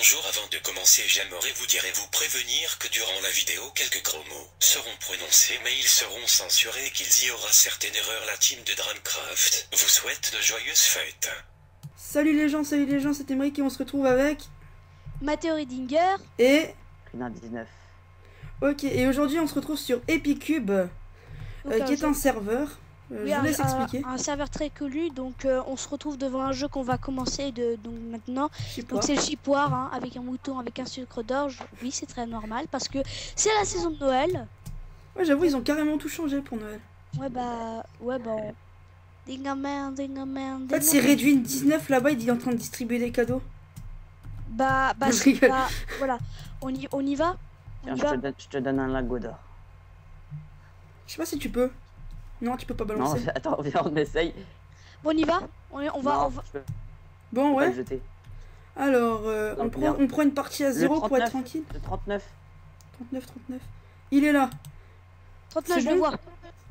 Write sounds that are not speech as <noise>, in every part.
bonjour avant de commencer j'aimerais vous dire et vous prévenir que durant la vidéo quelques gros mots seront prononcés mais ils seront censurés et qu'il y aura certaines erreurs la team de Dramcraft vous souhaite de joyeuses fêtes. Salut les gens, salut les gens, c'est Emery et on se retrouve avec Mathéo Ridinger. et Rina 19. ok et aujourd'hui on se retrouve sur Epicube euh, qui est un serveur. Euh, oui, je vous un- laisse un- expliquer. Un, serveur très connu, donc euh, on se retrouve devant un jeu qu'on va commencer de, donc maintenant. Donc c'est le chipoire, hein, avec un mouton, avec un sucre d'orge. Oui, c'est très normal parce que c'est la saison de Noël. Ouais, j'avoue ils ont carrément tout changé pour Noël. Ouais bah, ouais bah. on- Dingaman, dingaman, En fait c'est réduit 19 là-bas, il est en train de distribuer des cadeaux. Bah, bah, Je c'est- rigole. bah, voilà. On y, on y va? On Tiens, y je va? te, donne, je te donne un lingot d'or. Je sais pas si tu peux. Non, tu peux pas Non, balancer. <laughs> attends, viens, on essaye. Bon, on y va on, on va, Non, on va. peux Bon pas le ouais. jeter. Alors euh, Non, on, prend, on prend une partie à Le zéro pour être 39. tranquille. Le 39. 39, 39. Il est là. 39, c'est je le bon vois.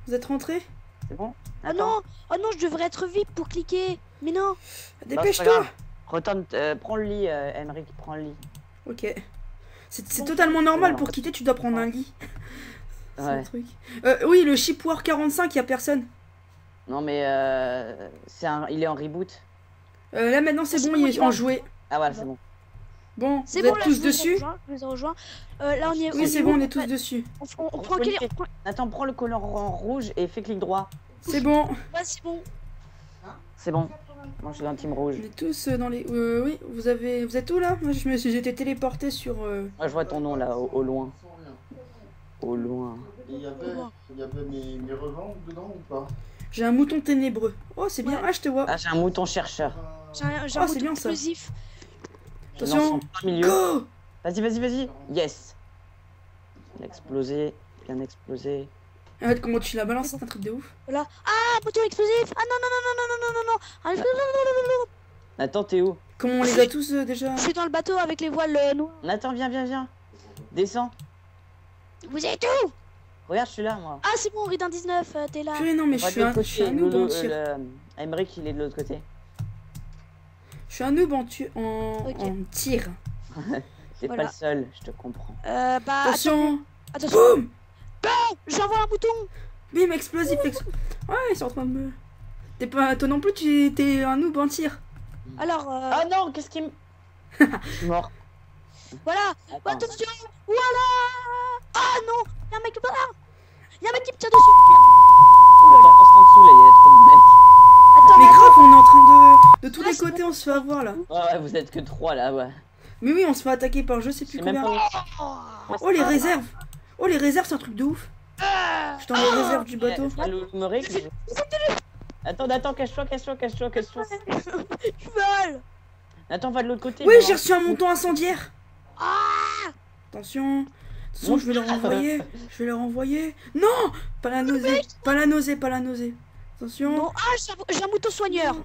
Vous êtes rentrés C'est bon Oh non, oh non, je devrais être vite pour cliquer. Mais non. pas Dépêche-toi. Retourne, euh, prends le lit, euh, Emmerich, prends le lit. Ok. C'est Bon. totalement normal Bon, pour quitter, tu dois prendre un lit. C'est Ouais. un truc. Euh, oui, le Chip War 45, y a personne. Non, mais euh, c'est un, il est en reboot. Euh, là maintenant c'est C'est bon, il est il en joué. Ah, voilà, c'est bon. Bon, C'est vous bon, êtes là, tous je vous ai dessus rejoint, je vous ai rejoint. Euh, là, on y est. Oui, c'est est bon, on est tous dessus. On, on- on prend quel. prend- Attends, prends le colorant rouge et fais clic droit. C'est bon. Ouais, c'est bon. C'est bon. Moi, je suis dans le team rouge. On est tous dans les. Euh, oui, vous avez. Vous êtes où là? Moi, je me suis. J'étais téléporté sur. euh, Moi, je vois ton nom là, au, au loin. Au loin. Il y avait, il y avait mes, mes dedans ou pas J'ai un mouton ténébreux. Oh, c'est bien. Ouais. Ah, je te vois. Ah, j'ai un mouton chercheur. J'ai un, oh, mouton bien, explosif. Attention. Go Vas-y, vas-y, vas-y. Yes. L'explosé. Bien explosé. En fait, comment tu la balances, c'est un truc de ouf. Voilà. Ah, mouton explosif. Ah non, non, non, non, non, non, non, non. Ah. Attends, t'es où Comment on les a tous euh, déjà Je suis dans le bateau avec les voiles euh, nous. Nathan, viens, viens, viens. Descends. Vous êtes où? Regarde, je suis là, moi. Ah, c'est bon, Ridin 19, euh, t'es là. Purée, non, mais je suis un, je suis un noob en tir. Emmerich, il est de l'autre côté. Je suis un noob en, tu... en... Ok. en tir. <laughs> T'es Voilà. pas le seul, je te comprends. Euh, bah, Attention attention. Boum J'envoie un bouton. Bim, explosif, ex- Ouais, ils sont en train de me... T'es pas... Toi non plus, tu t'es un noob en tir. Alors, euh, Ah non, qu'est-ce qui me. <laughs> Je suis mort. Voilà. Attends. Attention. Voilà. Ah non. Y'a un mec là. Y'a un mec qui me tire dessus. Oh là là. Attends, en dessous là, il y a trop de Attends, Mais mais grave, on est en train de... De tous Ah, les côtés, on se fait avoir, là. mecs. Ouais, ouais, vous êtes que trois là, ouais. Mais oui, on se fait attaquer par je sais Je plus combien. pas. Oh, les réserves Oh, les réserves, c'est un truc de ouf. Je suis dans les réserves du bateau. Je- Attends, Nathan, cache-toi, cache-toi, cache-toi, cache-toi. <laughs> Je vole. Nathan, va de l'autre côté. Oui, j'ai reçu un montant incendiaire Ah. Attention Attention, je vais leur envoyer Je vais leur envoyer Non Pas la nausée Pas la nausée, pas la nausée Attention Non. Ah, j'ai un- mouton soigneur.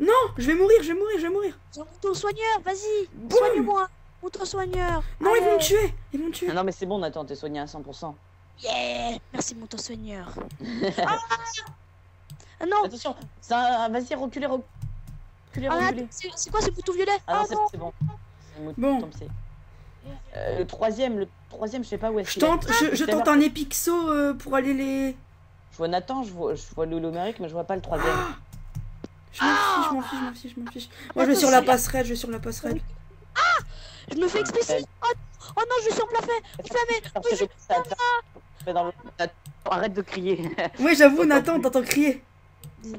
Non Je vais mourir, je vais mourir, je vais mourir J'ai un mouton soigneur. Vas-y. Soigne-moi. Mouton soigneur. Non, ils vont me tuer Ils vont me tuer Ah non, mais c'est bon, Nathan, t'es soigné à 100%. Yeah. Merci, mouton soigneur. <laughs> ah. Ah non. Attention, ça, vas-y, reculez, reculez, Ah, reculez. c'est c'est quoi ce bouton violet? Ah non, Ah c'est bon. C'est le mouton Bon. Euh, le troisième, le troisième, je sais pas où est-ce Je tente, je, tente un saut euh, pour aller les... Je vois Nathan, je vois, je vois Merrick, mais je vois pas le troisième. Je m'en fiche, je m'en fiche, je m'en fiche, je m'en fiche. Moi, je vais sur la passerelle, je vais sur la passerelle. Je me fais expulser. Oh, oh non, je suis en plein fait. Flammé. Parce que je- fais dans le- Arrête de crier. <laughs> Oui, j'avoue, Nathan, t'entends crier. Bon.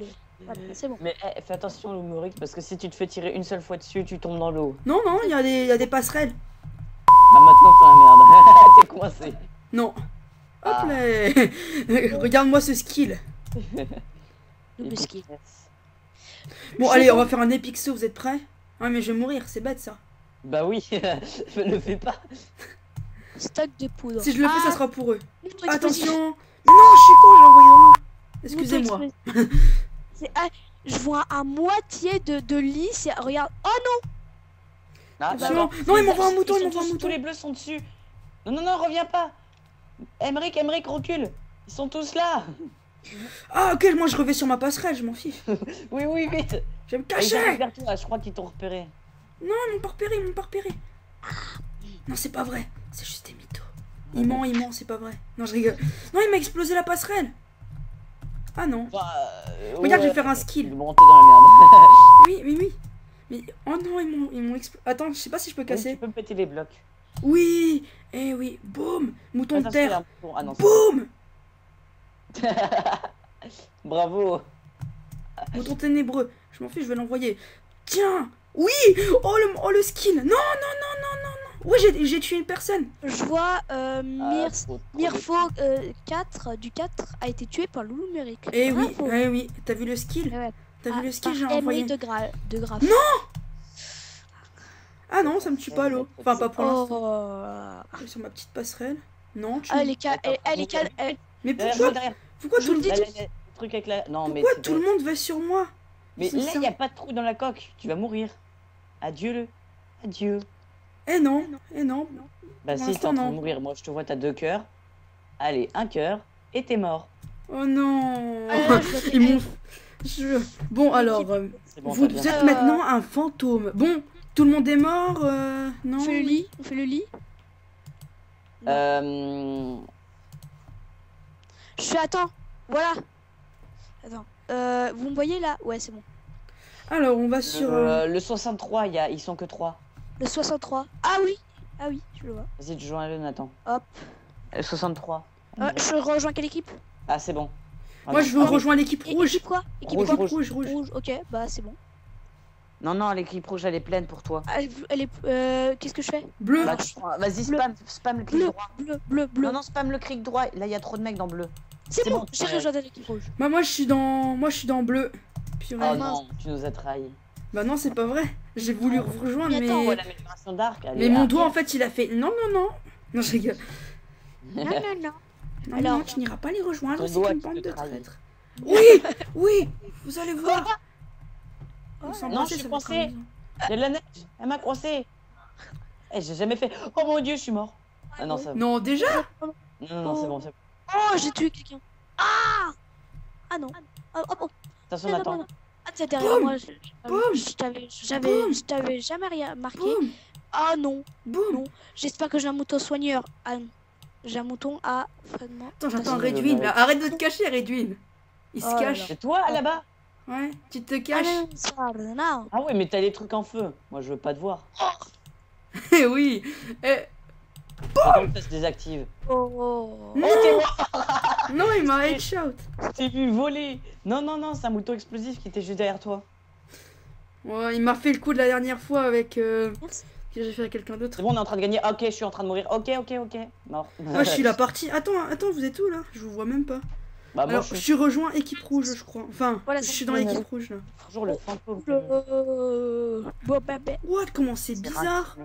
Mais eh, fais attention, Lomoric, parce que si tu te fais tirer une seule fois dessus, tu tombes dans l'eau. Non, non, il y, a des- il y a des passerelles. Ah, maintenant, c'est la merde. T'es coincé. Non. Hop Ah. là <laughs> Regarde-moi ce skill. Double ski. Bon, Je allez, on va faire un épic saut, vous êtes prêts? Ouais, mais je vais mourir, c'est bête ça. Bah oui, <laughs> le fais pas. Stock de poudre. Si je le fais, Ah, ça sera pour eux. Attention Mais non, je suis con, j'ai envoyé dans l'eau. Excusez-moi. <laughs> ah, je vois à moitié de, de lit. c'est- Regarde. Oh non Ah, Attention. d'accord. Non, il Ils m'envoie un mouton, il m'envoie un mouton. Tous les bleus sont dessus. Non, non, non, reviens pas. Emric, Emric, recule. Ils sont tous là. Ah, ok, moi je reviens sur ma passerelle, je m'en fiche. <laughs> Oui, oui, vite. Je vais me Ah, cacher vers toi, je crois qu'ils t'ont repéré. Non, ils m'ont pas repéré, ils m'ont pas repéré. Non, c'est pas vrai. C'est juste des mythos. Il ment, il ment, c'est pas vrai. Non, je rigole. Non, il m'a explosé la passerelle. Ah non. Bah, euh, Regarde, je vais faire un skill. Dans la merde. Oui, oui, oui. Mais oh non, ils m'ont, ils m'ont explosé. Attends, je sais pas si je peux casser. tu peux me péter les blocs. Oui, eh oui, boum, mouton de terre. Ah non, boum, <laughs> Bravo. mouton ténébreux. Je m'en fiche, je vais l'envoyer. Tiens, oui, oh le, oh le skill. Non, non, non, non, non, non. Ouais, j'ai, j'ai tué une personne. Je vois euh, Ah, Mir- Mirfo euh, 4 du 4 a été tué par Loulou Méric. Eh oui, eh oui. T'as vu le skill? Eh ouais. T'as Ah, vu le skill par J'ai envoyé. de, gra de Graf. Ah non, ça me tue pas l'eau. Enfin, pas pour l'instant. Oh. Sur ma petite passerelle. Non, tu. Ah, les ca- Attends, eh, eh, les ca- attends. eh, Mais pourquoi, derrière. pourquoi tout le le le truc avec la. Non, mais. Pourquoi tout le monde va sur moi? Mais là, il n'y a pas de trou dans la coque. Tu vas mourir. Adieu-le. Adieu. Eh non, eh non. Bah, si, t'es en train de non. mourir. Moi, je te vois, t'as deux cœurs. Allez, un cœur. Et t'es mort. Oh non. Ah, <laughs> Ils m'ont. Je... Bon alors, euh, bon, vous, êtes Euh. maintenant un fantôme. Bon, tout le monde est mort. euh, non. On fait le lit On fait le lit Euh. Je suis. Attends, voilà. Attends. Euh, vous me voyez là? Ouais, c'est bon. Alors on va sur. Le, euh, euh, le 63, il y a... ils sont que 3. Le 63. Ah oui Ah oui, je le vois. Vas-y, tu joues à le Nathan. Hop. Le 63. Euh, je rejoins quelle équipe? Ah, c'est bon. Moi je veux Ah, rejoindre l'équipe rouge. Équipe quoi? Équipe Rouge, quoi? Rouge, rouge, ok, bah c'est bon. Non, non, l'équipe rouge, elle est pleine pour toi. Ah, Elle est. Euh, Qu'est-ce que je fais? Bleu. Bah, Vas-y, spam, spam le clic Bleu, droit. bleu, bleu, bleu. Non, non, spam le clic droit. Là, il y a trop de mecs dans bleu. c'est bon, bon, j'ai rejoint l'équipe rouge. Bah moi je suis dans. Moi je suis dans bleu. Purée. Oh non, tu nous as trahis. Bah non c'est pas vrai. J'ai voulu vous rejoindre Mais mais. attends, Mais mon doigt en fait il a fait. Non non non. Non je rigole. Non, non, non. Non, Alors- non, tu n'iras pas les rejoindre, c'est une bande de traîtres. Oui, oui, vous allez voir. <laughs> On Oh, non, je suis coincée. a de la neige. Elle m'a coincé. Eh, j'ai jamais fait. Oh mon dieu, je suis mort. Ah non, ça. Non, déjà Non, non, non, c'est bon. c'est bon. Oh, j'ai tué quelqu'un. Ah Ah non. Ah, oh, oh. Attention, Non, non, Nathan. non, non. Ah, t'es derrière moi. Je, t'avais, jamais rien marqué. Ah non. boum. Non. J'espère que j'ai un mouton soigneur. Ah non. J'ai un mouton à fragment. Attends, j'attends Redwin, là. Arrête de te cacher, Redwin. Il se Oh cache. C'est toi là-bas Ouais, tu te Ah caches. non, ça, non. Ah ouais, mais t'as les trucs en feu. Moi, je veux pas te voir. <laughs> Eh oui. Eh, ça se désactive. Oh, oh. non, Oh, <laughs> il m'a headshot. T'es vu voler. Non, non, non, c'est un mouton explosif qui était juste derrière toi. Ouais, il m'a fait le coup de la dernière fois avec. Euh, Merci. J'ai fait à quelqu'un d'autre. C'est bon, on est en train de gagner. Ok, je suis en train de mourir. Ok, ok, ok. Mort. Ah, je suis la partie. Attends, attends, vous êtes où là? Je vous vois même pas. Bah, moi, Alors, je je suis rejoint équipe rouge, je crois. Enfin, Voilà, je suis dans l'équipe rouge là. toujours le fantôme. Le- Bon, bah, bah. What? Comment c'est bizarre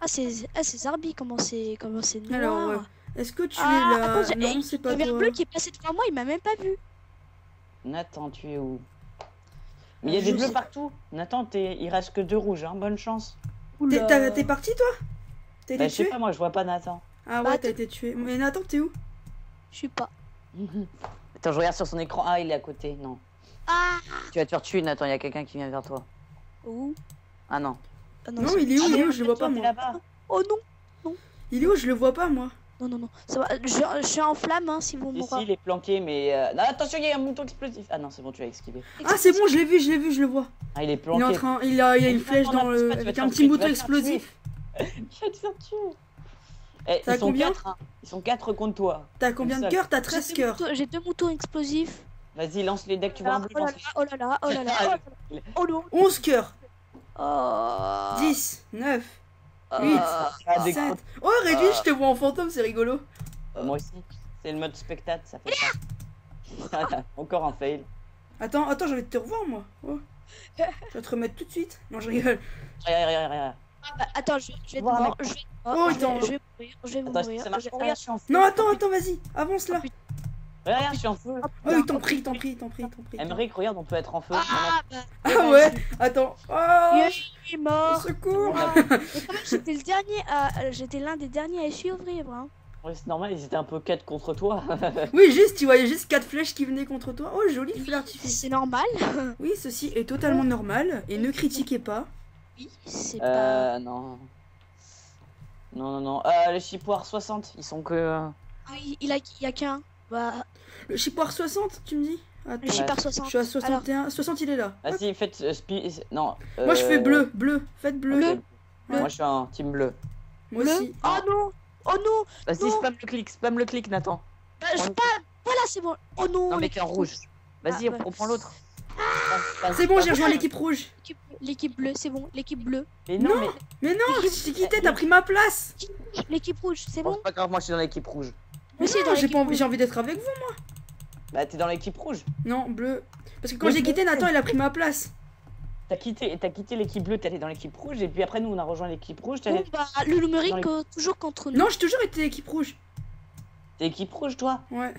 Ah, c'est, ah, c'est Zarbi. Comment c'est, comment c'est noir. Alors, ouais. Est-ce que tu Ah, es là? attends, Non, c'est pas toi. bleu qui est passé devant moi. Il m'a même pas vu. Nathan, tu es où? Mais il y a Je des bleus partout. Nathan, t'es... il reste que deux rouges, hein. Bonne chance. T'es, t'es parti toi? T'as été Bah, je sais tué? pas, moi, je vois pas Nathan. Ah Bah, ouais, attends. t'as été tué. Mais Nathan, t'es où? Je suis pas. <laughs> Attends, je regarde sur son écran. Ah, il est à côté. Non. Ah. Tu vas te faire tuer, Nathan. Il y a quelqu'un qui vient vers toi. Où? Ah non. Ah, Non, il est où Ah, Il est où? Je le vois pas t'es moi. là-bas. Oh non. Il est où? Je le vois pas moi. Non, non, non. Ça va. Je, je suis en flamme hein, si vous me Ici, il est planqué, mais. euh, non, attention, il y a un mouton explosif. Ah non, c'est bon, tu as esquivé. Ah, c'est bon, je l'ai vu, je l'ai vu, je le vois. Ah, il est Il est planqué. en train. Il a, il a une flèche dans le. <laughs> tu vas Avec un petit tu mouton vas explosif. Je vais te faire tuer. Eh, T'as ils sont combien quatre, hein. Ils sont quatre contre toi. T'as combien de cœurs T'as J'ai 13 deux cœurs. J'ai deux moutons explosifs. Vas-y, lance les decks, tu vois un Ah, bleu. oh là là, oh là là, oh là là, oh là là. Oh non. 11 cœurs. Oh. 10, 9, Oh. 8, Ah, des 7. Oh, Redwin, je te vois en fantôme, c'est rigolo. Moi aussi. C'est le mode spectate, ça fait ça. <laughs> Encore un fail. Attends, attends, je vais te revoir moi. Oh. Je vais te remettre tout de suite. Non, je rigole. Regarde, regarde, regarde. Ah, Attends, je, je vais te Voir. Je vais, Oh, je vais, attends. je vais mourir. Je vais Attends, mourir. ça marche Je- pas. Regarde, je suis en feu. Non, attends, attends, vas-y, avance là. Regarde, je suis en feu. Oh, il t'en prie, il t'en prie, il t'en prie, il t'en prie. Emmerich, regarde, on peut être en feu. Ah, bah, Ah ouais, attends. Oh, je suis mort. au secours. Ah, Mais quand même, j'étais le dernier à, euh, j'étais l'un des derniers à survivre. Hein. Ouais, c'est normal, ils étaient un peu 4 contre toi. <laughs> Oui, juste, tu voyais juste quatre flèches qui venaient contre toi. Oh, joli feu d'artifice. C'est normal. <laughs> Oui, ceci est totalement normal et ne critiquez pas. Oui, c'est pas. Euh, non. Non, non, non. Euh, les chipoires 60, ils sont que. euh, Ah, il, il a, il y a qu'un. Bah, Le chipoir 60, tu me dis Attends, le chipard je 60. suis à 61. 60, il est là. Vas-y, faites. euh, spi- Non. Moi, je fais euh, bleu, bleu. Faites bleu. Bleu. Moi, je suis un team bleu. Moi Bleu. aussi. Oh non Oh non Vas-y, spam le clic, spam le clic, Nathan. Bah, je pas. Voilà, c'est bon. Oh non Non, mais qu'un rouge. Vas-y, Ah, ouais. on prend l'autre. C'est bon, j'ai rejoint l'équipe rouge. L'équipe- bleue, c'est bon. L'équipe bleue. Mais non, Non. mais. Mais non, je t'ai quitté, t'as pris ma place. L'équipe rouge, c'est Bon, bon c'est pas grave, moi, je suis dans l'équipe rouge. Moi dans Non, j'ai envie, envie d'être avec vous. Bah, t'es dans l'équipe rouge. Non, bleu. Parce que quand Mais j'ai quitté, Nathan, il a pris ma place. T'as quitté, t'as quitté l'équipe bleue, t'es allé dans l'équipe rouge, et puis après, nous, on a rejoint l'équipe rouge. Bon, bah, le numérique, les- euh, toujours contre nous. Non, j'ai toujours été équipe rouge. T'es équipe rouge, toi Ouais.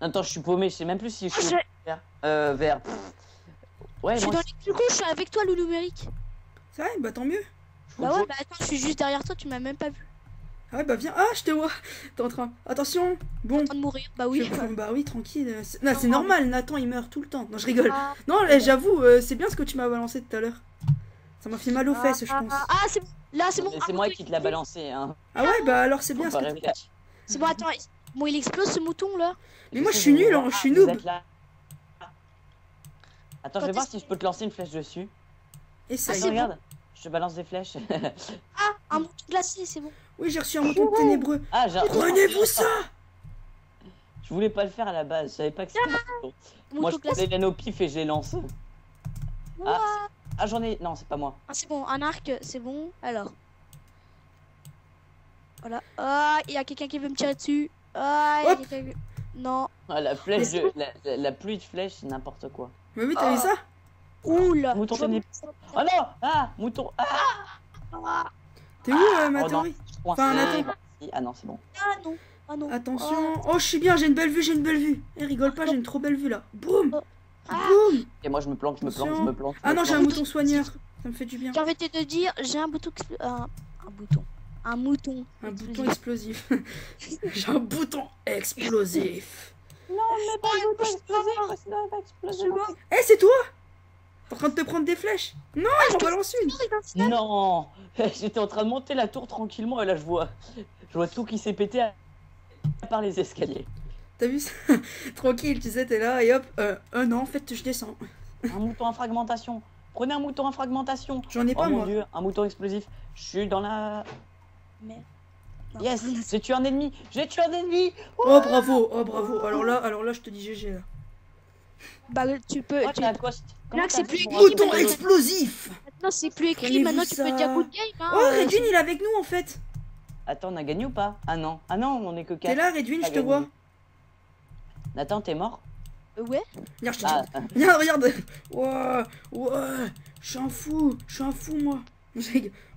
Attends, je suis paumé, je sais même plus si je Ah, suis je, vert. Euh, vert. Pff. Ouais, je suis moi, dans l'équipe rouge, je suis avec toi, le numérique. C'est vrai, bah tant mieux. Bah ouais, bah attends, je suis juste derrière toi, tu m'as même pas vu. Ah ouais, bah viens. Ah, je te vois. T'es en train. Attention. Bon. En train de mourir. Bah oui. Je- Bah oui, tranquille. C'est non, c'est normal, Nathan, il meurt tout le temps. Non, je rigole. Ah, Non, là, j'avoue, euh, c'est bien ce que tu m'as balancé tout à l'heure. Ça m'a fait mal aux fesses, je ah, pense. ah, ah, c'est bon. Là, c'est bon. Ah, c'est moi qui te l'ai balancé, hein. Ah ouais, bah alors c'est bien ce que. C'est bon, attends. Bon, il explose ce mouton là. Mais moi, je suis nul, hein, je suis Ah, noob. Attends, je vais voir si je peux te lancer une flèche dessus. Essaye. Ah, c'est Attends, regarde. Je te balance des flèches. <laughs> Ah, un mouton glacé, c'est bon. Oui, j'ai reçu un mouton ténébreux. ah, j'ai un- Prenez-vous ça Je voulais pas le faire à la base, je savais pas que c'était. Moi, Mouton je glacé. prenais l'anneau pif et je les lance. Ouah. Ah, j'en ai. Non, c'est pas moi. Ah, c'est bon, un arc, c'est bon. Alors. Voilà. Ah, il y a quelqu'un qui veut me tirer dessus. Ah, il y a quelqu'un qui- Non. Ah, la flèche de. La, la- la pluie de flèches, c'est n'importe quoi. Mais oui, t'as vu Ah. ça? Oula. Mouton Je vois- ténébreux. Oh non Ah Mouton Ah Ah, T'es où, euh, Oh. Enfin, Nathan. Ah non, c'est bon. ah non. Ah non. Attention. Oh, je suis bien, j'ai une belle vue, j'ai une belle vue. Eh, rigole pas, j'ai une trop belle vue là. Boum Ah. Boum Et moi, je me plante, je me plante, je me plante. je Ah non, j'ai un mouton soigneur. Ça me fait du bien. J'ai envie de te dire, j'ai un bouton. expl- Un, bouton. Un mouton. Un bouton explosif. <laughs> j'ai un bouton explosif. Non, mais pas le bouton explosif, sinon il va exploser. Eh, c'est toi en train de te prendre des flèches Non, il m'en balance une Non <laughs> J'étais en train de monter la tour tranquillement et là je vois, je vois tout qui s'est pété à à part les escaliers. T'as vu ça <laughs> Tranquille, tu sais, t'es là et hop. Euh, euh, non, en fait, je descends. Un mouton en fragmentation. Prenez un mouton en fragmentation. J'en ai Oh pas, mon moi. dieu, un mouton explosif. Je suis dans la. Merde. Yes, j'ai tué un ennemi. J'ai tué un ennemi. Oh, bravo, oh, bravo. Alors là, alors là, je te dis GG là. Bah, tu peux. Oh, tu- que c'est plus écrit, pour explosif Maintenant, c'est plus écrit. Maintenant, tu peux dire good game. Hein, Oh, euh, Redwin, il est avec nous en fait. Attends, on a gagné ou pas? Ah non. Ah non, on est que 4. T'es là, Redwin, je te vois. Nathan, t'es mort? Euh, Ouais. Regarde, je te Ah, dis. Regarde. Je suis un fou, je suis un fou, moi. <laughs>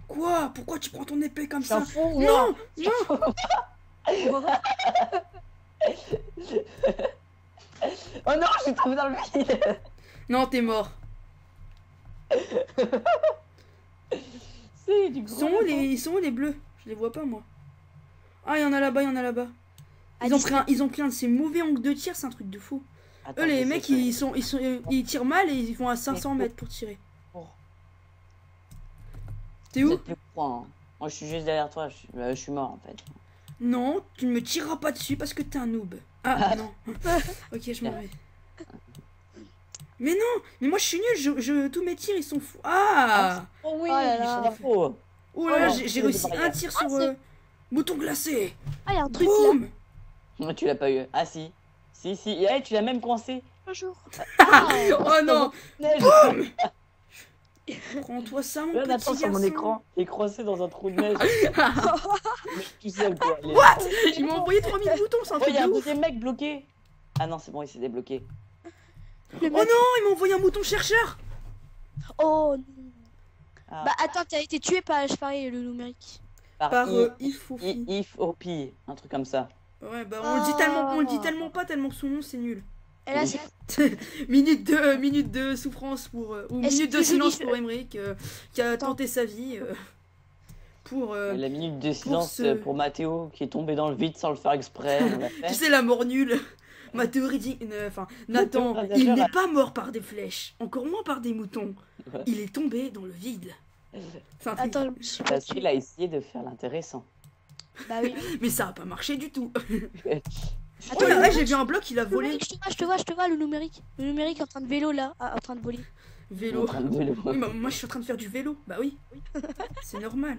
Quoi? Pourquoi tu prends ton épée comme ça? fou. Non, non. <laughs> <laughs> Oh non, je suis tombé dans le vide. Non, t'es mort. <laughs> C'est du Ils gros. sont où les, ils sont où les bleus? Je les vois pas, moi. Ah, il y en a là-bas, il y en a là-bas. Ils ont, Alice, pris un, ils ont pris un de ces mauvais angles de tir, c'est un truc de fou. Attends, Eux, les mecs, ils, sont, ils, sont, ils tirent mal et ils vont à 500 mètres pour tirer. T'es où? Plus hein. Moi, je suis juste derrière toi. Je suis, euh, je suis mort en fait. Non, tu ne me tireras pas dessus parce que t'es un noob. Ah, non. <laughs> ok, je m'en vais. Mais non, mais moi je suis nul, je, je- tous mes tirs ils sont fous. Ah Oh oui, Oh là là. faux. Oh là là, Oh, j'ai réussi un tir Ah, sur c'est- euh, mouton glacé. Ah, il y a un truc là. Boum Non, tu l'as pas eu. Ah si. Si, si. Et hey, tu l'as même coincé. Bonjour. <laughs> Oh non Neige. <laughs> Prends-toi ça mon Là, petit sur mon écran, il est coincé dans un trou de neige. <laughs> Mais tout seul, quoi. Il est- Il m'a envoyé 3000 boutons, c'est un Oh, truc il y a un deuxième mec bloqué. Ah non, c'est bon, il s'est débloqué. Le Oh non, il m'a envoyé un mouton chercheur. Oh non. Ah, Bah, attends, t'as été tué par, je parie, le numérique. par, Par euh, If un truc comme ça. Ouais, bah on le dit tellement, on le dit tellement pas tellement que son nom c'est nul. Et là, <laughs> minute de euh, minute de souffrance pour euh, ou minute de silence pour Emmerich euh, qui a Attends. tenté sa vie euh, pour euh, La minute de silence ce- pour Mathéo qui est tombé dans le vide sans le faire exprès. <laughs> Tu sais la mort nulle. Ma théorie dit, enfin <laughs> Nathan, il n'est pas mort par des flèches, encore moins par des moutons. Ouais. Il est tombé dans le vide. <laughs> C'est un truc- Attends, je suis Parce qu'il a essayé de faire l'intéressant. Bah oui. <laughs> Mais ça a pas marché du tout. Attends, Oh là j'ai vu un bloc, il a volé. je te vois, je te vois, je te vois, le numérique. Le numérique en train de vélo là, ah, en train de voler. En Vélo. train de vélo. Oui, bah, moi je suis en train de faire du vélo. Bah oui. C'est normal.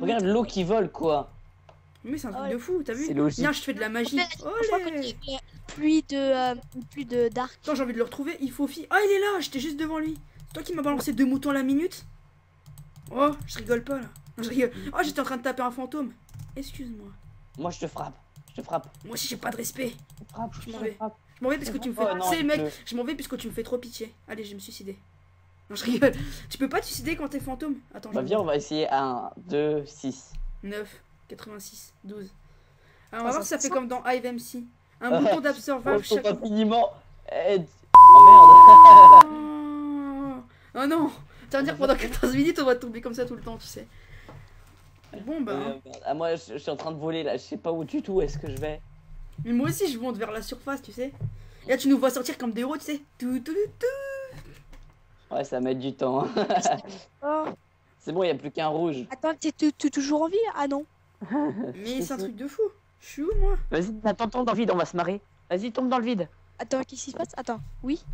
Regarde l'eau qui vole, quoi. Mais c'est un truc ouais. de fou, t'as vu C'est logique. Viens, je fais de la magie. Fais pluie de, euh, pluie de dark. Attends, j'ai envie de le retrouver. Il faut fi. Ah, il est là, j'étais juste devant lui. C'est toi qui m'as balancé deux moutons à la minute Oh, je rigole pas là. Non, je rigole. Oh, j'étais en train de taper un fantôme. Excuse-moi. Moi, je te frappe. Je te frappe. Moi aussi, j'ai pas de respect. Je te frappe. Je m'en vais. frappe. Je m'en vais parce que tu me fais. Oh, non, c'est il mec, pleut. je m'en vais parce que tu me fais trop pitié. Allez, je vais me suicider. Non, je rigole. Tu peux pas te suicider quand t'es fantôme Attends, Bah, viens, on va essayer 1, 2, 6. 9, 86, 12. Alors, on va voir si ça fait comme dans Hive MC. Un <laughs> bouton Oh, d'absorbage chaque. infiniment. Aide. Oh merde. Oh, <laughs> oh non Ça veut dire que pendant 14 minutes, on va tomber comme ça tout le temps, tu sais. Bon, bah. Euh. Ah, moi, je, je suis en train de voler là. Je sais pas où du tout est-ce que je vais. Mais moi aussi, je monte vers la surface, tu sais. Et là, tu nous vois sortir comme des héros, tu sais. Tout, tout, tout, tout. Ouais, ça mettre du temps. hein. Oh, <laughs> C'est bon, il y a plus qu'un rouge. attends, t'es toujours en vie? Ah non. <laughs> Mais c'est un truc de fou. Je suis où, moi? Vas-y, attends, tombe dans le vide, on va se marrer. Vas-y, tombe dans le vide. Attends, qu'est-ce qui se passe? Attends, oui.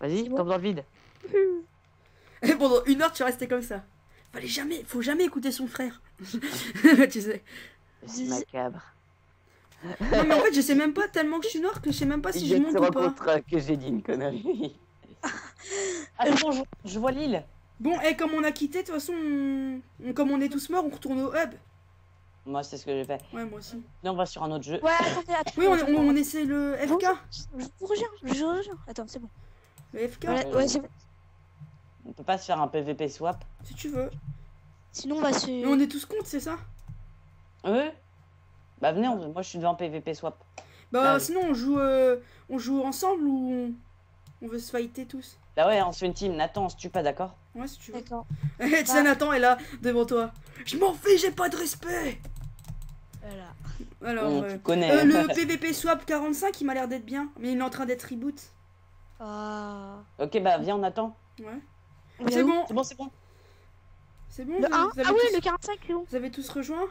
Vas-y, tombe dans le vide. <laughs> Et pendant une heure, tu es resté comme ça. Fallait jamais, faut jamais écouter son frère. <laughs> tu sais. C'est macabre. Non, mais en fait, je sais même pas tellement que je suis noir que je sais même pas si je monte ou pas. euh, que j'ai dit une connerie. c'est bon, je, je vois l'île. Bon, et comme on a quitté, de toute façon, on- on- comme on est tous morts, on retourne au hub. Moi, c'est ce que j'ai fait. Ouais, moi aussi. Là, on va sur un autre jeu. Ouais, attendez, attends. Oui, on, on, on essaie le FK. Je vous reviens, je vous reviens. Attends, c'est bon. Le FK, Voilà, ouais, c'est bon. On peut pas se faire un PVP swap. si tu veux. Sinon, on va se. Mais on est tous contre, c'est ça? Ouais. Bah venez, on- moi je suis devant PVP swap. Bah, Ah. sinon, on joue, euh, on joue ensemble ou on, on veut se fighter tous? Bah ouais, on se fait une team. Nathan, on se tue pas, d'accord Ouais, si tu veux. D'accord. Eh, tu sais, Nathan est là, devant toi. Je m'en fais, j'ai pas de respect Voilà. Alors, On euh, tu connais. euh, le PVP Swap 45, il m'a l'air d'être bien, mais il est en train d'être reboot. Ah. ok, bah viens, on attend. Ouais. C'est bon, C'est bon, c'est bon. c'est bon. Le vous, 1 vous avez Ah oui, le 45, c'est bon. vous avez tous rejoint?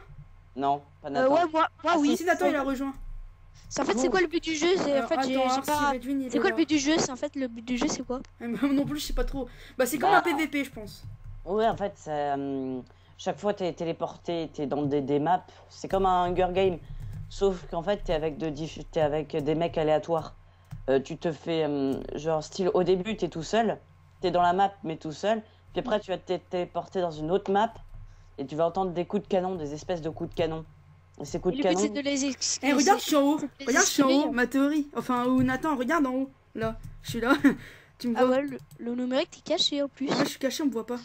Non, pas Euh, Nathan. ouais, moi, moi Ah, oui. Si Nathan, il a rejoint. C'est- En fait, c'est quoi le but du jeu? C'est en fait, pas. C'est quoi le but du jeu? C'est en fait le but du jeu, c'est quoi? Eh, moi non plus, je sais pas trop. Bah, c'est comme Bah. un PVP, je pense. Ouais, en fait, hum, chaque fois t'es téléporté, t'es dans des, des maps. C'est comme un Hunger Game. Sauf qu'en fait, t'es avec, de, avec des mecs aléatoires. Euh, tu te fais, hum, genre, style, au début, t'es tout seul. T'es dans la map, mais tout seul. Puis après, tu vas te téléporter dans une autre map. Et tu vas entendre des coups de canon, des espèces de coups de canon. Et ces coups de canon. de les Eh, regarde, je suis en haut. Regarde, je suis en haut. Ma théorie. Enfin, ou Nathan, regarde en haut. Là, je suis là. <laughs> tu me Ah vois ouais, le, le numérique, t'es caché en plus. Ouais, je suis caché, on me voit pas.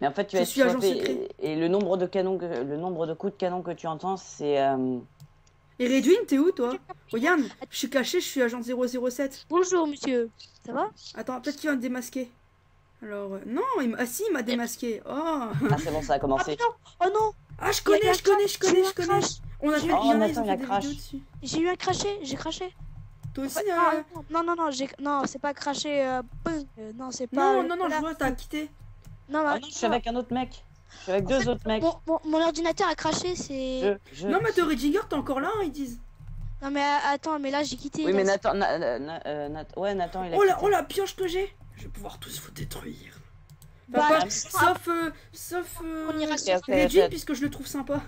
Mais en fait, tu Je vas suis agent secret. et, et le nombre de canons, que- le nombre de coups de canon que tu entends, c'est. euh, Et Redwin, t'es où, toi Regarde, je suis caché, je suis agent 007. Bonjour, monsieur. Ça va? Attends, peut-être qu'il va me démasquer. Alors, euh, non, il. Ah si, il m'a démasqué. Oh Ah, c'est bon, ça a Ah commencé. non Oh non Ah, je Il a connais, je connais, je connais, je connais. On a il y en Oh, a, ils Nathan, ont il y a crash. J'ai eu un craché, j'ai craché. Toi aussi, Ah, euh... non, non, non, j'ai... non, c'est pas craché. euh. Euh, non, c'est pas. Non, euh, non, non, voilà. je vois, t'as quitté. Non, Ah non, non, je suis avec un autre mec. Je suis avec deux autres mecs. Mon, mon, mon ordinateur a craché, c'est. Je, je- Non, mais théorie Jigger, t'es encore là, hein, ils disent. Non, mais euh, attends, mais là, j'ai quitté. Oui, mais Nathan, Na- Na- Na- euh, Nat- ouais, Nathan, il a. Oh la, oh la pioche que j'ai Je vais pouvoir tous vous détruire. Bah, tu- sauf, euh, sauf, euh, On ira sur- ok. puisque je le trouve sympa.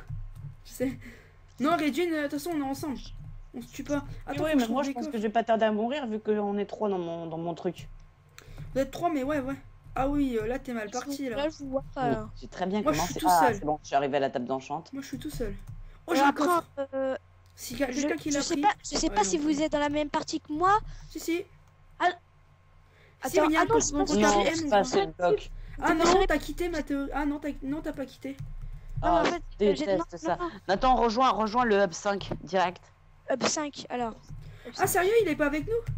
Tu sais. Non, Redwin, euh, de toute façon, on est ensemble. On se tue pas. Attends, oui, mais je moi je pense que je vais pas tarder à mourir vu qu'on est trois dans mon, dans mon truc. Vous êtes trois, mais ouais, ouais. Ah oui, euh, là, t'es mal parti, là. Là, je vois pas. J'ai très bien Moi, je commencé. suis tout ah, seul. c'est bon, je suis arrivé à la table d'enchante. Moi, je suis tout seul. Oh, j'ai un coffre. euh, Si quel- je, quelqu'un qui je l'a sais pris. pas, je sais Ouais, pas non si vous êtes dans la même partie que moi. Si, si. Ah, Si, attends, mais il y a ah un non, que bloc. Ah T'as non, t'as quitté ma théorie. Ah non, t'as non, t'as pas quitté. Non, Ah, en fait, je euh, déteste ça. Nathan, rejoins, rejoins le hub 5 direct. Up 5, alors. Ah 5. sérieux, il est pas avec nous?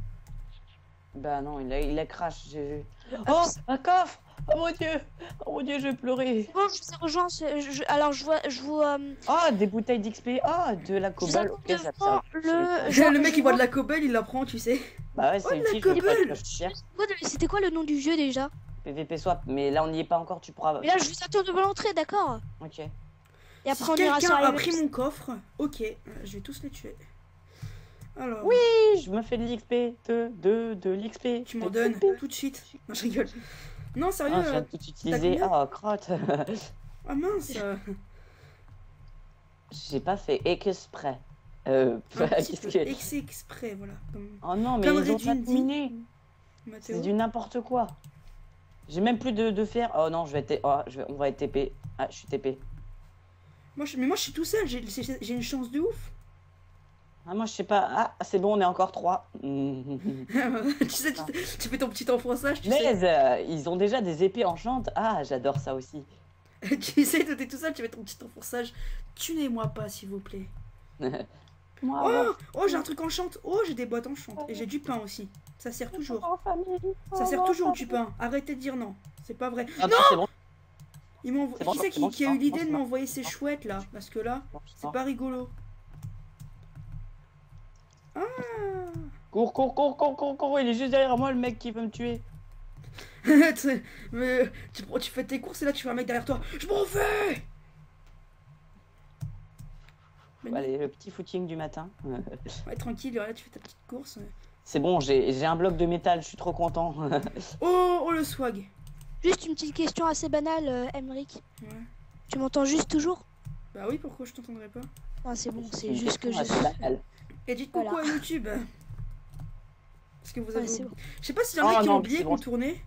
Bah non, il a, il a crash, j'ai vu. Oh, 5. un coffre Oh mon dieu Oh mon dieu, je vais pleurer. Bon, je vous ai rejoint. c'est- je- je- alors, je vois, je vous. euh, Oh, des bouteilles d'XP. Oh, de la je vous cobalt. attends Ok, ça me devant sert. le. Le je- mec, je il voit de la cobble, il la prend, tu sais. Bah ouais, Oh, c'est de la utile, de- C'était quoi le nom du jeu déjà? PVP swap, mais là on n'y est pas encore, tu pourras. Mais là, je vous attends devant l'entrée, d'accord? Ok. Et après, si on ira quelqu'un a pris mon coffre, ok, je vais tous les tuer. Alors, Oui, je me fais de l'XP, de, de, de l'XP. tu m'en donnes tout de suite. Non, je rigole. Non, sérieux. Ah, je viens euh, de tout utiliser. Ah, crotte. Ah mince. <laughs> J'ai pas fait exprès. Euh, un <laughs> petit qu'est-ce peu. que... Ex exprès, voilà. Comme Oh non, mais Comme ils ont. C'est du n'importe quoi. J'ai même plus de, de fer. Oh non, je vais être... oh, je vais... on va être TP. Ah, je suis TP. Moi, je... Mais moi, je suis tout seul. J'ai une chance de ouf. Ah, moi, je sais pas. Ah, c'est bon, on est encore trois. <laughs> tu sais, tu, tu fais ton petit enfonçage, tu sais. Mais euh, ils ont déjà des épées enchantes. Ah, j'adore ça aussi. <laughs> tu sais, t'es tout seul, tu fais ton petit enfonçage. Tuez-moi pas, s'il vous plaît. <laughs> Moi, Oh, oh j'ai un truc enchante. Oh, j'ai des boîtes enchantes. Et j'ai du pain aussi. Ça sert toujours. en famille. Ça sert toujours du pain. Arrêtez de dire non. C'est pas vrai. Ah, non c'est bon. Ils bon, Qui c'est qui, qui a eu l'idée de m'envoyer ces chouettes là? Parce que là, c'est pas rigolo. Ah Cours, cours, cours, cours, cours, cours. Il est juste derrière moi, le mec qui veut me tuer. <laughs> Tu- Mais tu, tu fais tes courses et là tu vois un mec derrière toi. Je m'en vais Mais. Allez, le petit footing du matin. <laughs> Ouais, tranquille, là tu fais ta petite course. C'est bon, j'ai un bloc de métal, je suis trop content. <laughs> Oh, oh le swag Juste une petite question assez banale, euh, Emmerich. Ouais. Tu m'entends juste toujours? Bah oui, pourquoi je t'entendrais pas? Ah, c'est bon, c'est juste que je banale. Et dites coucou Voilà. à YouTube Parce que vous avez. Je sais pas s'il y en a Oh qui non, ont oublié qu'on tournait.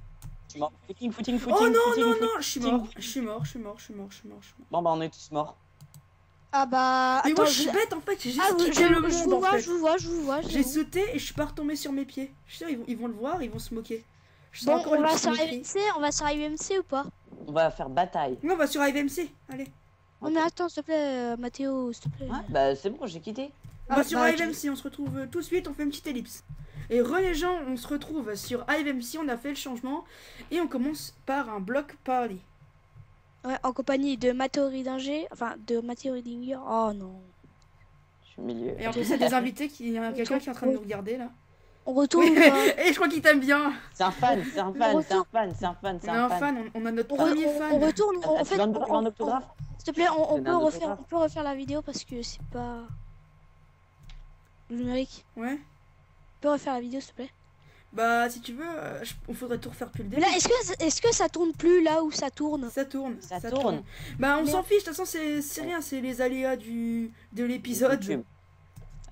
Footing, footing, footing. Oh non, footing, non, footing. non, je suis mort. Je suis mort, je suis mort, je suis mort, je suis mort. Bon, bah, on est tous morts. Ah bah. Mais attends, moi je suis bête en fait, j'ai juste Ah, je, le je vous vois, je vous vois, je vous vois. J'ai sauté et je suis pas retombé sur mes pieds. Je suis sûr, ils vont, ils vont le voir, ils vont se moquer. Je Bon, on va sur. IMC, on va sur IMC ou pas? On va faire bataille. Non, on va sur IVMC, allez. Non mais attends, s'il te plaît, euh, Mathéo, s'il te plaît. Ouais, bah, c'est bon, j'ai quitté. On va Ah, sur bah, IVMC, on se retrouve euh, tout de suite, on fait une petite ellipse. Et re les gens, on se retrouve sur IVMC, on a fait le changement. Et on commence par un bloc party. Ouais, en compagnie de Mathéo Ridinger, enfin de Mathéo Ridinger. Oh non. Je suis au milieu. Et en plus, il y a des <laughs> invités, qui- il y a quelqu'un qui est en train de nous regarder là. On retourne. Oui, euh, <laughs> et je crois qu'il t'aime bien. C'est un fan, c'est un fan, c'est un fan, c'est un fan, On c'est a un un fan. on, on a notre on, re- premier on- fan. on retourne. Ah, En fait, s'il te plaît, on, on C'est peut un refaire, on peut refaire la vidéo parce que c'est pas. Le numérique. Ouais. On peut refaire la vidéo, s'il te plaît? Bah, si tu veux, euh, je- on faudrait tout refaire depuis le Mais début. là, est-ce que, est-ce que ça tourne plus là où ça tourne? Ça tourne. Ça tourne. Bah, on Mais- s'en fiche, de toute façon, c'est c'est rien, c'est les aléas du, de l'épisode. YouTube. de-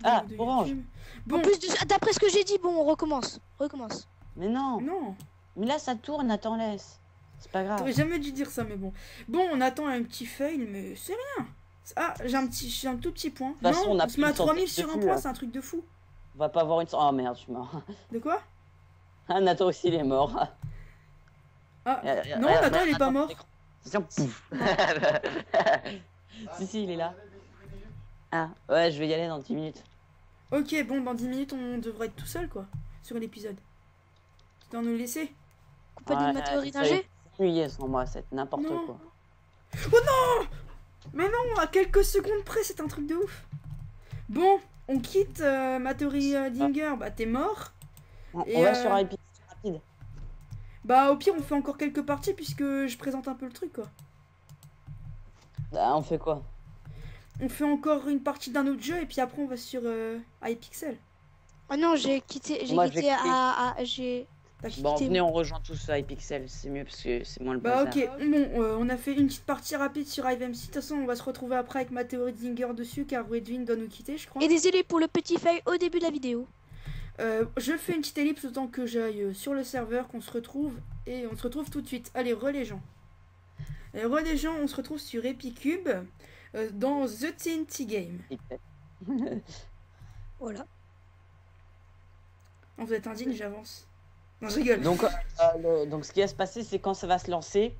Ah, de Orange. YouTube. Bon, En plus, de- d'après ce que j'ai dit, bon, on recommence. Recommence. Mais non, non, mais là ça tourne, attends, laisse. C'est pas grave. t'aurais jamais dû dire ça, mais bon. Bon, on attend un petit fail, mais c'est rien. Ah, j'ai un petit, j'ai un tout petit point. toute façon, non, on a se met à plus de 3000 centaines sur de un point, c'est un truc de fou. On va pas avoir une. Oh merde, je suis mort. <laughs> De quoi? Ah, Nathan aussi, il est mort. <laughs> Ah, Euh, euh, non, euh, Nathan, il est pas mort. Pouf. <laughs> si, si, il est là. Ah, ouais, je vais y aller dans 10 minutes. Ok, bon, dans 10 minutes, on devrait être tout seul, quoi, sur l'épisode. Tu dois nous laisser Compagnie de Mathéo Ridinger Ennuyé sans moi, c'est n'importe Non. Mais non, à quelques secondes près, c'est un truc de ouf. Bon, on quitte euh, euh, Dinger, bah t'es mort. On, Et on va euh, sur IP rapide. Bah au pire, on fait encore quelques parties puisque je présente un peu le truc, quoi. Ah, on fait quoi? On fait encore une partie d'un autre jeu et puis après on va sur euh, iPixel. Ah non, j'ai quitté, j'ai quitté à- j'ai. T'as quitté- Bon, venez, on rejoint tous iPixel, c'est mieux parce que c'est moins le Bah bazar. ok, bon, euh, on a fait une petite partie rapide sur IVMC. De toute façon, on va se retrouver après avec Matteo Dinger dessus car Redwin doit nous quitter, je crois. Et désolé pour le petit fail au début de la vidéo. Euh, je fais une petite ellipse autant que j'aille euh, sur le serveur, qu'on se retrouve et on se retrouve tout de suite. Allez, re les gens. Et re les gens, on se retrouve sur Epicube euh, dans The TNT Game. <laughs> Voilà. Oh, vous êtes indigne, j'avance. Non, je rigole. Donc, euh, le- donc, ce qui va se passer, c'est quand ça va se lancer,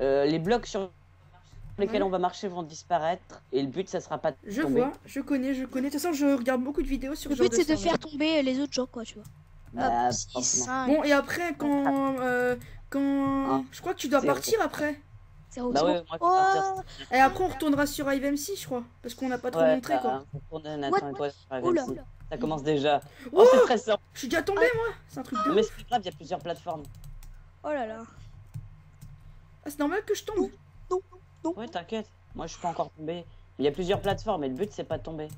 euh, les blocs sur lesquels Ouais. on va marcher vont disparaître et le but, ça sera pas de Je tomber. vois, je connais, je connais. De toute façon, je regarde beaucoup de vidéos sur Le genre but c'est de faire tomber les autres gens, quoi, tu vois. Bah, Hop, 6, forcément. 5, Bon, et après, quand. euh, quand... Ah. Je crois que tu dois partir après. 0, Bah ouais, partir. Oh, Et après, on retournera sur IVMC, je crois. Parce qu'on n'a pas trop Ouais, montré, quoi. bah, on tourne Nathan et toi sur. Ça commence déjà. Oh, Oh, c'est stressant. je suis déjà tombé, moi. C'est un truc de. Mais c'est pas grave, il y a plusieurs plateformes. oh là là. Ah, c'est normal que je tombe. Ouais, t'inquiète. Moi, je suis pas encore tombé. Il y a plusieurs plateformes et le but, c'est pas de tomber.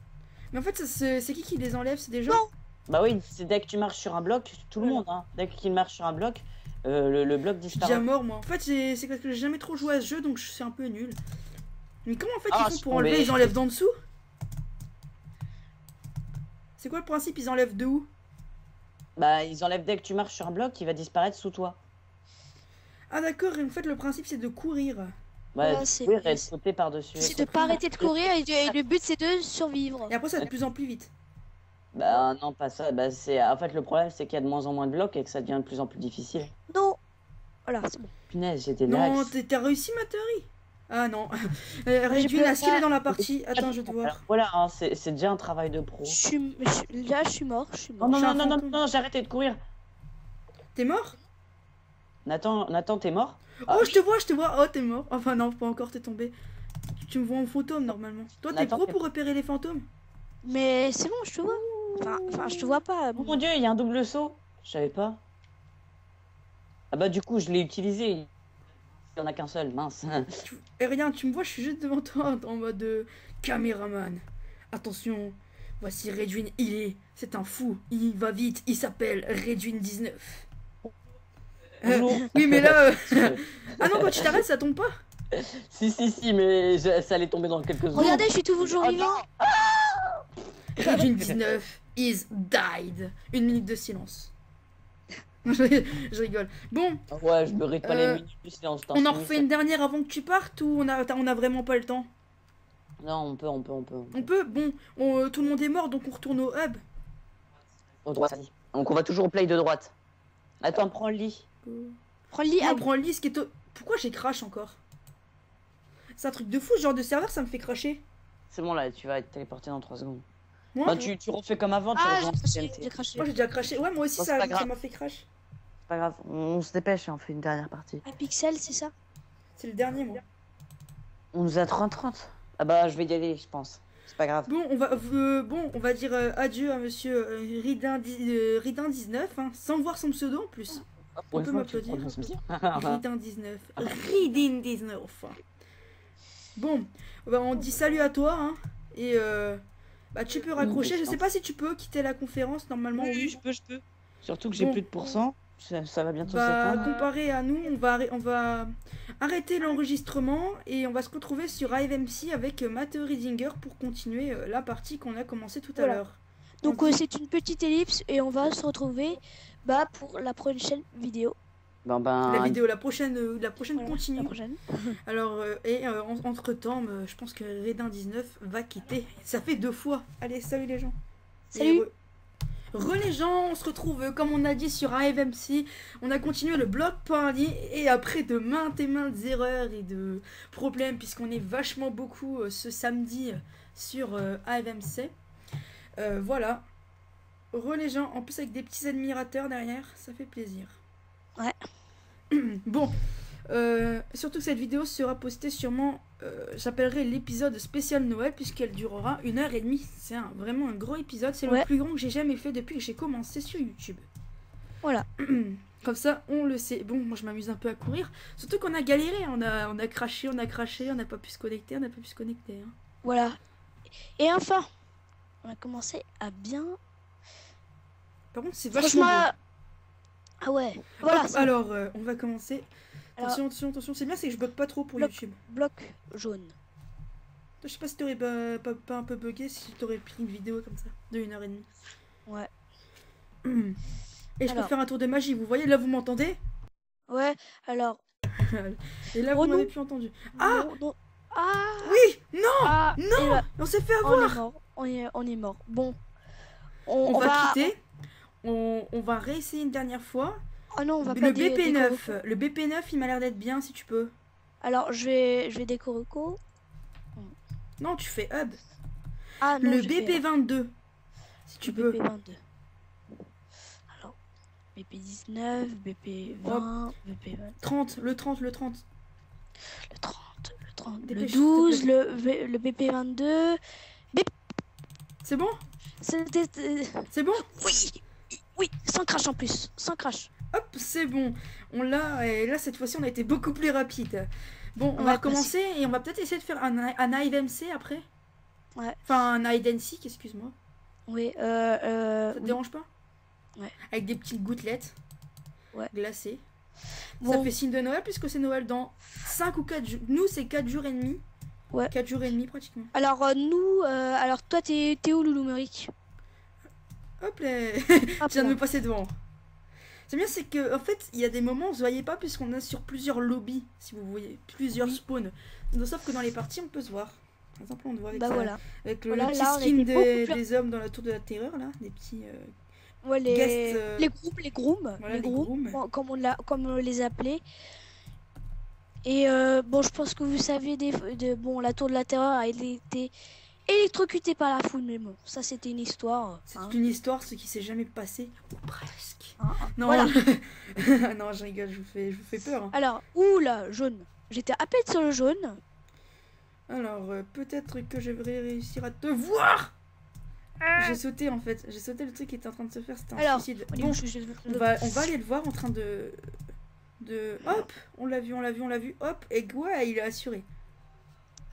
Mais en fait, ça, c'est c'est qui qui les enlève? C'est des gens? Non. Bah oui, c'est dès que tu marches sur un bloc, tout le monde, hein. Dès qu'il marche sur un bloc, euh, le, le bloc Je suis disparaît. déjà mort moi. En fait, c'est parce que j'ai jamais trop joué à ce jeu donc je suis un peu nul. Mais comment en fait Ah, ils font pour enlever? Ils enlèvent d'en dessous? C'est quoi le principe? Ils enlèvent de où? Bah, ils enlèvent dès que tu marches sur un bloc, il va disparaître sous toi. Ah d'accord, et en fait le principe c'est de courir. Ouais, c'est- courir et de sauter par-dessus. C'est de pas arrêter de courir et, et le but c'est de survivre. Et après ça va de plus en plus vite. Bah non, pas ça. Bah, c'est... En fait, le problème, c'est qu'il y a de moins en moins de blocs et que ça devient de plus en plus difficile. Non. Voilà, c'est bon. Punaise, j'étais Non, là. t'es- t'as réussi ma théorie Ah non. Euh, est-ce qu'il est dans la partie Attends, je vais Alors, voir. Voilà, hein, c'est, déjà un travail de pro. Je suis, je là, je suis mort. Je suis Non, mort. non, non, non, non, non, j'ai arrêté de courir. T'es mort? Nathan, Nathan t'es mort? Ah Oh, je te vois, je te vois. Oh, t'es mort. Enfin non, pas encore, t'es tombé. Tu- me vois en fantôme normalement. Toi, t'es pro pour repérer les fantômes? Mais c'est bon, je te vois. Enfin, enfin, je te vois pas. Oh mon dieu, il y a un double saut. Je savais pas. Ah bah du coup, je l'ai utilisé. Il y en a qu'un seul, mince. Tu- Et rien, tu me vois, je suis juste devant toi en mode euh, caméraman. Attention, voici Redwin, il est. C'est un fou, il va vite, il s'appelle Redwin 19. Euh, Bonjour. oui, mais là. euh, <laughs> <laughs> ah non, quand tu t'arrêtes, ça tombe pas. si, si, si, mais je- ça allait tomber dans quelques secondes. Regardez, je suis toujours vivant. Redwin 19 is died. Une minute de silence. <laughs> je rigole. Bon, Ouais, je pas Euh, les minutes du silence. t'en on en refait une dernière avant que tu partes ou on a, on a vraiment pas le temps? Non, on peut, on peut, on peut. On peut Bon, on- euh, tout le monde est mort donc on retourne au hub. Au droit, ça dit. Donc on va toujours au play de droite. Attends, prends le lit. Prends le lit. Prends le lit, ce qui est au- Pourquoi j'ai crash encore? C'est un truc de fou, ce genre de serveur, ça me fait cracher. C'est bon là, tu vas être téléporté dans 3 secondes. Moi, Bah, tu, tu refais comme avant, tu Ah, j'ai craché, moi j'ai déjà craché. Ouais, moi aussi, Bon, ça m'a fait crash. C'est pas grave, on, on se dépêche et on fait une dernière partie. Un pixel, c'est ça? C'est le dernier, moi. On nous a 30-30. Ah bah, je vais y aller, je pense. C'est pas grave. Bon, on va, euh, bon, on va dire euh, adieu à monsieur euh, Ridin, dix- euh, Ridin 19, hein, sans voir son pseudo en plus. Pour peut m'applaudir. <laughs> Ridin 19. Ridin 19. Bon, bah, on dit salut à toi, hein, et euh, bah, tu peux raccrocher. Je sais pas si tu peux quitter la conférence, normalement, oui. je peux, je peux. Surtout que j'ai Bon. plus de pourcents. Ça, ça va bientôt Bah, s'éteindre. comparé à nous, on va, on va arrêter l'enregistrement et on va se retrouver sur IVMC avec euh, Matt Riedinger pour continuer euh, la partie qu'on a commencé tout à l'heure. Donc euh, c'est une petite ellipse et on va se retrouver bah, pour la prochaine vidéo. Ben, ben, La vidéo, la prochaine, la prochaine Voilà, continue. La prochaine. <laughs> Alors, euh, et entre temps, je pense que Redin 19 va quitter. Ça fait deux fois. Allez, salut les gens. Salut. Re- Re les gens, on se retrouve euh, comme on a dit sur AFMC. On a continué le blog party et après de maintes et maintes erreurs et de problèmes puisqu'on est vachement beaucoup euh, ce samedi sur euh, AFMC. Euh, voilà. Re les gens, en plus avec des petits admirateurs derrière, ça fait plaisir. Ouais. <clears throat> bon, euh, surtout que cette vidéo sera postée sûrement, euh, j'appellerai l'épisode spécial Noël puisqu'elle durera une heure et demie. C'est un- vraiment un gros épisode, c'est le plus grand que j'ai jamais fait depuis que j'ai commencé sur YouTube. Voilà. <clears throat> Comme ça, on le sait. Bon, moi je m'amuse un peu à courir. Surtout qu'on a galéré, on a, on a craché, on a craché, on n'a pas pu se connecter, on n'a pas pu se connecter. hein. Voilà. Et enfin, on a commencé à bien. Par contre, c'est vachement Franchement. beau. Ah ouais. Voilà. Hop, alors, euh, on va commencer. Alors- Attention, attention, attention. C'est bien, c'est que je bug pas trop pour Bloc. YouTube. bloc jaune. Je sais pas si t'aurais pas, pas, pas un peu bugué si t'aurais pris une vidéo comme ça, de une heure et demie. Ouais. <clears throat> Et je peux faire un tour de magie, vous voyez, là vous m'entendez? Ouais. Alors. <laughs> Et là vous m'avez plus entendu. Ah non, non. Ah. Oui Non Ah. Non là, On s'est fait on est avoir mort. On est, on est mort. Bon. On, On, on va, quitter, on, on va réessayer une dernière fois. Oh non, on va le pas dé- BP9, déco- le BP9 il m'a l'air d'être bien si tu peux. Alors je vais, je vais décoroco. Non, tu fais hub. Ah non. le j'ai fait- BP22 si tu peux. BP22. Alors, BP19, BP20, BP20, 30, le 30, le 30. le 30, le 30, le Dépêche, 12, s'il te le, V- le BP22. C'est bon? C'était. euh, C'est bon? Oui, oui, sans crash en plus, sans crash. Hop, c'est bon. On l'a, et là cette fois-ci on a été beaucoup plus rapide. Bon, on Ouais, va recommencer et on va peut-être essayer de faire un, un seek après. Ouais. Enfin, un seek, excuse-moi. Oui, euh, euh, Ça te oui. dérange pas? Ouais. Avec des petites gouttelettes. Ouais. Glacées. Ça Bon, fait signe de Noël puisque c'est Noël dans 5 ou 4 jours. Nous, c'est 4 jours et demi. Ouais. 4 jours et demi pratiquement. alors euh, nous, euh, alors toi, t'es où, Loulou Hop là Je viens de me passer devant. C'est bien, c'est que en fait, il y a des moments où se voyait pas puisqu'on est sur plusieurs lobbies, si vous voyez, plusieurs spawns. Donc, sauf que dans les parties, on peut se voir. Par exemple, on te voit avec, Bah ça- voilà. avec le, Voilà, petit là, skin des, plus- des hommes dans la tour de la terreur, là, des petits. euh, Ouais, les, euh, les grooms, les grooms, voilà, les les grooms, grooms. com- comme on, comme on les appelait. Et euh, bon, je pense que vous savez, des, de, bon, la tour de la terreur a été électrocutée par la foule, mais bon, ça c'était une histoire. C'est hein. une histoire, ce qui s'est jamais passé, ou presque. Hein, hein. Non, Voilà. <laughs> non, je rigole, je vous fais, je vous fais peur. hein. Alors, ouh là, jaune. J'étais à peine sur le jaune. Alors, euh, peut-être que je vais réussir à te voir. J'ai sauté en fait, j'ai sauté le truc qui était en train de se faire, c'était un Alors, suicide. on est Bon, où, je- je- on va, on va aller le voir en train de. de... Hop On l'a vu, on l'a vu, on l'a vu, hop Et ouais, il est assuré.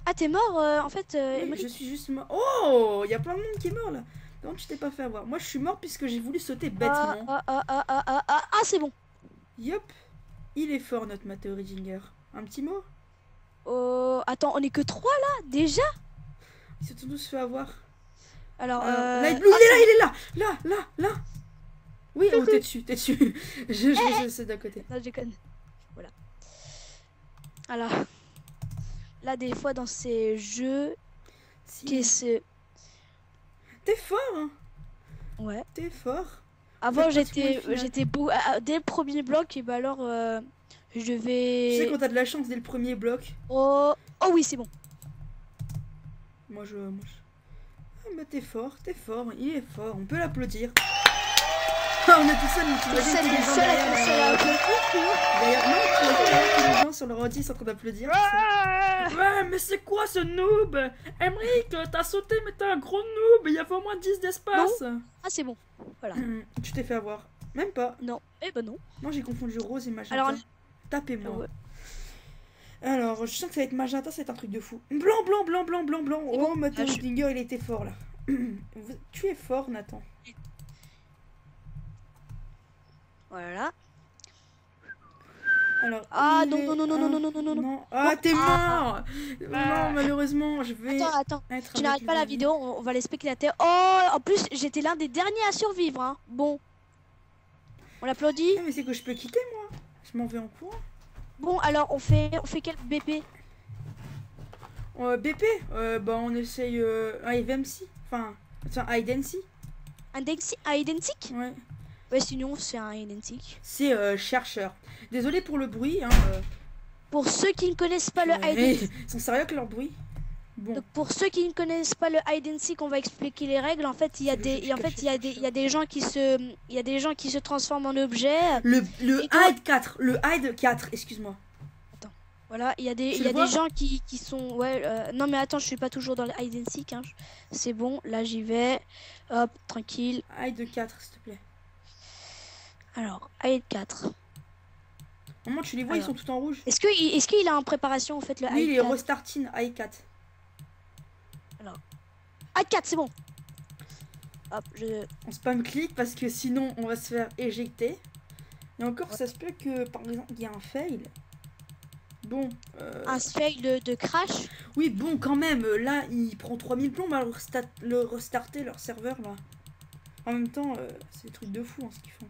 Ah, t'es mort euh, en fait. euh, Oui, je suis juste mort. Oh Il y a plein de monde qui est mort là Non, tu t'es pas fait avoir? Moi, je suis mort puisque j'ai voulu sauter ah, bêtement. ah, ah, ah, ah, ah, ah, ah, c'est bon. Yop Il est fort, notre Matteo Ridinger. Un petit mot? Oh, attends, on est que trois là déjà? Ils se sont tous fait avoir. Alors, euh, Light Blue, il est là, il est là Là, là, là Oui, <laughs> oh, t'es dessus, t'es dessus. <laughs> je, je, d'à côté. Non, je déconne. Voilà. Alors, là, des fois, dans ces jeux, Si. qui se... T'es fort, hein Ouais. T'es fort. Avant, j'étais, j'étais beau. ah, ah, Dès le premier bloc, et bah alors, euh, je Tu sais vais. quand t'as de la chance dès le premier bloc. Oh, oh oui, c'est bon. Moi je. Moi, je... Ah, bah t'es fort, t'es fort, il est fort, on peut l'applaudir. Ah, on est tout seul, mais tu Le seul, le les gens seul à à euh, applaudir. Derrière, non, les gens sur leur ordi sont en train d'applaudir. sais. Ouais, mais c'est quoi ce noob? Emric, t'as sauté, mais t'es un gros noob, il y avait au moins 10 d'espace. Ah, c'est bon. Hum, <clears throat> tu t'es fait avoir. Même pas. Non. Eh ben non. Moi j'ai confondu rose et magenta. Alors, Tapez-moi. ouais. Alors, je sens que ça va être magenta, c'est un truc de fou. Blanc, blanc, blanc, blanc, blanc, blanc. Oh, bon. Mathieu Ah, je- Dinger, il était fort là. <clears throat> Tu es fort, Nathan. Voilà. Alors, Ah, non, non, non, non, non, non, non, non, non. Ah, t'es Ah. mort Non, malheureusement, je vais Attends, attends. Tu n'arrêtes pas la vidéo, on, va les spectateurs. Oh, en plus, j'étais l'un des derniers à survivre. Hein. Bon. On l'applaudit. Ah, mais c'est que je peux quitter, moi. Je m'en vais en courant. Bon, alors, on fait, on fait quel BP Euh, BP, euh, bah on essaye euh, un EVMC. Enfin, dexi- un identique Ouais. Ouais, sinon, c'est un identique. C'est euh, chercheur. Désolé pour le bruit. Hein, euh, Pour ceux qui ne connaissent pas le hide Ils sont sérieux avec leur bruit? Bon. donc pour ceux qui ne connaissent pas le hide and seek, on va expliquer les règles. En fait, il y a des, et en fait, il y a des, il y a des gens qui se, il y a des gens qui se transforment en objets. Le, le hide 4. Le hide 4, excuse-moi. Voilà, il y a des, il y a des gens qui, qui sont, ouais. euh, non mais attends, je suis pas toujours dans le hide and seek. Hein. C'est bon, là j'y vais. Hop, tranquille. Hide 4, s'il te plaît. Alors, hide 4. Maman, tu les vois, Alors. ils sont tout en rouge. Est-ce que, il- est-ce qu'il a en préparation en fait le Oui, il est 4 restarting hide 4. Hide 4, c'est bon. Hop, je, On spam clic parce que sinon on va se faire éjecter. Et encore, ça se peut que par exemple il y a un fail. Bon, euh, un fail de, de crash? oui, bon, quand même, là il prend 3000 plombs à le restarter leur serveur là. En même temps, euh, c'est des trucs de fou hein, ce qu'ils font.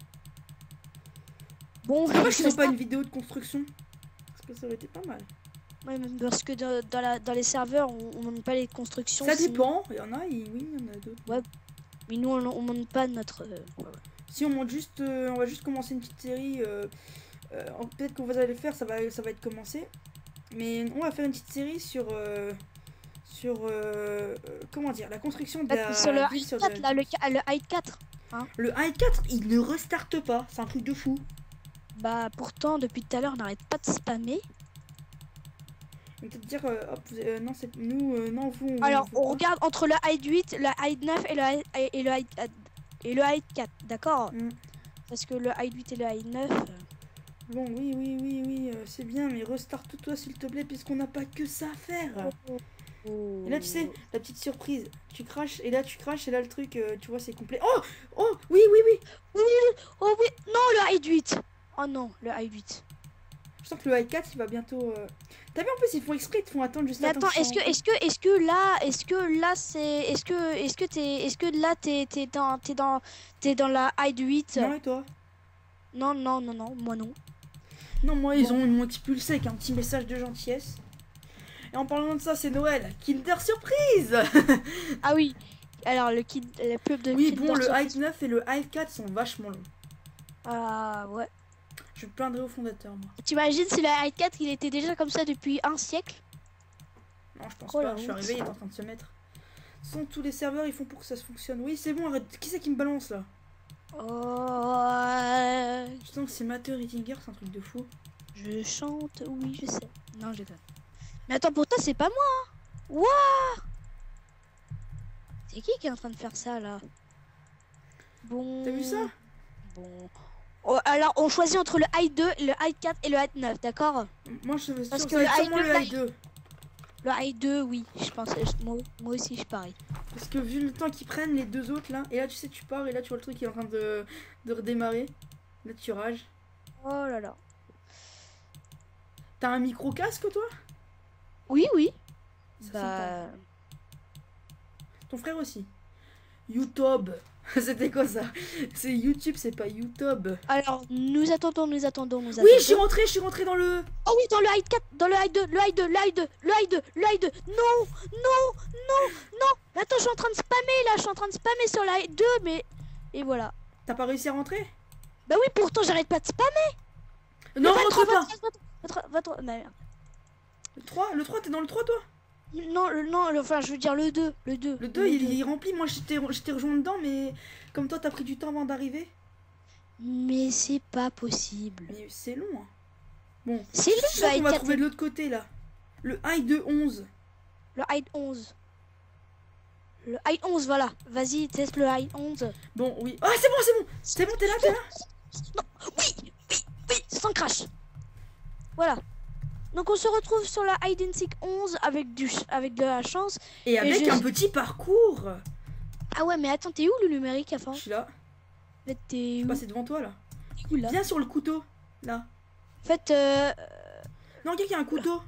Bon, je fais pas une vidéo de construction. Parce que ça aurait été pas mal. Ouais, parce que dans, dans la, dans les serveurs, on, on monte pas les constructions. Ça dépend, il y en a, il- oui, il y en a d'autres. Ouais. Mais nous, on, on monte pas notre. euh, Si on monte juste, euh, on va juste commencer une petite série. euh, euh, Peut-être qu'on va aller le faire, ça va, ça va être commencé. Mais on va faire une petite série sur, euh, sur comment dire, la construction de la sur le ville hide sur 4, de- là, le, le hide 4. Le high 4, il ne restarte pas, c'est un truc de fou. Bah, pourtant, depuis tout à l'heure, on n'arrête pas de spammer. On peut dire, euh, hop, euh, non, c'est nous, euh, non, vous. on- Alors, on regarde entre le hide 8, le hide 9 et le hide, et le hide, et le hide 4, d'accord Mm. Parce que le hide 8 et le hide 9. euh, Bon, oui, oui, oui, oui, euh, c'est bien, mais restart-toi s'il te plaît, puisqu'on n'a pas que ça à faire. Et là, tu sais, la petite surprise, tu craches, et là, tu craches, et là, le truc, euh, tu vois, c'est complet. Oh Oh Oui, oui, oui Oh oui, non, le hide 8. Oh non, le hide 8. Je sens que le high 4, il va bientôt... euh, T'as vu, en plus, ils font exprès, ils te font attendre juste Mais attends, est-ce que, est-ce que, est-ce que là, est-ce que là, c'est, est-ce que, est-ce que t'es, est-ce que là, t'es, t'es dans, t'es dans, t'es dans la hide 8 en- Non, et toi? Non, non, non, non, moi non. Non, moi, ils Bon. ont ils m'ont expulsé avec un petit message de gentillesse. Et en parlant de ça, c'est Noël. Kinder Surprise <laughs> Ah oui. Alors le kid, la pub de Oui, Kinder bon, le Surprise. Hype 9 et le Hype 4 sont vachement longs. Ah ouais. Je plaindrai au fondateur, moi. T'imagines si le hide 4 il était déjà comme ça depuis un siècle? Non, je pense Oh la pas. Je suis arrivé, il est en train de se mettre. Sans tous les serveurs, ils font pour que ça se fonctionne. Oui, c'est bon, arrête. Qui c'est qui me balance là? Oh. Je sens que c'est Mathieu Rittinger, c'est un truc de fou. Je chante, oui, je sais. Non, je déconne. Mais attends, pour toi, c'est pas moi. hein. Wouah C'est qui qui est en train de faire ça là? Bon. T'as vu ça? Bon. Oh, alors, on choisit entre le hide 2, le hide 4 et le hide 9, d'accord? Moi, je veux Parce sûr, que le sûrement Hype le 2, Hype 2. Le hide 2, oui, je pense. Moi, moi aussi, je parie. Parce que vu le temps qu'ils prennent, les deux autres là, et là, tu sais, tu pars, et là, tu vois le truc qui est en train de, de redémarrer. Là, tu rages. Oh là là. T'as un micro-casque, toi? Oui, oui. Ça Bah. Ton frère aussi. YouTube. <laughs> C'était quoi ça C'est YouTube, c'est pas YouTube. Alors, nous attendons, nous attendons, nous attendons. Oui, je suis rentré, je suis rentré dans le. Oh oui, dans le hide 4, dans le hide 2, le hide 2, le hide 2, le hide 2, le hide 2. Non, non, non, non. Attends, je suis en train de spammer là, je suis en train de spammer sur le hide 2, mais. Et voilà. T'as pas réussi à rentrer Bah oui, pourtant, j'arrête pas de spammer. Non, Va rentre pas merde. Le 3, le 3, t'es dans le 3 toi Non, le, non, le- enfin, je veux dire le 2, le 2. Le 2, il, il est rempli, moi j'étais j'étais rejoint dedans, mais comme toi t'as pris du temps avant d'arriver. Mais c'est pas possible. Mais c'est long, hein. Bon, C'est je le sûr qu'on hide va 4, trouver de l'autre côté là. Le high de 11. le hide 11. Le hide 11, voilà. Vas-y, teste le hide 11. Bon, oui. Ah, c'est bon, c'est bon C'est bon, t'es là, t'es là Oui, oui, oui, sans crash. Voilà. Donc on se retrouve sur la Hide and Seek 11 avec, du, avec de la chance. Et avec je- un petit parcours Ah ouais, mais attends, t'es où le numérique avant Je suis là, En fait, t'es passé devant toi là. T'es où, là? Viens sur le couteau, là. En fait, euh, Non, regarde, il y a un couteau.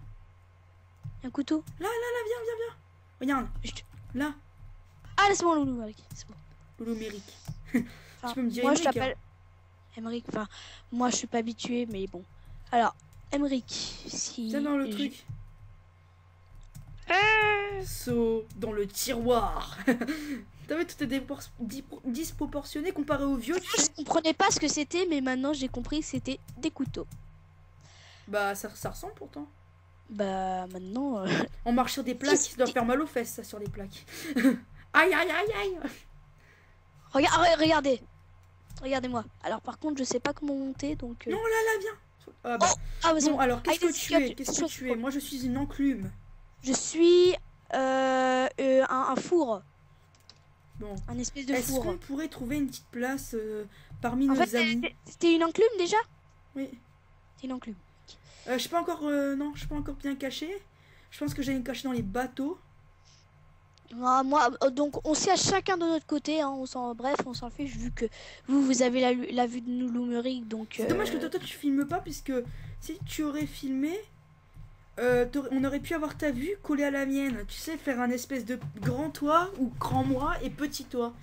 un couteau? Là, là, là, viens, viens, viens. Regarde, là, Ah, là, c'est bon, le numérique. C'est bon. Lolo Méric. <laughs> Enfin, Tu peux me dire moi, je hein. t'appelle Emmerich. Enfin, moi, je suis pas habitué, mais bon. Alors, Emmerich, si. Viens dans le je- truc. Euh, Saut dans le tiroir. <laughs> T'as vu, tout est disproportionné comparé au vieux, tu Je comprenais pas ce que c'était, mais maintenant j'ai compris que c'était des couteaux. Bah, ça, ça ressemble pourtant. Bah, maintenant. euh, On marche sur des plaques, ça doit faire mal aux fesses, ça, sur les plaques. <laughs> aïe, aïe, aïe, aïe. Regarde, re- regardez. Regardez-moi. Alors, par contre, je sais pas comment monter, donc. euh, Non, là, là, viens. Ah, bah. Ah, vas-y. Bon, alors, qu'est-ce Allez, que tu es? Qu'est-ce que tu es? Moi, je suis une enclume. Je suis euh, euh, un, un four, Bon. un espèce de Est-ce four. qu'on pourrait trouver une petite place euh, parmi En nos fait, amis? t'es une enclume déjà? Oui. T'es une enclume. Je suis pas encore... non, je suis pas encore bien caché. Je pense que j'allais me cacher dans les bateaux. Ah, moi, euh, donc on sait à chacun de notre côté, hein, on s'en, bref, on s'en fiche vu que vous, vous avez la, vue de nous, Lumeric, donc. C'est dommage que euh, toi, toi, tu filmes pas, puisque si tu aurais filmé, euh, on aurait pu avoir ta vue collée à la mienne. Tu sais, faire un espèce de grand toit ou grand moi et petit toit.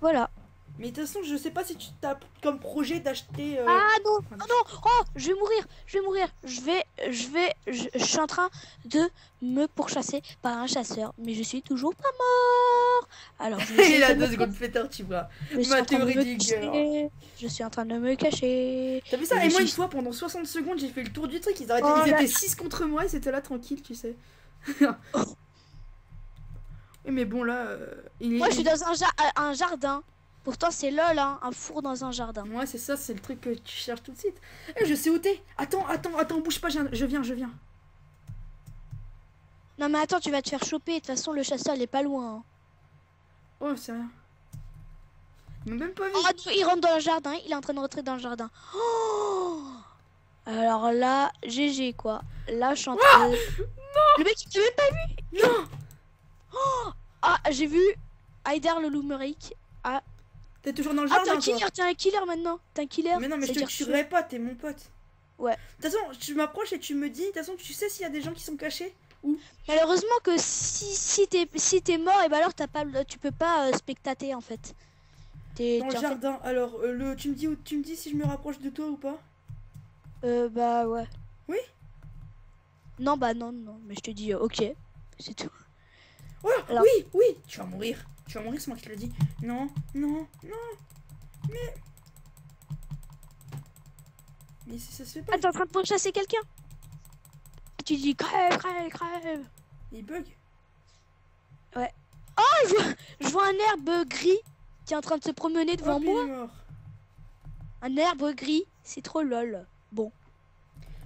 Voilà. Mais de toute façon, je sais pas si tu as comme projet d'acheter. euh, Ah non, enfin, non, oh, je vais mourir, je vais mourir, je vais, je vais, je, je suis en train de me pourchasser par un chasseur, mais je suis toujours pas mort. Alors, je <laughs> vais Il a de deux secondes tu vois. je suis en ma train de me théorie du cacher. Je suis en train de me cacher. T'as vu ça Et moi, une fois, pendant 60 secondes, j'ai fait le tour du truc. Ils, arrêtaient, Oh ils là- étaient 6 contre moi, ils étaient là tranquilles, tu sais. <laughs> Mais bon, là. euh, il est- Moi, je suis dans un, ja- un jardin. Pourtant, c'est lol, hein, un four dans un jardin. Ouais, c'est ça, c'est le truc que tu cherches tout de suite. Eh, je sais où t'es. Attends, attends, attends, bouge pas, je viens, je viens. Non, mais attends, tu vas te faire choper. De toute façon, le chasseur, il est pas loin. hein. Oh, c'est rien. Il même pas vu. Oh, il rentre dans le jardin. Il est en train de rentrer dans le jardin. Oh Alors là, GG quoi. Là, je suis en train de- Le mec, il t'a même pas vu Non Ah, j'ai vu Aider le Loumeric. T'es toujours dans le Ah, t'es jardin, un killer, toi. t'es un killer maintenant. T'es un killer. Mais non, mais je te tuerai pas, t'es mon pote. Ouais. De toute façon, tu m'approches et tu me dis, de toute façon, tu sais s'il y a des gens qui sont cachés Malheureusement que si, si t'es si t'es mort, et bah alors t'as pas, tu peux pas euh, spectater en fait. T'es dans le fait- jardin. Alors, euh, le, tu me dis où, tu me dis si je me rapproche de toi ou pas? Euh, bah ouais. Oui? Non, bah non, non. Mais je te dis, euh, ok. C'est tout. Oh, Alors- oui, oui, tu vas mourir. Tu vas mourir, c'est moi qui te le dis. Non, non, non. Mais. Mais ça, ça se fait pas. Ah, t'es en train de pourchasser quelqu'un Tu dis crève, crève, crève. Il bug. Je vois, je vois un herbe gris qui est en train de se promener devant Hop, il moi. mort. Un herbe gris, c'est trop lol. Bon.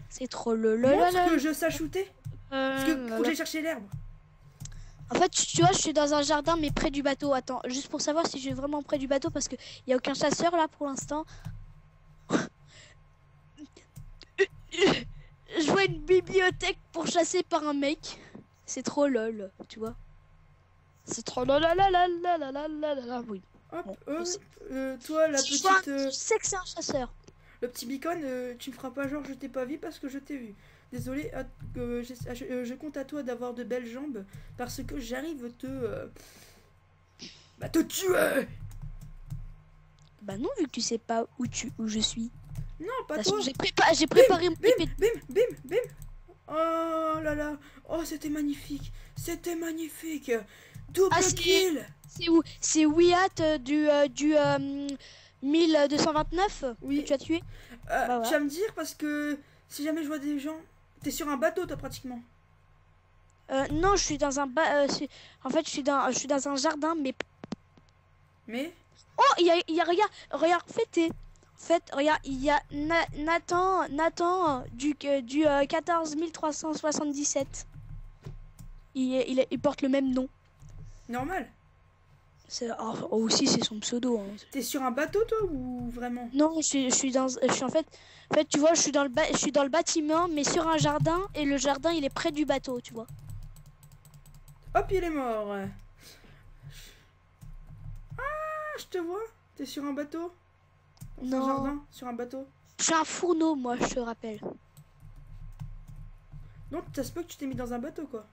C'est trop lol. Montre que je sais shooter. Parce que Euh, faut que j'aille chercher l'herbe. En fait, tu vois, je suis dans un jardin, mais près du bateau. Attends, juste pour savoir si je suis vraiment près du bateau, parce qu'il n'y a aucun chasseur là pour l'instant. Je vois une bibliothèque pour chasser par un mec. C'est trop lol, tu vois. C'est trop lol, la la la la la la la la la. Oui. Hop, Bon, euh, euh, toi, la Si je petite. euh, Je sais que c'est un chasseur. le petit beacon, euh, tu me feras pas genre je t'ai pas vu parce que je t'ai vu. Désolé, à- euh, je, je compte à toi d'avoir de belles jambes parce que j'arrive te. euh, bah, te tuer Bah non, vu que tu sais pas où tu où je suis. Non, De pas toute façon, toi j'ai prépa- j'ai préparé mon Bim, bim, bim, bim Oh là là Oh, c'était magnifique C'était magnifique Double Ah, c'est- kill C'est où C'est Wiat euh, du euh, du euh, 1229 Oui. que tu as tué? Euh, Bah ouais. Tu vas me dire parce que si jamais je vois des gens... T'es sur un bateau, toi, pratiquement. Euh, non, je suis dans un ba- euh, en fait, je suis dans je suis dans un jardin mais Mais... Oh, il y a, il y a regarde, regarde, fêté. En fait, regarde, il y a Na- Nathan, Nathan du, euh, du euh, 14 377. Il, il, il porte le même nom. Normal. C'est, oh, oh, aussi, c'est son pseudo. hein. T'es sur un bateau, toi, ou vraiment? Non, je suis, je suis dans, je suis en fait, en fait, tu vois, je suis dans le, ba- je suis dans le bâtiment, mais sur un jardin, et le jardin, il est près du bateau, tu vois. Hop, il est mort Ah, je te vois T'es sur un bateau? Dans un Non. jardin Sur un bateau? Je suis un fourneau, moi, je te rappelle. Donc, ça se peut que tu t'es mis dans un bateau, quoi.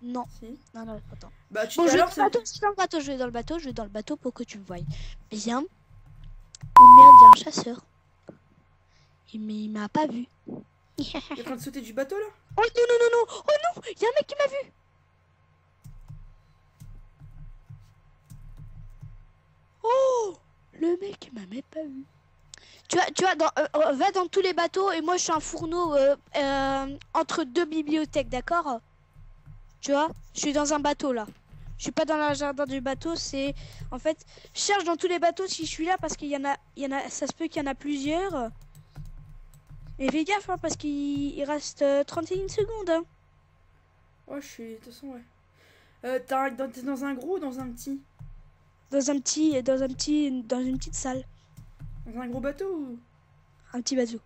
Non, Si. non, non, attends. Bah, tu Bon, je vais dans le bateau, je vais dans le bateau, je vais dans le bateau, je vais dans le bateau pour que tu me voyes. Bien. Oh merde, il y a un chasseur. Il m'a- il m'a pas vu. Il est en train de sauter du bateau, là? Oh non, non, non, non, oh non, il y a un mec qui m'a vu. Oh, le mec m'a même pas vu. Tu vois, tu vois dans, euh, euh, va dans tous les bateaux et moi je suis un fourneau euh, euh, entre deux bibliothèques, d'accord? Tu vois, je suis dans un bateau là. Je suis pas dans le jardin du bateau, c'est en fait, je cherche dans tous les bateaux si je suis là parce qu'il y en a, il y en a, ça se peut qu'il y en a plusieurs. Et fais gaffe hein, parce qu'il il reste euh, 31 secondes. hein. Ouais, je suis... De toute façon, ouais. Euh, t'es dans un gros ou dans un petit? Dans un petit, dans un petit, dans une petite salle, Dans un gros bateau ou? Un petit bateau.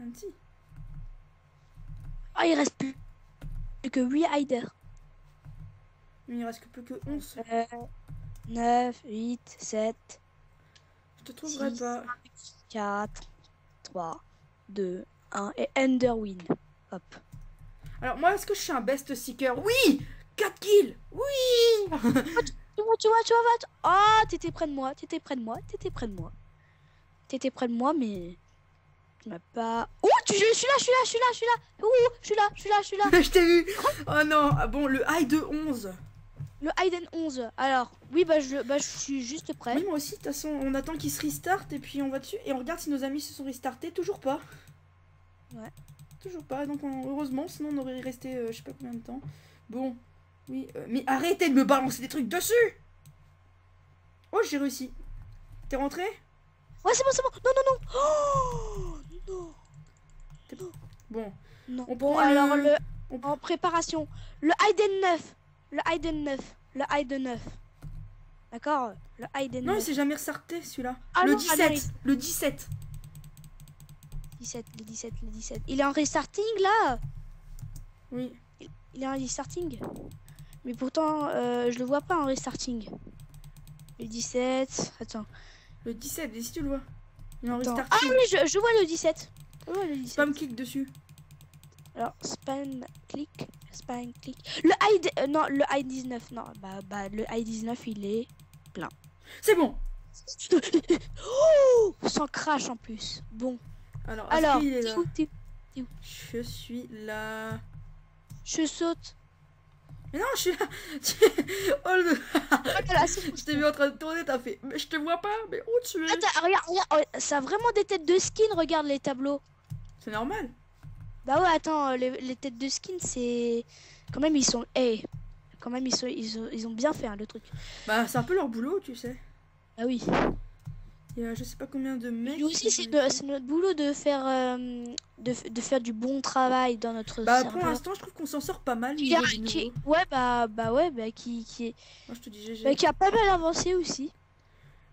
un petit Ah, il reste plus plus que 8 hiders. Mais il reste que peu que 11. 9, 8, 7, Je te trouverai Six. pas. 4, 3, 2, 1 et Enderwind. Hop. Alors, moi, est-ce que je suis un best seeker? Oui 4 kills Oui Tu vois, tu vois, tu vois, tu vois. Ah, t'étais près de moi, t'étais près de moi, t'étais près de moi. T'étais près de moi, mais. Tu m'as pas. Oh, tu, je suis là, je suis là, je suis là, je suis là. Ouh, je suis là, je suis là, je suis là. <laughs> Je t'ai vu Oh non Ah bon, le high de 11. Le Hayden 11. Alors, oui, bah je, bah, je suis juste prêt. Oui, moi aussi, de toute façon, on attend qu'il se restart et puis on va dessus. Et on regarde si nos amis se sont restartés. Toujours pas. Ouais. Toujours pas. Donc, on- heureusement, sinon on aurait resté euh, je sais pas combien de temps. Bon. Oui, euh, mais arrêtez de me balancer des trucs dessus Oh, j'ai réussi. T'es rentré? Ouais, c'est bon, c'est bon. Non, non, non. Oh, non. Bon. Non. On bon, alors, le- on- en préparation. Le Hayden 9. Le Hayden 9. Le Hayden 9. D'accord Le Hayden Non, il 9. s'est jamais restarté celui-là. Ah le non, 17. Valérie. Le 17. 17, le 17, le 17. Il est en restarting là? Oui. Il est en restarting? Mais pourtant, euh, je le vois pas en restarting. Le 17. Attends. Le 17, et si tu le vois. Attends. Ah oui, je, je vois le 17. Je vois le 17. Spam clic dessus. Alors, spam click. Spam click. Le i. euh, non, le i19. Non, bah, bah, le i19 il est. C'est bon. <laughs> oh Sans crash en plus. Bon. Alors, Alors, est là où, Je suis là. je saute. Mais non, je suis là. <laughs> oh, bon. <laughs> Je t'ai vu en train de tourner, t'as fait. Mais je te vois pas, mais où tu es? Attends, regarde, regarde, oh, ça a vraiment des têtes de skin, regarde les tableaux. C'est normal. Bah ouais, attends, les, les têtes de skin, c'est... Quand même, ils sont... Hey, quand même, ils, sont... ils, ont... ils ont bien fait, hein, le truc. Bah, c'est un peu leur boulot, tu sais. Ah oui. Il y a je sais pas combien de mecs. Nous aussi, c'est notre boulot de faire, euh, de, de faire du bon travail dans notre Bah, pour l'instant, je trouve qu'on s'en sort pas mal. Qui a- qui-. Ouais, bah, bah ouais, bah, qui, qui, est- Moi, je te dis GG. bah, qui a pas mal avancé aussi.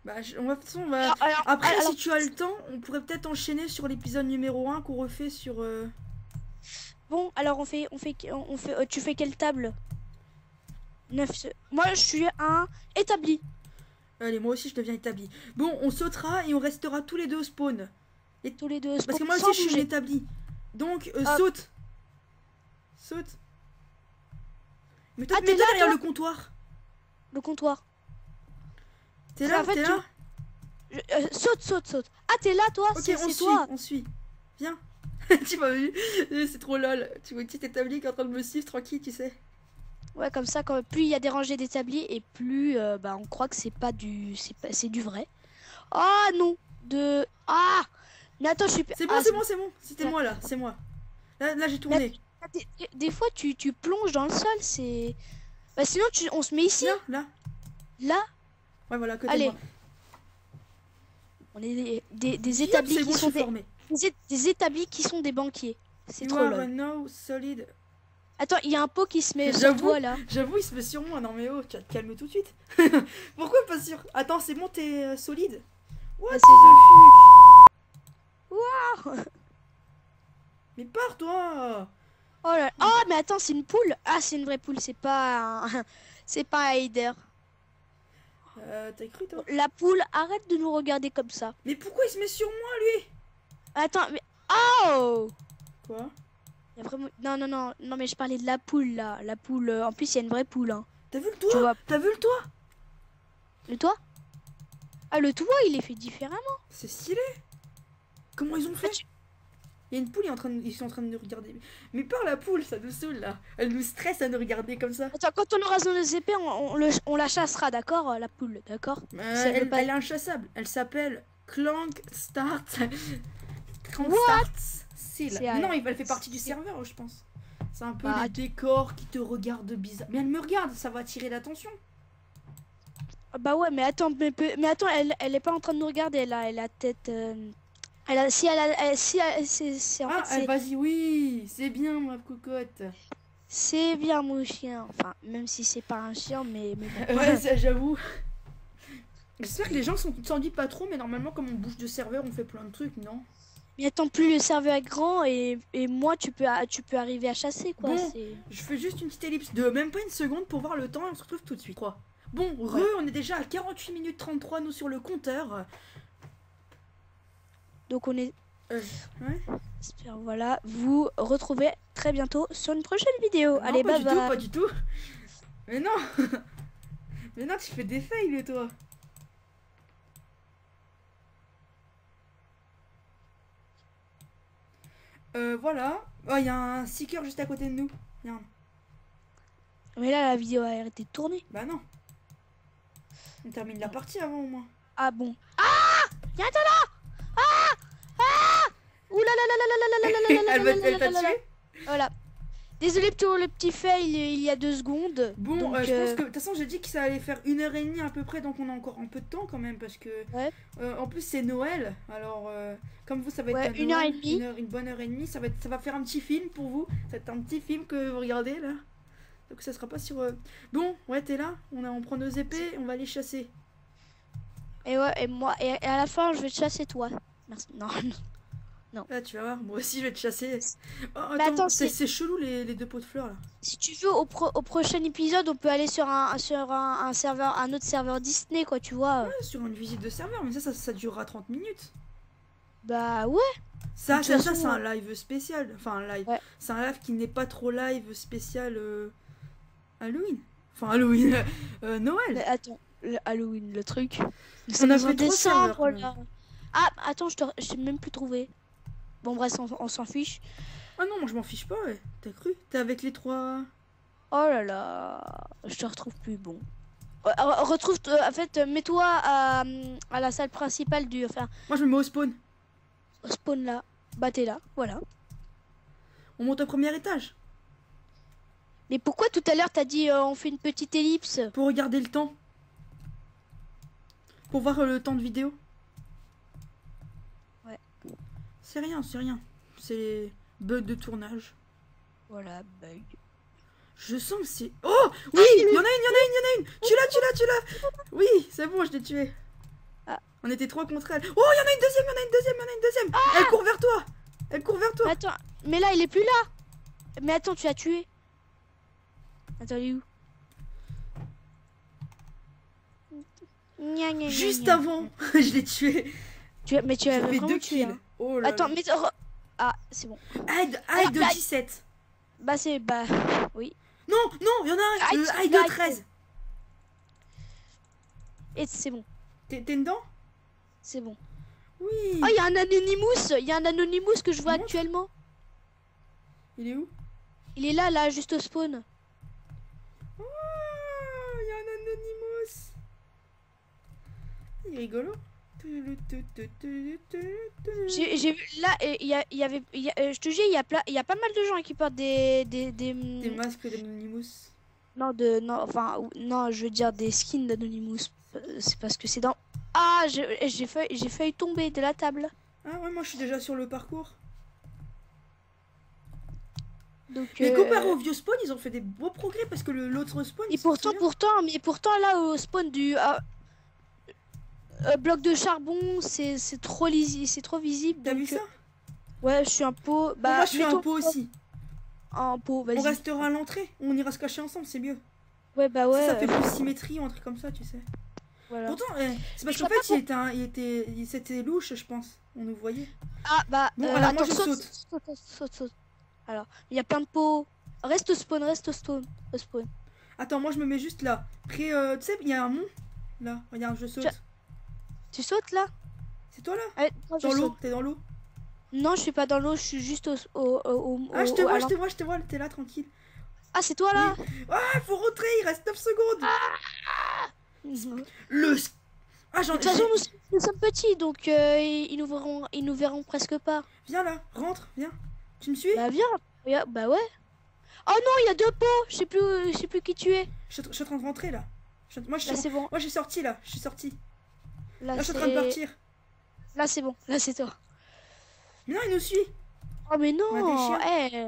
Bah, on va, de toute façon, on va. Alors, alors- Après, alors- si tu as le temps, on pourrait peut-être enchaîner sur l'épisode numéro 1 qu'on refait sur. euh, Bon, alors on fait, on fait, on fait, euh, tu fais quelle table? 9. Moi, je suis un établi. Allez, moi aussi, je deviens établi. Bon, on sautera et on restera tous les deux au spawn. Tous les deux. Parce que moi aussi, je suis établi. Donc, euh, saute. Saute. Mais toi, Ah, t'es là, derrière le comptoir. Le comptoir. T'es là, en fait, t'es là Je- euh, saute, saute, saute. Ah, t'es là, toi Ok, on suit, toi. on suit. Viens. <laughs> tu m'as vu C'est trop lol. Tu vois une petite établie qui est en train de me suivre tranquille, tu sais. Ouais, comme ça, quand plus il y a des rangées d'établis et plus euh, bah, on croit que c'est pas du, c'est pas, c'est du vrai. Ah non, de ah. Mais attends, je suis. C'est bon, ah, c'est bon, c'est bon. C'était Ouais. moi là, c'est moi. Là, là j'ai tourné. ah, Des, fois, tu, tu plonges dans le sol, c'est. Bah sinon, tu, on se met ici, Viens, là. là. Ouais, voilà, côté Allez, moi. On est des, des, établis qui bon, sont des, des, établis qui sont des banquiers. C'est trop lol. now solid. Attends, il y a un pot qui se met sur J'avoue. toi là. J'avoue, il se met sur moi. Non, mais oh, tu vas te calmer tout de suite. <laughs> Pourquoi pas sûr Attends, c'est bon, t'es euh, solide What Ah, the fuck? <laughs> Mais pars, toi Oh là. Oh, mais attends, c'est une poule. Ah, c'est une vraie poule. C'est pas, un... <laughs> c'est pas un hider. euh, T'as cru, toi? La poule, arrête de nous regarder comme ça. Mais pourquoi il se met sur moi, lui? Attends, mais. Oh Quoi? Y a vraiment... Non, non, non, non, mais je parlais de la poule là. La poule. euh, En plus, il y a une vraie poule. Hein. T'as vu le toit vois. T'as vu le toit Le toit Ah, le toit, il est fait différemment. C'est stylé Comment ils ont fait Ah, Il y a une poule, ils, est en train de- ils sont en train de nous regarder. Mais par la poule, ça nous saoule là. Elle nous stresse à nous regarder comme ça. Attends, quand on aura nos épées, on, on le- on la chassera, d'accord La poule, d'accord Euh, elle, pas- elle est inchassable. Elle s'appelle Clank Start. <laughs> Clank What Start Non, elle fait partie du serveur, je pense. C'est un peu Bah, les décors qui te regardent bizarre. Mais elle me regarde, ça va attirer l'attention. Ah Bah ouais, mais attends, mais, attends, elle, elle est pas en train de nous regarder là. Elle a tête. euh, Elle a, si elle a, elle- si c'est, Ah, vas-y, oui, c'est bien, ma cocotte. c'est bien mon chien. Enfin, même si c'est pas un chien, mais. Ouais, ça, j'avoue. J'espère que les gens sont- s'en disent pas trop, mais normalement, comme on bouge de serveur, on fait plein de trucs, non? Mais attends, plus le serveur est grand et, et moi, tu peux, tu peux arriver à chasser quoi. Bon. Je fais juste une petite ellipse de même pas une seconde pour voir le temps et on se retrouve tout de suite. Trois. Bon, re, Ouais. on est déjà à 48 minutes 33, nous sur le compteur. Donc on est. Euh, ouais. j'espère, Voilà, vous retrouvez très bientôt sur une prochaine vidéo. Non, Allez, pas bye du tout, pas du tout. <laughs> Mais non <laughs> Mais non, tu fais des fails, toi Euh, voilà. Oh, il y a un seeker juste à côté de nous. Regarde. Mais là, la vidéo a arrêté de tourner. Bah non. On termine la partie avant au moins. Ah bon. Ah Y'a un tas là Ah Ah Ouh là là là là là là là là là là Elle t'a tué Voilà. Désolé pour le petit fail il y a deux secondes. Bon, Donc, euh, je euh, pense que de toute façon j'ai dit que ça allait faire une heure et demie à peu près, donc on a encore un peu de temps quand même parce que Ouais. euh, en plus c'est Noël, alors euh, comme vous ça va être Ouais, une heure et demie. une, heure- une bonne heure et demie, ça va être, ça va faire un petit film pour vous, ça va être un petit film que vous regardez là, donc ça sera pas sur. euh, Bon, ouais t'es là, on a on prend nos épées, on va les chasser. Et ouais, et moi, et, et à la fin, je vais te chasser toi. Merci. Non, <laughs> non. Là, tu vas voir, moi aussi je vais te chasser. Oh, attends, c'est chelou les, les deux pots de fleurs là. Si tu veux, au, pro- au prochain épisode, on peut aller sur un sur un, un serveur, un autre serveur Disney, quoi, tu vois. Ouais, sur une visite de serveur, mais ça, ça, ça durera 30 minutes. Bah ouais. Ça, ça, ça, c'est un live spécial. Enfin, un live. Ouais. C'est un live qui n'est pas trop live spécial euh, Halloween. Enfin, Halloween. <laughs> euh, Noël. Mais attends, le Halloween, le truc. On a fait décembre là. Ah, attends, je te... j'ai même plus trouvé. Bon, bref, on, on s'en fiche. Ah non, moi je m'en fiche pas, ouais. T'as cru? T'es avec les trois. Oh là là, je te retrouve plus. Bon. Euh, re- retrouve, en fait, mets-toi à, à la salle principale du, enfin, Moi je me mets au spawn. Spawn là. T'es là, voilà. On monte au premier étage. Mais pourquoi tout à l'heure t'as dit euh, on fait une petite ellipse? Pour regarder le temps. Pour voir euh, le temps de vidéo. Ouais. C'est rien, c'est rien. C'est les bugs de tournage. Voilà, bug. Je sens que c'est. Oh Oui Il y en a une, il y en a une, il y en a une Tu l'as, tu l'as, tu l'as Oui, c'est bon, je l'ai tué. Ah. On était trois contre elle. Oh, il y en a une deuxième, il y en a une deuxième, il y en a une deuxième Elle court vers toi Elle court vers toi Attends, mais là il est plus là. Mais attends, tu l'as tué. Attends, il est où? Gna, gna, Juste gna. avant <laughs> Je l'ai tué Tu as, mais tu J'ai as fait vraiment deux kills hein. Oh là Attends, là. mais ah, c'est bon. Aide, aide de Ah, 17 Bah c'est bah oui. Non, non, il y en a un aide de aïe. 13 Et c'est bon, t'es dedans? C'est bon. Oui Oh, il y a un Anonymous, il y a un Anonymous que je vois actuellement. Il est où? Il est là, là, juste au spawn. Oh, il y a un Anonymous Il est rigolo J'ai vu là, et il y, a- il y avait, y a- euh, je te jure, il y a il y a pas mal de gens qui portent des, des, des, Des masques d'Anonymous. non de, non, enfin, non, je veux dire des skins d'Anonymous. Euh, C'est parce que c'est dans. Ah, j'ai j'ai failli, j'ai failli tomber de la table. Ah ouais, moi je suis déjà sur le parcours. Donc. Mais euh, comparé au vieux spawn, ils ont fait des beaux progrès parce que l'autre spawn. Et pourtant, pourtant, mais pourtant là au spawn du ah, euh, bloc de charbon, c'est trop lisi, c'est trop visible. T'as vu ça euh, Ouais, je suis un pot. Bon, Bah, Moi je suis un pot aussi. Un pot, On vas-y. restera à l'entrée. On ira se cacher ensemble, c'est mieux. Ouais, bah ouais. Ça fait plus symétrie ou un truc comme ça, tu sais. Voilà. Pourtant, eh, c'est parce qu'en fait, pas il était, un- il était, il- c'était louche, je pense. On nous voyait. Ah bah. Bon, euh, alors moi, attends, je saute, saute. saute, saute, saute, saute. Alors, il y a plein de pots. Reste au spawn, reste au spawn. Attends, moi je me mets juste là. Près, euh, tu sais, il y a un mont. Là, regarde, je saute. Tu sautes là? C'est toi là? Moi, Dans l'eau, t'es dans l'eau? Non, je suis pas dans l'eau, je suis juste au. au, au, au- Ah, je te vois, je te vois, je te vois, t'es là tranquille. Ah, c'est toi là? Ah, faut rentrer, il reste 9 secondes. De Le. Ah, j'en toute façon, nous, sommes- nous sommes petits, donc euh, ils, nous verront, ils nous verront presque pas. Viens là, rentre, viens. Tu me suis? Bah viens, bah ouais. Oh non, il y a deux pots, je sais plus, je sais plus qui tu es. je, suis- je suis en train de rentrer là. Je- moi, je Là suis, bon, moi, suis sorti là, je suis sorti. là Là, je suis en train de partir. là c'est bon, là c'est toi. Mais non, il nous suit. Oh mais non, des eh,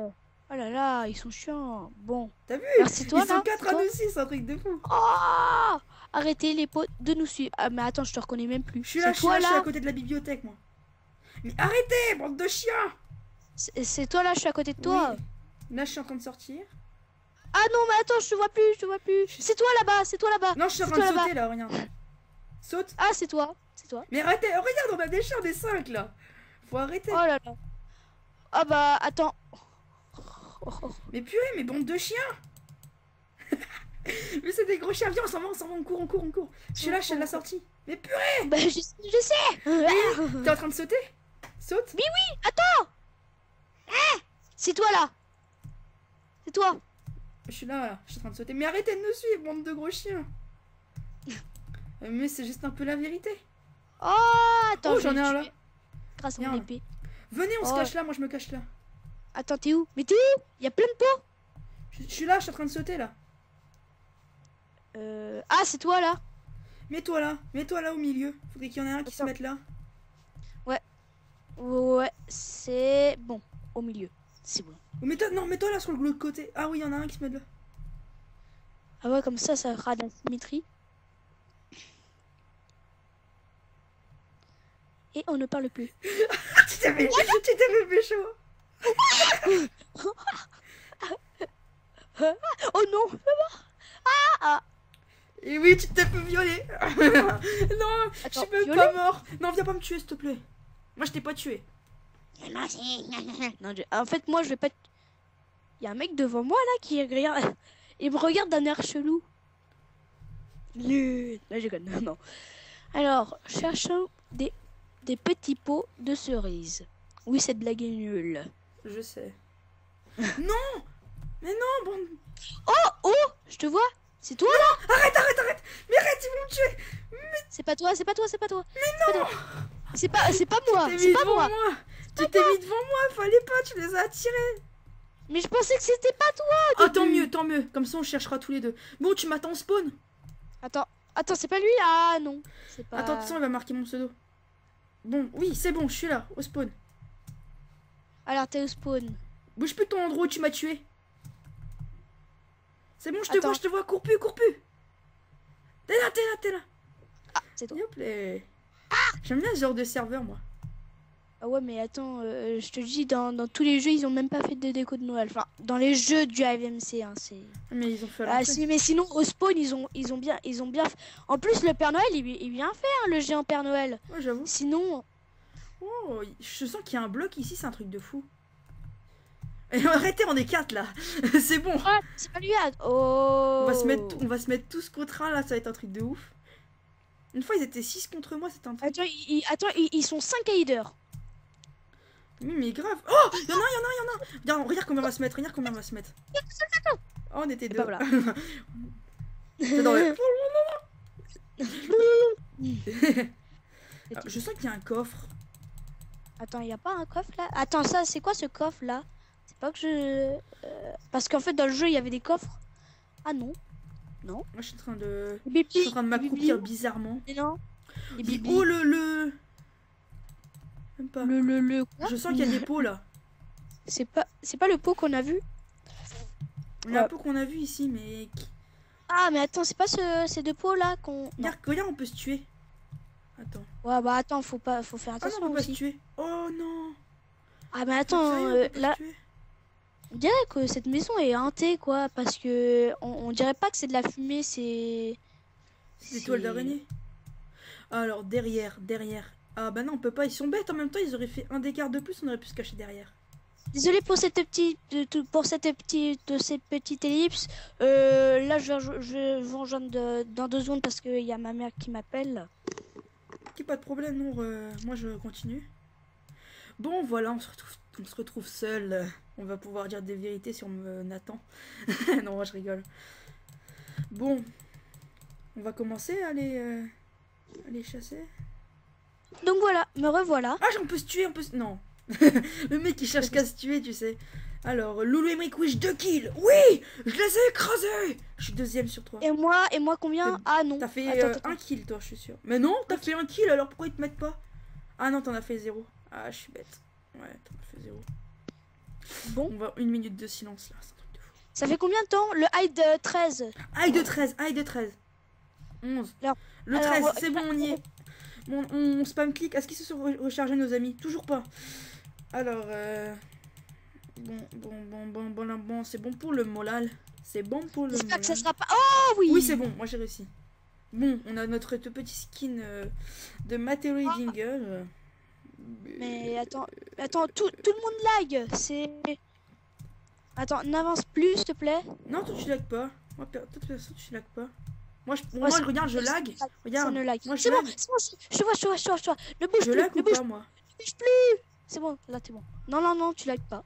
oh là là, ils sont chiants. Bon, T'as vu? Merci toi Ils là. sont 4 à Toi. nous 6, c'est un truc de fou. Oh Arrêtez les pots de nous suivre. Ah mais attends, je te reconnais même plus. Je suis là, je suis toi là, je suis à là. côté de la bibliothèque, moi. Mais arrêtez, bande de chiens C'est toi là, je suis à côté de toi. Oui. Là, je suis en train de sortir. Ah non, mais attends, je te vois plus, je te vois plus. C'est toi là-bas, c'est toi là-bas. Non, je suis en train de sauter là, regarde. Saute. Ah, c'est toi, c'est toi. Mais arrêtez, oh, regarde, on a des chiens, des 5 là. Faut arrêter. Oh là là. Ah bah attends. Mais purée, mais bande de chiens <laughs> Mais c'est des gros chiens, viens, on s'en va, on s'en va, on court, on court, on court. Je suis là, je suis à la sortie. Mais purée Bah je, je sais. T'es en train de sauter? Saute C'est toi là. C'est toi. Je suis là, là, je suis en train de sauter. Mais arrêtez de nous suivre, bande de gros chiens Euh, Mais c'est juste un peu la vérité. Oh attends, Oh, je j'en ai un là. Grâce à Viens, mon là. épée. Venez, on se Oh. cache là, moi je me cache là. Attends, t'es où? Mais t'es où? Il y a plein de pots. Je, je suis là, je suis en train de sauter là. Euh... Ah, c'est toi là. Mets-toi là, mets-toi là au milieu. Faudrait qu'il y en ait un qui se mette là. Ouais, c'est bon. Au milieu. C'est bon. Ou mets-toi, non, mets-toi là sur le côté. Ah oui, il y en a un qui se met là. Ah ouais, comme ça, ça fera de la symétrie. et on ne parle plus. <laughs> tu t'es <laughs> fait, tu t'es fait pécho. Oh non <laughs> Et oui, tu t'es fait violer. <laughs> non, je Attends, suis même pas mort. Non, viens pas me tuer, s'il te plaît. Moi, je t'ai pas tué. <laughs> Non, je- En fait, moi, je vais pas. Il y a un mec devant moi là qui regarde. <laughs> Il me regarde d'un air chelou. Nul. Là, je connais. Non. Alors, cherchons des, des petits pots de cerises. Oui, cette blague est nulle. Je sais. non Mais non, bon. Oh, oh Je te vois C'est toi là Arrête, arrête, arrête Mais arrête, ils vont me tuer C'est pas toi, c'est pas toi, c'est pas toi. Mais non C'est pas, c'est pas moi, c'est pas moi. moi Tu t'es mis devant moi, fallait pas, tu les as attirés Mais je pensais que c'était pas toi. Ah, tant mieux, tant mieux. Comme ça, on cherchera tous les deux. Bon, tu m'attends au spawn Attends, attends, c'est pas lui? Ah non, pas. Attends, de toute façon, il va marquer mon pseudo. Bon, oui, c'est bon, je suis là, au spawn. Alors t'es au spawn. Bouge plus de ton endroit où tu m'as tué. C'est bon, je te Attends. vois, je te vois, cours plus, cours plus. T'es là, t'es là, t'es là. Ah, c'est toi. Là. J'aime bien ce genre de serveur, moi. Ah ouais, mais attends, euh, je te dis, dans, dans tous les jeux, ils ont même pas fait de déco de Noël. Enfin, dans les jeux du AVMC, hein, c'est. Mais ils ont fait Ah si, mais sinon au spawn, ils ont, ils ont bien, ils ont bien. En plus, le Père Noël, il, il vient faire le géant Père Noël. Ouais, j'avoue. Sinon, Oh, je sens qu'il y a un bloc ici, c'est un truc de fou. Et arrêtez, on est quatre là. <laughs> c'est bon. ah, Oh. On va, se mettre, on va se mettre tous contre un là, ça va être un truc de ouf. Une fois, ils étaient 6 contre moi, c'était un truc. Attends, ils, attends, ils, sont 5 hiders. Oui, mais grave. Oh, il y en a un, il y en a un, il y en a un. Regarde, regarde combien on va se mettre, regarde combien on va se mettre. Oh, on était deux. bah voilà. Dans le- <laughs> Ah, <laughs> Je sens qu'il y a un coffre. Attends, il y a pas un coffre là? Attends, ça, c'est quoi ce coffre là? Pas que je. euh, Parce qu'en fait, dans le jeu, il y avait des coffres. Ah non. Moi, je suis en train de, je suis en train de m'accroupir bizarrement. Mais non. Dis- bibi. Oh, le, le. Même pas. Le, le, le. Je sens qu'il y a des pots là. <laughs> C'est pas, c'est pas le pot qu'on a vu Il y a un Ouais. pot qu'on a vu ici, mais. Ah, mais attends, c'est pas ce, ces deux pots là qu'on. Non. Regarde, regarde, on peut se tuer. Attends. Ouais, bah attends, faut pas, faut faire Ah non, attention on peut pas se aussi. tuer. Oh non. Ah, mais attends, euh, là, tuer on dirait que cette maison est hantée quoi, parce que on, on dirait pas que c'est de la fumée, c'est. C'est des toiles d'araignée. Alors, derrière, derrière. Ah bah non, on peut pas, ils sont bêtes en même temps, ils auraient fait un dégât de plus, on aurait pu se cacher derrière. Désolé pour cette petite, pour cette petite, de cette petite ellipse. Euh, là, je vais, je vais vous rejoindre de- dans deux secondes parce qu'il y a ma mère qui m'appelle. Ok, pas de problème, non, euh, moi je continue. Bon, voilà, on se retrouve, on se retrouve seul. Euh, On va pouvoir dire des vérités sur me Nathan. <laughs> non, moi je rigole. Bon, on va commencer à les, euh, à les chasser. Donc voilà, me revoilà. Ah, on peut se tuer, on peut se... Non. <laughs> Le mec il cherche qu'à se tuer, tu sais. Alors, Loulou et Wish 2 kills. Oui Je les ai écrasés Je suis deuxième sur trois. Et moi, et moi combien T'as- Ah non. T'as fait Attends, euh, attends, un kill, toi, je suis sûr. Mais non, t'as fait un kill, alors pourquoi ils te mettent pas? Ah non, t'en as fait zéro. Ah, je suis bête. Ouais, t'en as fait zéro. Bon. On va une minute de silence là, c'est un truc de fou. Ça fait combien de temps Le hide de 13 Aïe de 13, aïe de 13. 11. Alors- Le alors, 13, euh, c'est bon, on y est. Bon, on spam clic. Est-ce qu'ils se sont re- rechargés, nos amis Toujours pas. Alors, euh... Bon, bon, bon, bon, bon, bon, bon, c'est bon pour le molal. C'est bon pour le J'espère molal. que ça sera pas. Oh oui Oui, c'est bon, moi j'ai réussi. Bon, on a notre tout petit skin euh, de Matthew Dinger. Euh. Mais attends, attends, tout, tout le monde lag. C'est. Attends, n'avance plus, s'il te plaît. Non, toi tu lag pas. Moi, per- toi, perso, tu lag pas. Moi, je, moi, je regarde, je lag. Regarde, ne moi, C'est bon, c'est bon, je te vois, je te vois, je te vois, je te vois. Ne bouge Je plus, lag ne ou bouge, pas, moi bouge plus. C'est bon, là t'es bon. Non, non, non, tu lag pas.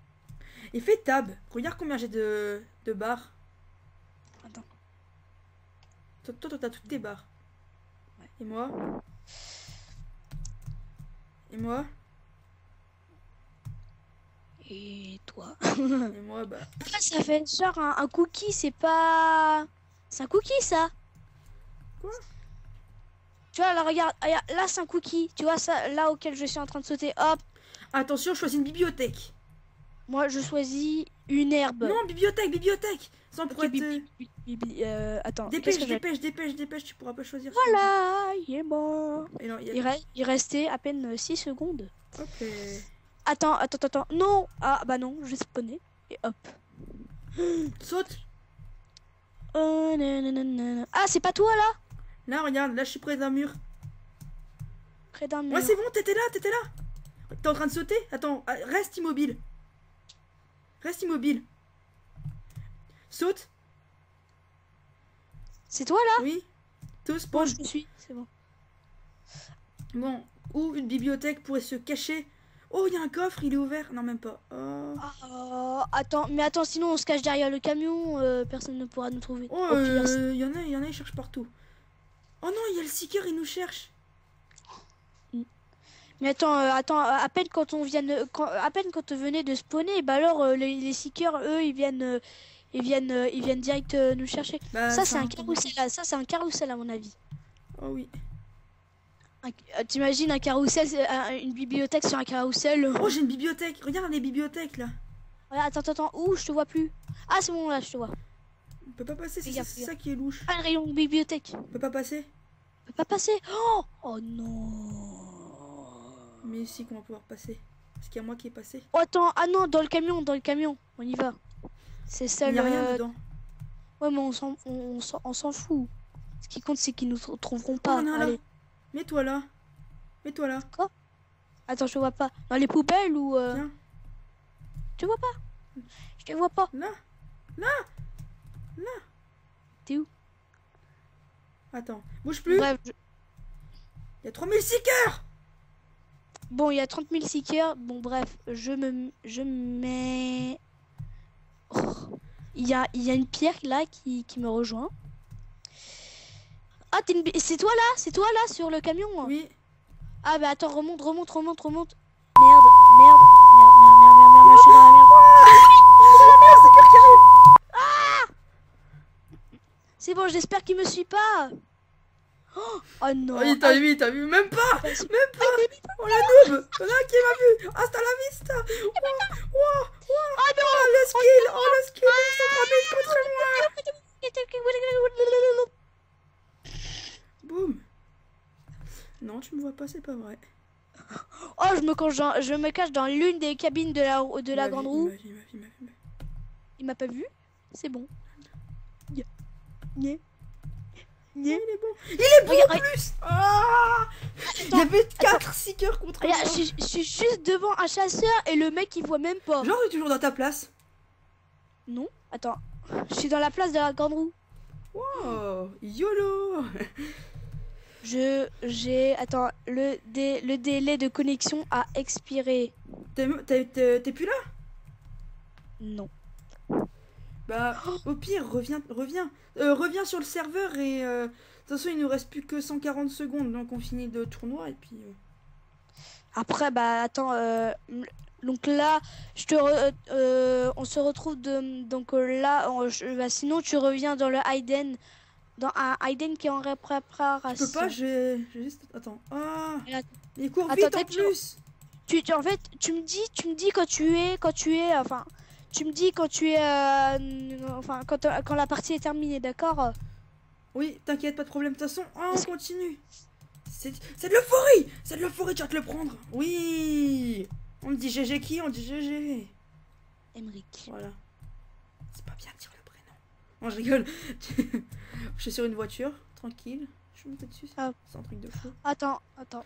Et fais tab. Regarde combien j'ai de, de barres. Attends. Toi, toi, toi, t'as toutes tes barres. Ouais. Et moi? Et moi Et toi <laughs> Et moi, bah. Là, ça fait genre un, un cookie, c'est pas. C'est un cookie ça Quoi Tu vois, là, regarde, regarde, là c'est un cookie. Tu vois, ça, là auquel je suis en train de sauter. Hop, Attention, je choisis une bibliothèque. moi je choisis une herbe. Non, bibliothèque, bibliothèque. Sans bip, euh, attends. Dépêche, que j'ai- dépêche, dépêche, dépêche, tu pourras pas choisir. Voilà, il est mort. Et non, il a- restait à peine 6 secondes. Ok. Attends, attends, attends. Non Ah, bah non, je spawnais. Et hop. <gasps> Saute. Oh, nanana. Ah, c'est pas toi là? Là, regarde, là, je suis près d'un mur. Près d'un mur. Ouais, c'est bon, t'étais là, t'étais là. T'es en train de sauter? Attends, ah, reste immobile. Reste immobile. Saute. C'est toi là? Oui. T'es au Bon, spawn. je suis. C'est bon. Bon, où une bibliothèque pourrait se cacher? Oh, il y a un coffre, il est ouvert. Non, même pas. Oh, Oh, attends, mais attends, sinon on se cache derrière le camion, euh, personne ne pourra nous trouver. oh c'est- euh, il y en a, il y en a, ils cherchent partout. Oh non, il y a le seeker, il nous cherche. Mais attends, euh, attends, à peine quand on vient, quand, à peine quand on venait de spawner, bah alors les, les seekers, eux, ils viennent, ils viennent, euh, ils viennent direct euh, nous chercher. Bah, ça c'est un carrousel, là. ça c'est un carrousel à mon avis. Oh oui. Euh, T'imagines un carrousel, un- une bibliothèque sur un carrousel. Oh, j'ai une bibliothèque. Regarde les bibliothèques là. Attends, attends, attends, ouh, je te vois plus. Ah c'est bon là, je te vois. On peut pas passer, c'est ça qui est louche. Ah le rayon bibliothèque. On peut pas passer? On peut pas passer. Oh, oh non. Mais ici qu'on va pouvoir passer. Parce qu'il y a moi qui est passé. Oh attends, ah non, dans le camion, dans le camion, on y va. C'est Il seul. n'y a rien euh, dedans. Ouais, mais on s'en, on, on s'en- fout. Ce qui compte, c'est qu'ils nous tr- trouveront Oh, pas. non, là. Allez, Mets-toi là. Mets-toi là. attends, je vois pas. Dans les poubelles ou. euh, Viens. Je te vois pas. Je te vois pas. Là. T'es où? Attends. Bouge plus. Bref. je- Il y a 3000 seekers. Bon, il y a 30 000 seekers. Bon, bref, je me, je mets. Oh. Il y a, il y a une pierre là qui, qui me rejoint. Ah, une c'est toi là C'est toi là sur le camion Oui. Ah bah attends, remonte, remonte, remonte, remonte. Merde, merde, merde, merde, merde, merde, merde, moi, je suis dans la merde. C'est bon, j'espère qu'il me suit pas. Oh, oh non. Oh, il t'a Ah, vu, il t'a vu. Même pas. Même pas. Oh la noob. Un qui m'a vu. Hasta la vista. Wow. Wow. Ah non Oh le skill. Oh le skill. Ils sont 3000 contre moi. Boum. Non, tu me vois pas, c'est pas vrai. Oh, je me cache dans, je me cache dans l'une des cabines de la, de la grande roue. Il m'a pas vu. C'est bon. Nya. Il est bon. Il est bon Regarde, en plus. Ah il y avait 4 seekers contre moi. Je, suis- je suis juste devant un chasseur et le mec il voit même pas. Genre, tu es toujours dans ta place. Non, attends. Je suis dans la place de la grande roue. Oh, YOLO Je j'ai attends le dé- le délai de connexion a expiré. T'es plus là? Non. Bah, au pire, reviens, reviens, Euh, reviens sur le serveur et euh, de toute façon, il nous reste plus que 140 secondes, donc on finit le tournoi et puis. euh, Après bah attends euh, donc là je te re- on se retrouve de donc là on- je- bah, sinon tu reviens dans le Hayden dans un Hayden qui est en Je préparation. peux pas, j'ai juste. Attends. Ah court Attends, vite en plus Tu, tu- en fait, tu me dis, tu me dis quand tu es, quand tu es, enfin, tu me dis quand tu es, euh, enfin, quand, quand la partie est terminée, d'accord? Oui, t'inquiète, pas de problème. De toute façon, on continue. C'est c'est de l'euphorie C'est de l'euphorie, tu vas te le prendre Oui On dit GG qui? On dit GG. Emric. Voilà. C'est pas bien de dire le prénom. Non, je rigole. <laughs> je suis sur une voiture, tranquille. Je montée dessus. c'est- Ah. C'est un truc de fou. Attends, attends.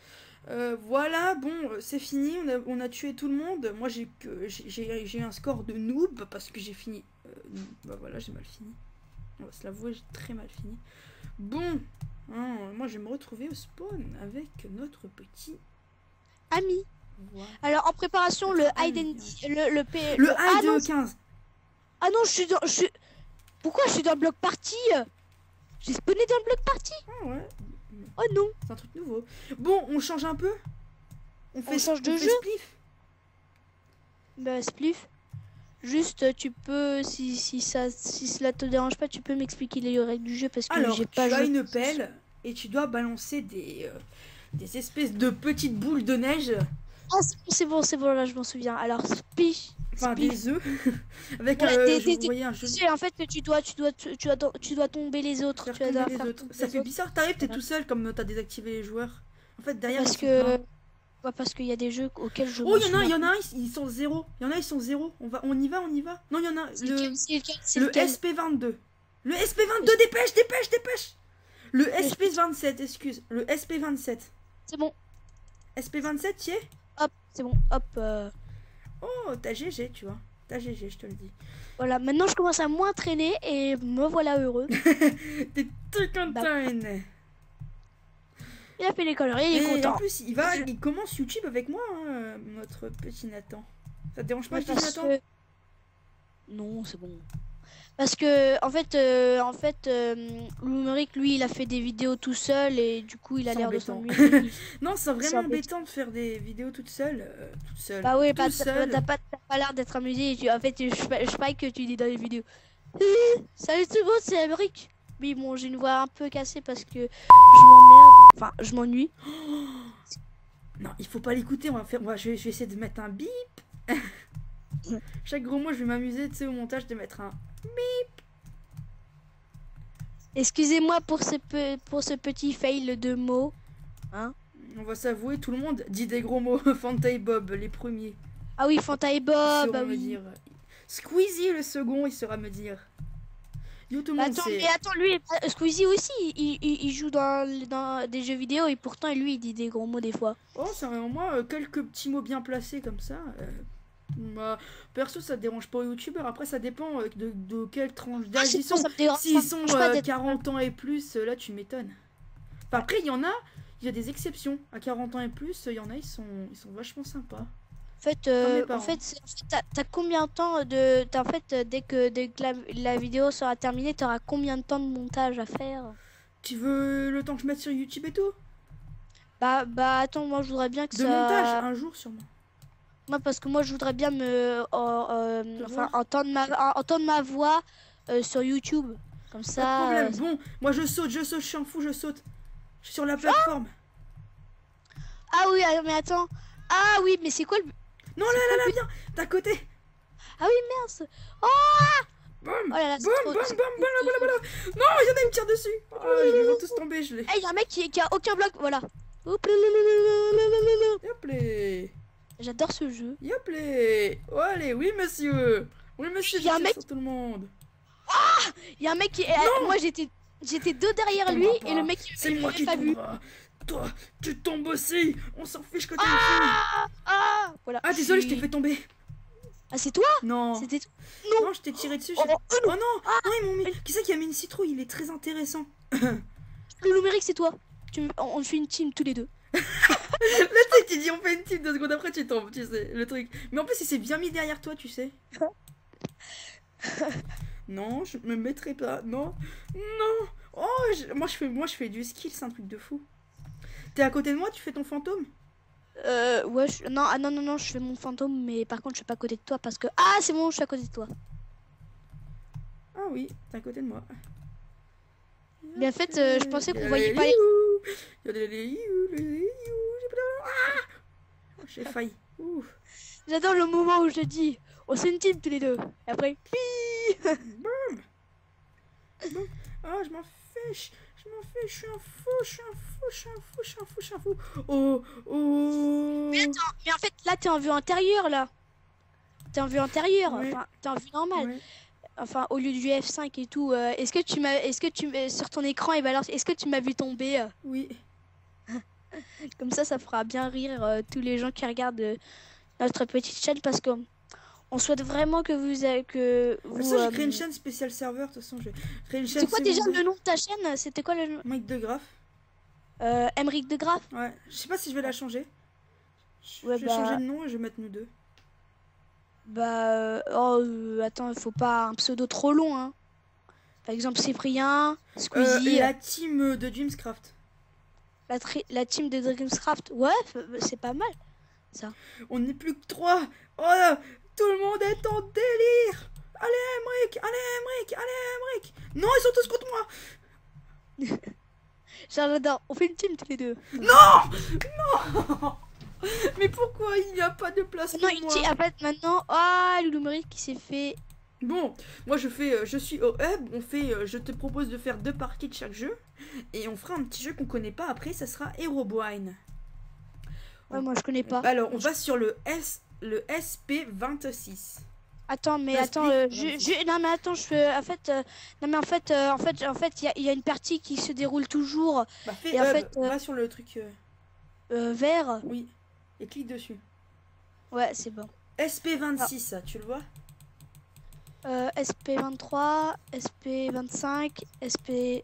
Euh, voilà, bon, euh, c'est fini. On a, on a tué tout le monde. Moi, j'ai que j'ai- un score de noob parce que j'ai fini. euh, bah voilà, j'ai mal fini. On va se l'avouer, j'ai très mal fini. Bon, hein, moi, je vais me retrouver au spawn avec notre petit. Ami. Voilà. Alors en préparation, le Identity, le le P. Le ah, high non, de 15. ah non, je suis dans, je suis. Pourquoi je suis dans le bloc party J'ai spawné dans le bloc party. Ah ouais, Oh non. c'est un truc nouveau. Bon, on change un peu On fait change de on fait jeu spliff Bah spliff. Juste, tu peux, si, si ça, si cela te dérange pas, tu peux m'expliquer les règles du jeu parce que Alors, j'ai tu pas as joué. une pelle et tu dois balancer des, euh, des espèces de petites boules de neige. Ah, c'est bon, c'est bon, c'est bon, là je m'en souviens. Alors, spliff. Enfin, des œufs. <laughs> Avec Ouais, un. des- je des- des- voyais un jeu. C'est en fait que tu dois, tu dois, tu dois, tu dois tomber les autres. Faire tu dois tomber les faire autres. tomber Ça les fait autres. bizarre, t'arrives, t'es Ouais. tout seul comme t'as désactivé les joueurs. En fait, derrière. Parce que, ouais, parce qu'il y a des jeux auxquels je. Oh, il y en a, il y en a un, ils sont zéro. Il y en a, ils sont zéro. On va, on y va, on y va. Non, il y en a. Le, le lequel SP22. Le SP22, dépêche, dépêche, dépêche. Le SP27, excuse. Le SP27. C'est bon. SP27, tu es Hop, c'est bon. Hop. Euh, Oh, t'as GG, tu vois. T'as GG, je te le dis. Voilà. Maintenant, je commence à moins traîner et me voilà heureux. <laughs> T'es tout content. Bah, Il a fait les conneries, il est Et en content. plus, il va, il commence YouTube avec moi, hein, notre petit Nathan. Ça te dérange pas, Ouais, parce Nathan? que- Non, c'est bon. Parce que en fait, euh, en fait, euh, Loumeric, lui, il a fait des vidéos tout seul et du coup, il a l'air de s'ennuyer. <laughs> Non, c'est vraiment embêtant. de faire des vidéos toute seule. euh, toute seule. bah oui, bah, t'as pas, pas l'air d'être amusé. et tu- En fait, je, je parie que tu dis dans les vidéos. <laughs> Salut tout le monde, c'est Emeric. Oui, bon, j'ai une voix un peu cassée parce que je m'emmerde. Enfin, je m'ennuie. <gasps> Non, il faut pas l'écouter. On va faire. on va- je, vais, je vais essayer de mettre un bip. <laughs> Chaque gros mot, je vais m'amuser, tu sais, au montage, de mettre un. Excusez-moi pour ce, pe- pour ce petit fail de mots. On va s'avouer, tout le monde dit des gros mots. <laughs> Fanta et Bob, les premiers. Ah oui, Fanta et Bob, bah oui. dire. Squeezie, le second, il saura me dire. Yo, tout le monde Attends, sait. mais attends, lui, euh, Squeezie aussi, il, il- il joue dans, dans des jeux vidéo et pourtant, lui, il dit des gros mots des fois. Oh, c'est rien, moi, euh, quelques petits mots bien placés comme ça. euh, bah, perso, ça te dérange pas aux youtubeurs. Après, ça dépend euh, de, de quelle tranche d'âge c'est ils sont. S'ils sont euh, d'être- 40 ans et plus, euh, là, tu m'étonnes. Enfin, après, il y en a, il y a des exceptions. À 40 ans et plus, il y en a, ils sont, ils sont vachement sympas. En fait, euh, en fait, t'as combien de temps de. En fait, dès que, dès que la, la vidéo sera terminée, t'auras combien de temps de montage à faire? Tu veux le temps que je mette sur YouTube et tout? Bah, bah, attends, moi, je voudrais bien que De ça. montage, un jour sûrement. Moi, parce que moi, je voudrais bien me. euh, euh, enfin, entendre ma, entendre ma voix euh, sur YouTube. Comme Pas de ça. problème. Bon, moi je saute, je saute, je suis un fou, je saute. Je suis sur la plateforme. Ah oui, ah, mais attends. Ah oui, mais c'est quoi le. Non, là, là, là, viens, d'à côté. Ah oui, mince. Boum, Oh là là, boum, trop- boum, boum. Non, il y en a, il me tire dessus. Oh, je les vois tous tomber, je les. Eh, y a un mec qui, qui a aucun bloc, voilà. Hop, les, J'adore ce jeu. yop les. Oh, allez, oui, monsieur. Oui, monsieur, je un mec- sur tout le monde. Il y a un mec qui. eh, moi j'étais j'étais deux derrière lui et le mec C'est moi qui tombera. Toi, tu tombes aussi. On s'en fiche que t'es. Ah, ah voilà. Ah, désolé, je t'ai fait tomber. Ah c'est toi? Non. C'était toi Non, je t'ai tiré dessus. Oh, oh, Oh non, non, ils m'ont mis. Qui c'est qui a mis une citrouille? Il est très intéressant. <laughs> Le numérique c'est toi. Tu, on fait une team tous les deux. Là, tu tu dis on fait une team, deux secondes après tu tombes, tu sais, le truc. Mais en plus, il s'est bien mis derrière toi, tu sais. <laughs> non, je me mettrai pas. Non, non. Oh, je- moi, je fais, moi je fais du skill, c'est un truc de fou. T'es à côté de moi, tu fais ton fantôme? Euh ouais je- non ah non non non je fais mon fantôme mais par contre je suis pas à côté de toi parce que ah c'est bon je suis à côté de toi. Ah oui, t'es à côté de moi. Mais en fait, euh, je pensais qu'on Y'a voyait pas les- les liou, j'ai Ah failli. J'adore le moment où je dis on une team tous les deux. Et après Ah, je m'en fiche. Je m'en fiche. Je suis un fou. Je suis un fou. Je suis un fou. Je suis un fou. Je suis un fou. Oh. Oh. Mais attends mais en fait là t'es en vue antérieure là. T'es en vue antérieure Ouais. enfin t'es en vue normale. Ouais. Enfin au lieu du F5 et tout, euh, est-ce que tu m'as, est-ce que tu m'as- sur ton écran et est-ce que tu m'as vu tomber euh, Oui. <laughs> Comme ça, ça fera bien rire euh, tous les gens qui regardent euh, notre petite chaîne parce que on souhaite vraiment que vous, a- que De toute vous. façon, j'ai euh, créé une chaîne spéciale serveur. De toute façon, j'ai créé une chaîne. C'est quoi déjà le nom de ta chaîne C'était quoi le nom Mike de Graff. euh, Emric de Graaf Ouais. Je sais pas si je vais la changer. Je Ouais, vais bah- changer de nom et je vais mettre nous deux. Bah, euh, oh, euh, attends, il faut pas un pseudo trop long, hein. Par exemple, Cyprien, Euh, Squeezie, la team de Dreamscraft. la, la team de Dreamscraft. Ouais, c'est pas mal. On n'est plus que trois. Oh là, tout le monde est en délire. Allez, Emric. Allez, Emric. Allez, Emric. Non, ils sont tous contre moi. <laughs> J'adore. On fait une team tous les deux. Non Non <laughs> Mais pourquoi il n'y a pas de place pour Non, il moi dit, en fait, maintenant, ah, Loulou Maurice qui s'est fait. Bon, moi je fais, euh, je suis au hub, on fait, euh, je te propose de faire deux parties de chaque jeu, et on fera un petit jeu qu'on connaît pas après, ça sera Herobrine. Ouais, moi je connais pas. Alors on va sur le S, le SP26. Attends, mais attends, euh, je, je- non mais attends, je fais, en fait, euh, non mais en fait, euh, en fait, en fait, il y a, il y a une partie qui se déroule toujours Bah fais Et en hub, fait, euh, va sur le truc, vert. oui, et clique dessus. Ouais, c'est bon. SP26, ça, tu le vois? Euh, SP23, SP25, SP.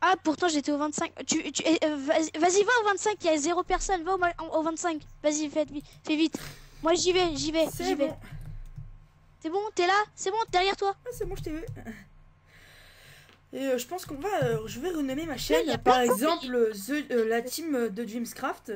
Ah, pourtant j'étais au 25. Tu, tu, eh, euh, vas-y, vas-y, va au 25, il y a zéro personne, va au, au 25. Vas-y, fais, vi- fais vite. Moi j'y vais, j'y vais, j'y C'est vais. bon. C'est bon, t'es là? C'est bon, derrière toi Ah, c'est bon, je t'ai vu. Et euh, je pense qu'on va, euh, je vais renommer ma chaîne, a par exemple, euh, The- euh, la team de Dreamscraft,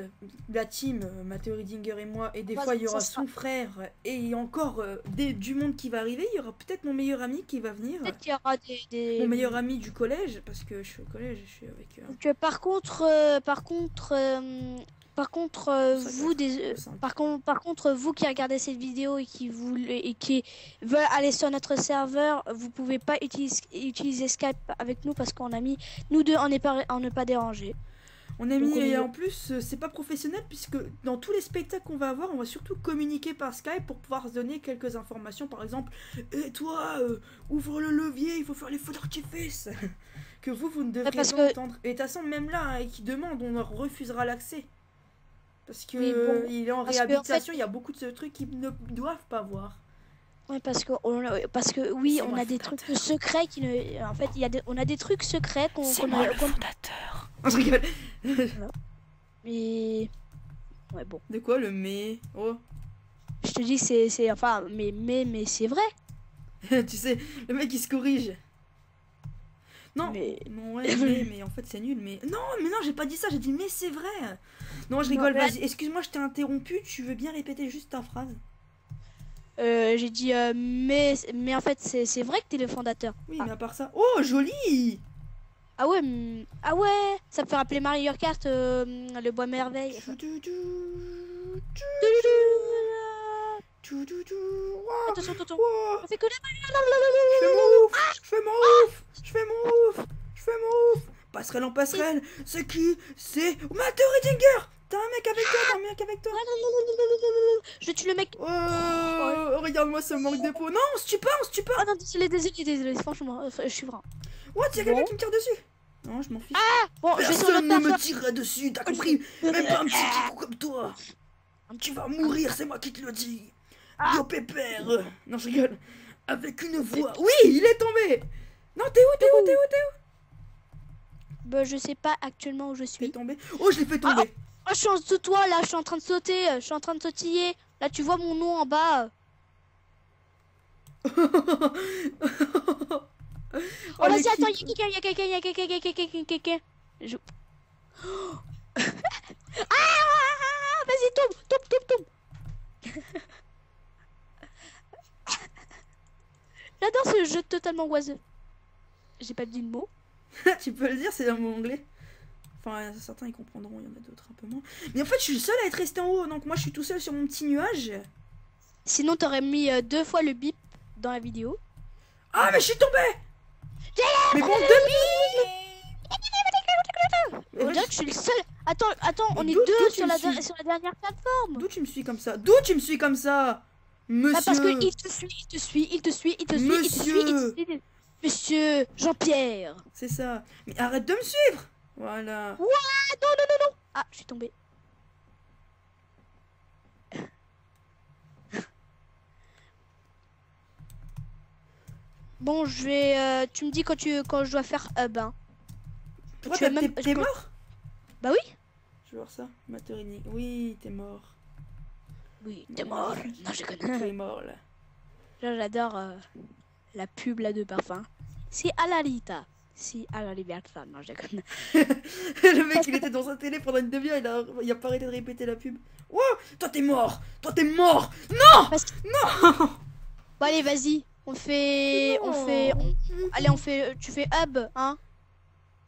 la team Mathéo Ridinger et moi, et des fois il y aura son frère, et encore euh, des, du monde qui va arriver, il y aura peut-être mon meilleur ami qui va venir, Peut-être qu'il y aura des. des- mon meilleur ami du collège, parce que je suis au collège, je suis avec... euh, Donc, par contre, par contre, par contre, euh, vous des, euh, par contre, par contre, vous qui regardez cette vidéo et qui voulez et qui veulent aller sur notre serveur, vous pouvez pas utiliser, utiliser Skype avec nous parce qu'on a mis nous deux en n'est pas ne pas déranger. On a mis, on et en plus, euh, c'est pas professionnel, puisque dans tous les spectacles qu'on va avoir, on va surtout communiquer par Skype pour pouvoir se donner quelques informations, par exemple, et toi, euh, ouvre le levier, il faut faire les feux d'artifice <laughs> que vous, vous ne parce pas que- entendre. Et de toute façon, même là, hein, qui demande, on leur refusera l'accès. Parce Oui, bon, euh, il est en réhabilitation, il y a beaucoup de ce trucs qu'ils ne doivent pas voir. Ouais, parce que on, parce que oui, C'est on a des fondateur. trucs secrets qui ne, en fait, il y a des, on a des trucs secrets qu'on, a- qu'on- fondateur. <laughs> Je rigole. mais ouais bon, De quoi le mais? Oh, je te dis c'est, c'est enfin, mais mais mais c'est vrai. <laughs> tu sais, le mec il se corrige. Non, Mais Non, ouais, <laughs> mais, mais en fait c'est nul, mais... Non, mais non, j'ai pas dit ça, j'ai dit mais c'est vrai Non, je rigole, mais- vas-y, excuse-moi, je t'ai interrompu, tu veux bien répéter juste ta phrase? Euh, j'ai dit euh, mais mais en fait c'est c'est vrai que t'es le fondateur. Oui, Ah. mais à part ça... Oh, joli Ah ouais mm, ah ouais ça me fait rappeler Mario Kart euh, le bois merveille. Ouah, Attention attention. ouah. On fait que Je fais mon ouf Je fais mon ouf Je fais mon ouf Passerelle en passerelle C'est qui C'est Matthew Redinger T'as un mec avec toi, t'as un mec avec toi Je tue le mec. Oh, regarde-moi ce manque de peau Non, on se tue pas, on se tue pas Oh non désolé désolé désolé franchement euh, je suis vrai. What, y'a quelqu'un Bon. qui me tire dessus Non, je m'en fiche. Bon je vais sur Personne le ne me tirera dessus, t'as compris Même pas un petit kikou comme toi Tu vas mourir, c'est moi qui te le dis Ah. Yo pépère Non, je rigole. Avec une voix... Oui, il est tombé Non, t'es où, t'es où, t'es où, t'es où? Bah, je sais pas actuellement où je T'es suis. tombé Oh, je l'ai fait tomber Oh, je suis en dessous de toi là, je suis en train de sauter, euh, je suis en train de sautiller. Là, tu vois mon nom en bas. <laughs> Oh, vas-y, attends, il y a quelqu'un, il y a quelqu'un, il y a quelqu'un, il y a quelqu'un, il y a quelqu'un. Je... <laughs> ah Vas-y, tombe, tombe, tombe, tombe. <laughs> J'adore ce jeu totalement oiseux. J'ai pas dit le mot. <laughs> tu peux le dire, c'est un mot anglais. Enfin, certains ils comprendront, il y en a d'autres un peu moins. Mais en fait, je suis le seul à être resté en haut, donc moi je suis tout seul sur mon petit nuage. Sinon, t'aurais mis euh, deux fois le bip dans la vidéo. Ah, mais je suis tombé Mais bon, demi Mais On dirait que je suis le seul. Attends, attends, on est deux sur la, sur la dernière plateforme. D'où tu me suis comme ça? D'où tu me suis comme ça? Monsieur Ah, parce que il te suit, il te suit, il te suit, il te suit, il te suit, il te suit. il te- Monsieur Jean-Pierre. C'est ça. Mais arrête de me suivre Voilà. Ah non, non, non, non. Ah, je suis tombée. Bon, je vais. euh, tu me dis quand tu quand je dois faire hub. Hein. Même- t'es mort? Bah oui. Je veux voir ça. Materini. Oui, t'es mort. Oui, t'es mort. Non, je connais. <laughs> es mort là. Là, j'adore euh, la pub là de parfum. Si à la Rita. Si à la. Non, je connais. <laughs> le mec, il était dans sa télé pendant une demi-heure, il a, il a pas arrêté de répéter la pub. Wow Toi, t'es mort Toi, t'es mort Non Parce- Non Bon, allez, vas-y. On fait. On fait. on- <laughs> Allez, on fait. Tu fais hub, hein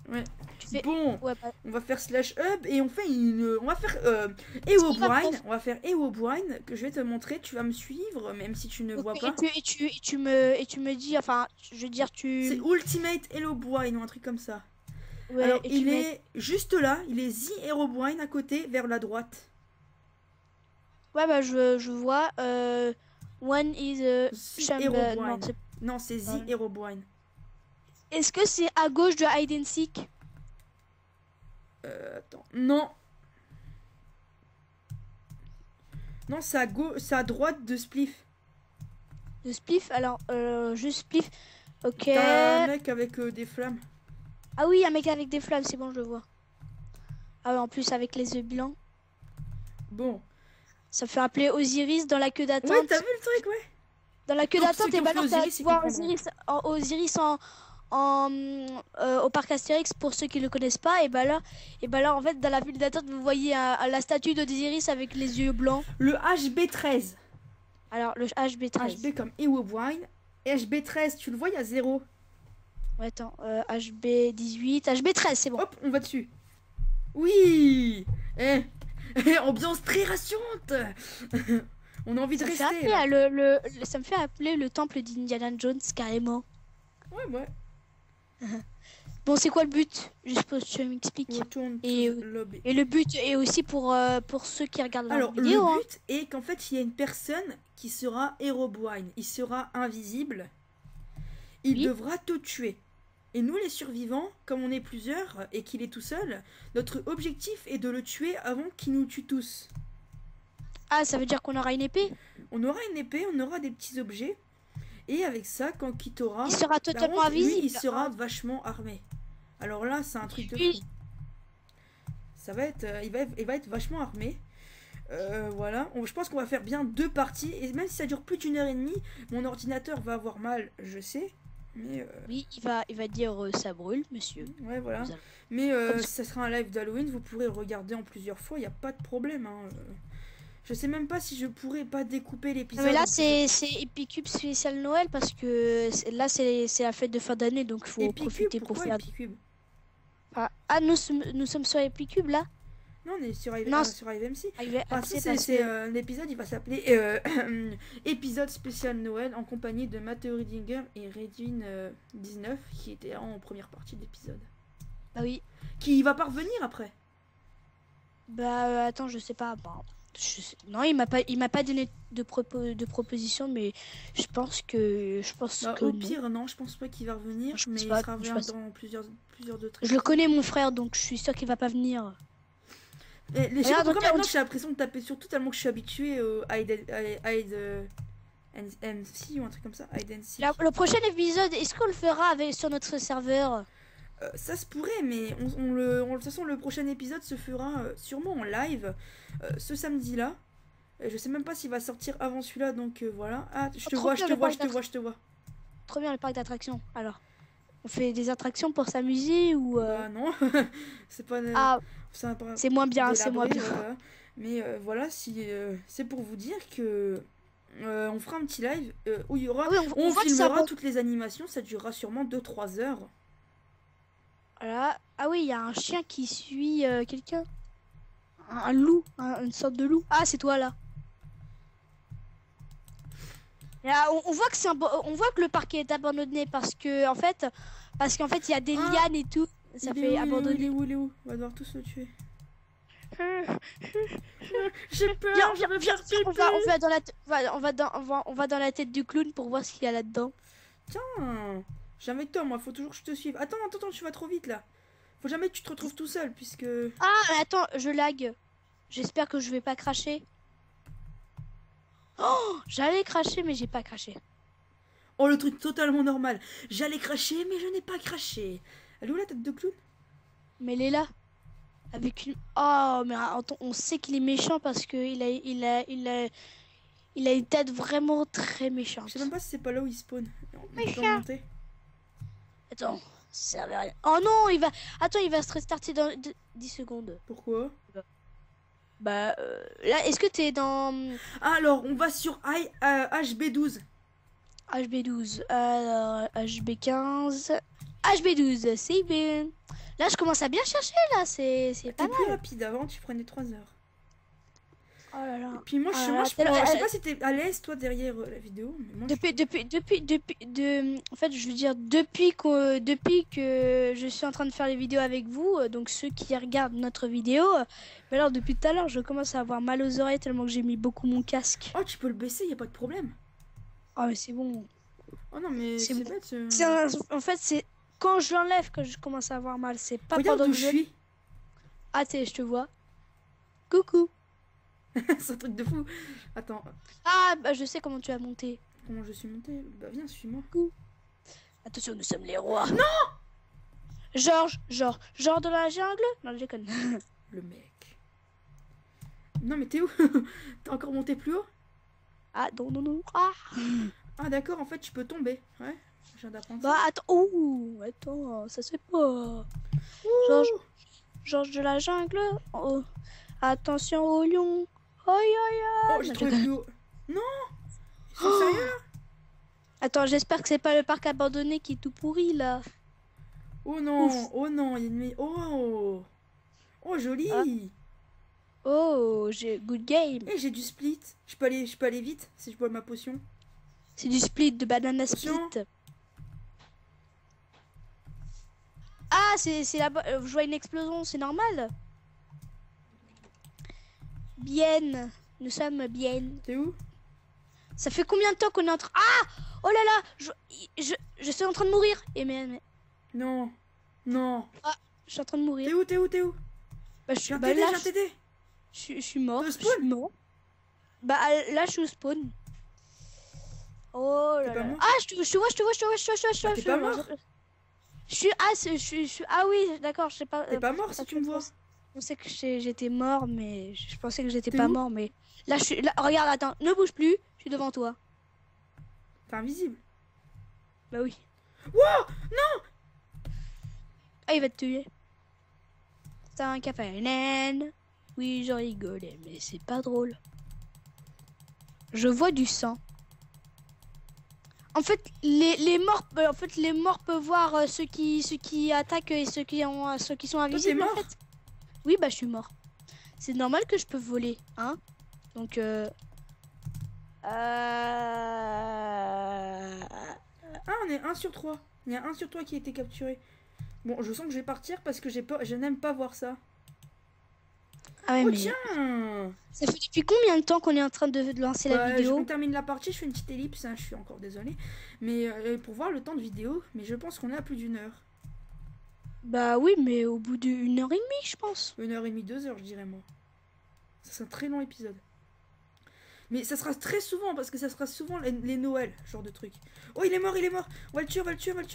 Ouais. Tu fais. Bon, Ouais, bah, on va faire slash hub et on fait une. On va faire euh, Ewobrine. On va faire Ewobrine que je vais te montrer. Tu vas me suivre, même si tu ne vois ok, pas. et, tu, et, tu, et tu me et tu me dis enfin je veux dire tu C'est Ultimate Ewobrine ou un truc comme ça. ouais, Alors, il mets- est juste là. Il est The Ewobrine à côté, vers la droite. ouais bah je, je vois euh, one is a The chamber non, c'est- The Ouais. Est-ce que c'est à gauche de hide and seek? Euh, attends. Non. Non, c'est à, c'est à droite de Spliff. de spliff? Alors euh, juste spliff ok T'as un mec avec euh, des flammes. ah oui un mec avec des flammes c'est bon je le vois ah ouais, en plus avec les yeux blancs Bon. ça fait appeler Osiris dans la queue d'attente Ouais, t'as vu le truc, ouais dans la queue d'attente et bah t'as Osiris, voir. Osiris en, Osiris en, en, euh, au parc Astérix pour ceux qui le connaissent pas et bah là et bah là en fait dans la file d'attente vous voyez euh, la statue d'Osiris avec les yeux blancs Le HB13. alors le HB13 HB comme Ewobrine. Et HB13, tu le vois, il y a zéro. Ouais, attends euh, HB18 HB13 c'est bon Hop, on va dessus. Oui Eh Eh, Ambiance très rassurante <laughs> On a envie de ça me, fait rester. le- le- ça me fait appeler le temple d'Indiana Jones carrément Ouais, ouais. <laughs> bon c'est quoi le but? Juste pour que tu m'expliques Et, lobby. et le but est aussi pour euh, pour ceux qui regardent la Alors, vidéo le hein. but est qu'en fait, il y a une personne qui sera Herobrine. Il sera invisible. Il Oui. devra te tuer. Et nous, les survivants, comme on est plusieurs et qu'il est tout seul, notre objectif est de le tuer avant qu'il nous tue tous. ah ça veut dire qu'on aura une épée? On aura une épée, on aura des petits objets. Et avec ça, quand t'aura... il sera totalement contre, lui, invisible il sera vachement armé. Alors là, c'est un truc de fou. Ça va être, euh, il va, il va être vachement armé. Euh, voilà, On- je pense qu'on va faire bien deux parties. Et même si ça dure plus d'une heure et demie, mon ordinateur va avoir mal, je sais. Mais euh, Oui, il va, il va dire euh, ça brûle, monsieur. ouais, voilà. Mais ça sera un live d'Halloween, vous pourrez le regarder en plusieurs fois, il n'y a pas de problème. hein. Je sais même pas si je pourrais pas découper l'épisode. mais là, c'est Epicube spécial Noël parce que là, c'est la fête de fin d'année, donc il faut Epicube, profiter pour faire. Epicube Ah, ah, nous, sommes- nous sommes sur Epicube là Non, on est sur, Non, euh, c'est- sur IVMC. Ah, Ah, ah, si, c'est euh, l'épisode, il va s'appeler euh, <clears throat> épisode spécial Noël en compagnie de Matteo Ridinger et Redwin euh, 19 qui étaient en première partie de l'épisode. Bah oui. Qui va pas revenir après? Bah euh, attends, je sais pas. Bah, je sais- Non, il m'a pas, il m'a pas donné de, propo- de proposition, mais je pense que, je pense Bah, que au non. pire, non, je pense pas qu'il va revenir, Je mais il sera je revenir pense- dans plusieurs, plusieurs d'autres. Je le connais mon frère, donc je suis sûr qu'il va pas venir. Et les- je sais Regarde, regarde, maintenant j'ai l'impression de taper sur tout tellement que je suis habitué au Hide, hide, euh, See ou un truc comme ça. Hide and Seek. La- le prochain épisode, est-ce qu'on le fera avec, sur notre serveur? Euh, ça se pourrait, mais on, on le, on- de toute façon, le prochain épisode se fera euh, sûrement en live euh, ce samedi-là. Je sais même pas s'il va sortir avant celui-là, donc voilà. Ah, je te vois, je te vois, je te vois, je te vois. Trop bien le parc d'attractions. Alors, on fait des attractions pour s'amuser ou Bah non, <laughs> c'est pas. Ah, c'est moins bien, c'est moins bien. voilà. Mais voilà, si c'est pour vous dire que euh, on fera un petit live euh, où il y aura. Ah oui, on, on On, voit que ça filmera toutes les animations, ça durera sûrement 2-3 heures. Voilà. Ah oui, il y a un chien qui suit euh, quelqu'un. Un, un loup, un- une sorte de loup. Ah, c'est toi là. Là, on, on voit que c'est on voit que le parc est abandonné parce que en fait, parce qu'en fait il y a des Ah. lianes et tout. Ça il fait abandonner. Il est où, il est où? On va devoir tous le tuer. <laughs> J'ai peur, Viens, viens, viens, on va, on pipi. va dans la, on va, on va dans, on va, on va dans la tête du clown pour voir ce qu'il y a là-dedans. Tiens, j'ai avec toi, moi, faut toujours que je te suive. Attends, attends, attends, tu vas trop vite là. Faut jamais que tu te retrouves tout seul, puisque. Ah, mais attends, je lag. J'espère que je vais pas cracher. Oh, j'allais cracher, mais j'ai pas craché. Oh, le truc totalement normal. J'allais cracher, mais je n'ai pas craché. Elle est où la tête de clown? Mais elle est là. Avec une. Oh, mais attends, on sait qu'il est méchant parce que il a, il a, il a, il a une tête vraiment très méchante. Je sais même pas si c'est pas là où il spawn. On peut. Attends, ça servait à rien. Oh non, il va. Attends, il va se restarter dans de- 10 secondes. Pourquoi? Bah, euh, là, est-ce que t'es dans Ah, alors, on va sur I, euh, HB12. HB12 Alors, HB15. HB12, c'est bien. Là, je commence à bien chercher, là. C'est c'est pas mal. plus rapide. Avant, tu prenais 3 heures. Oh là là. Puis moi, je, là, moi, je, t'es- prends- je sais pas si t'es à l'aise, toi, derrière euh, la vidéo. Mais moi, je- Depuis, depuis, depuis, depuis, de, en fait, je veux dire, depuis que, depuis que je suis en train de faire les vidéos avec vous, euh, donc ceux qui regardent notre vidéo, euh, mais alors depuis tout à l'heure, je commence à avoir mal aux oreilles tellement que j'ai mis beaucoup mon casque. Oh, tu peux le baisser, y a pas de problème. Oh, mais c'est bon. Oh non, mais C'est bon. bête. un- en fait, c'est quand je l'enlève que je commence à avoir mal. C'est pas Regarde pendant où que je je. suis. Ah, t'es, je te vois. Coucou. <laughs> c'est un truc de fou. Attends, Ah, bah, je sais comment tu as monté. comment je suis monté Bah, viens, suis-moi. Attention, nous sommes les rois. Non Georges, genre, genre de la jungle Non, je déconne. <laughs> Le mec. Non, mais t'es où <laughs> T'es encore monté plus haut Ah, non, non, non. Ah Ah, d'accord, en fait, tu peux tomber. Ouais, je viens d'apprendre ça. Bah attends, ouh, attends, ça se fait pas. Georges, Georges de la jungle. Oh, attention au lion. Aïe aïe aïe. Oh, j'ai trouvé je- plus haut. Non Ils sont sérieux là Attends, j'espère que c'est pas le parc abandonné qui est tout pourri là. Oh non, Ouf. oh non, il y a une... mi- Oh Oh, joli Ah. Eh, Oh, j'ai good game. j'ai du split. Je peux, aller, je peux aller vite si je bois ma potion. C'est du split de banana split. Ah, c'est c'est là-bas. euh, Je vois une explosion, c'est normal. Bien, nous sommes bien. T'es où? Ça fait combien de temps qu'on est en train. Ah Oh là là je, je, je suis en train de mourir. Et mais, mais- Non. Non. je suis en train de mourir. T'es où T'es où T'es où? Bah, je Je suis, bah, là, je je, je suis- je mort. Je suis mort. Bah là, je suis au spawn. Oh là là. Ah, je te, je te vois, je te vois, je te vois, je te vois, je te vois, je Bah, t'es je pas mort? Je suis. Ah, je suis. je suis- Ah oui, d'accord, je sais pas. T'es euh, pas mort si tu me vois. Je pensais que j'étais mort, mais je pensais que j'étais pas mort, mais là, je suis. Là, regarde, attends, ne bouge plus. Je suis devant toi. T'es invisible. Bah oui. Wow Ah, il va te tuer. C'est un café naine. Oui, j'en rigolais, mais c'est pas drôle. Je vois du sang. En fait, les, les morts, en fait, les morts peuvent voir euh, ceux qui, ceux qui attaquent et ceux qui ont, euh, ceux qui sont invisibles. en mort fait. Oui, bah je suis mort. C'est normal que je peux voler, hein. Donc, euh... euh... Ah, on est 1 sur 3. Il y a un sur 3 qui a été capturé. Bon, je sens que je vais partir parce que j'ai pas... je n'aime pas voir ça. Ah ouais, oh mais tiens ça fait depuis combien de temps qu'on est en train de, lancer la je- vidéo On termine la partie, je fais une petite ellipse, hein, je suis encore désolée. Mais euh, pour voir le temps de vidéo, mais je pense qu'on est à plus d'une heure. Bah oui, mais au bout d'une heure et demie, je pense. Une heure et demie, deux heures, je dirais moi. Sera un très long épisode. Mais ça sera très souvent, parce que ça sera souvent les, les Noëls, genre de truc. Oh, il est mort, il est mort On va le tuer,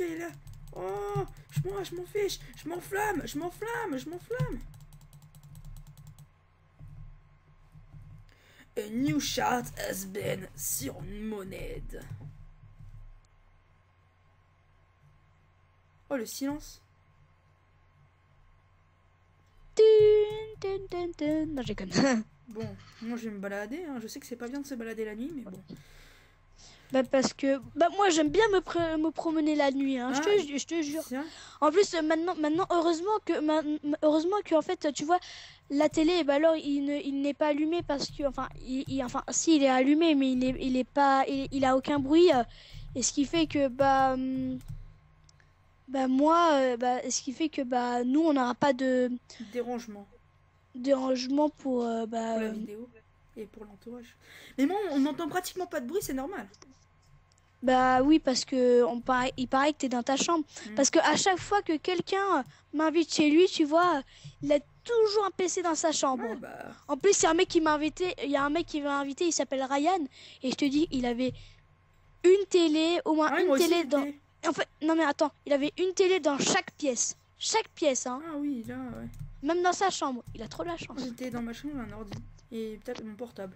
il est là Oh, je m'en, je m'en fiche, je m'enflamme, je m'enflamme, je m'enflamme A new shot has been surmounted. Oh, le silence Non, je déconne. <laughs> <laughs> Bon, moi je vais me balader, hein. je sais que c'est pas bien de se balader la nuit, mais bon. bah parce que bah moi j'aime bien me, pr- me promener la nuit, hein. je, Ah, te, ju- je te jure. En plus euh, maintenant, maintenant heureusement que ma- heureusement que en fait tu vois la télé, bah alors il ne il n'est pas allumé parce que enfin il, il- enfin si il est allumé mais il est il est pas il, il a aucun bruit euh, et ce qui fait que bah hum, bah moi euh, bah ce qui fait que bah nous on n'aura pas de dérangement. dérangement pour euh, bah pour la vidéo et pour l'entourage. Mais moi, on n'entend pratiquement pas de bruit, c'est normal. Bah oui, parce que on paraît, il paraît que t'es dans ta chambre. Mm. Parce que à chaque fois que quelqu'un m'invite chez lui, tu vois, il a toujours un PC dans sa chambre. Ouais, bah, En plus, il y a un mec qui m'a invité, il y a un mec qui m'a invité, il s'appelle Ryan, et je te dis, il avait une télé, au moins ah, une télé dans. En fait, non mais attends, il avait une télé dans chaque pièce, chaque pièce, hein, Ah oui, là, ouais. même dans sa chambre. Il a trop de la chance. J'étais dans ma chambre, un ordi. Et peut-être mon portable.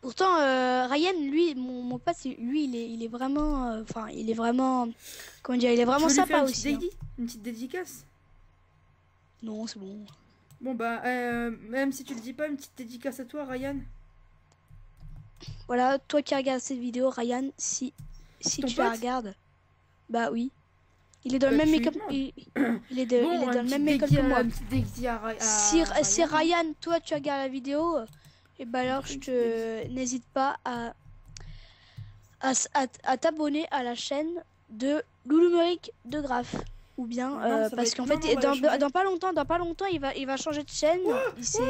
Pourtant, euh, Ryan, lui, mon, mon pote, lui, il est, il est vraiment, euh, enfin, il est vraiment, comment dire, il est vraiment sympa une aussi. hein. Une petite dédicace? Non, c'est bon. Bon, bah, euh, même si tu le dis pas, une petite dédicace à toi, Ryan. Voilà, toi qui regardes cette vidéo, Ryan, si, si Ton tu la regardes, bah oui. Il est dans le Bah, même tu make-up. Il, il est, de- Bon, il est un dans le même make-up que moi. à à Si, Ryan. Toi tu regardes la vidéo, et ben alors je te n'hésite pas à à, t'abonner à la chaîne de Loulou de Graph. Ou bien Non, euh, parce qu'en non, fait non, dans, pas longtemps, dans pas longtemps, il va il va changer de chaîne. S'est-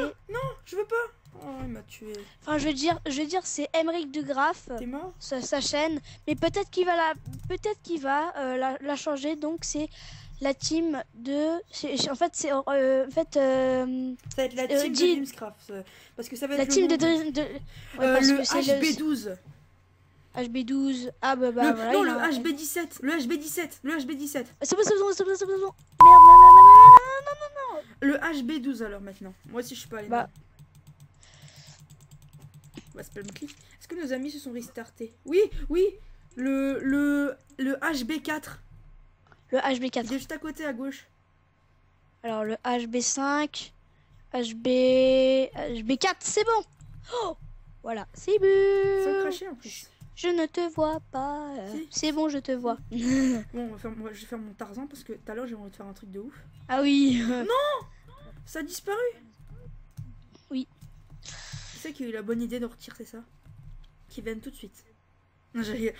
Je veux pas. Oh, il m'a tué. Enfin, je veux dire, je veux dire, c'est Emeric de Graff, T'es mort sa, sa chaîne, mais peut-être qu'il va la, peut-être qu'il va euh, la, la changer. Donc c'est la team de, en fait c'est, euh, en fait euh, Ça va être la Euh, team de Dreamscraft. euh, Parce que ça va être la team de, nom de, de- ouais, Euh, le que c'est HB12. HB12. Ah bah, bah le, voilà. non, le a- HB17. Le HB17. Le HB17. C'est bon, c'est bon, c'est bon, c'est bon, c'est bon. Merde, merde, merde, merde, Le HB12 alors maintenant. Moi aussi je suis pas allé. Bah. Bah, c'est pas le clic. Est-ce que nos amis se sont restartés? Oui, oui. Le, le, le HB4. Le HB4. Il est juste à côté à gauche. Alors le HB5, HB, HB4, c'est bon. Oh, voilà, c'est Sans bon. cracher en plus. Je ne te vois pas. Si. C'est bon, je te vois. Bon, on va faire- moi, je vais faire mon Tarzan parce que tout à l'heure j'ai envie de faire un truc de ouf. ah oui. Ça a disparu sais qu'il a eu la bonne idée de retirer ça? Qui viennent tout de suite. Non, je rigole.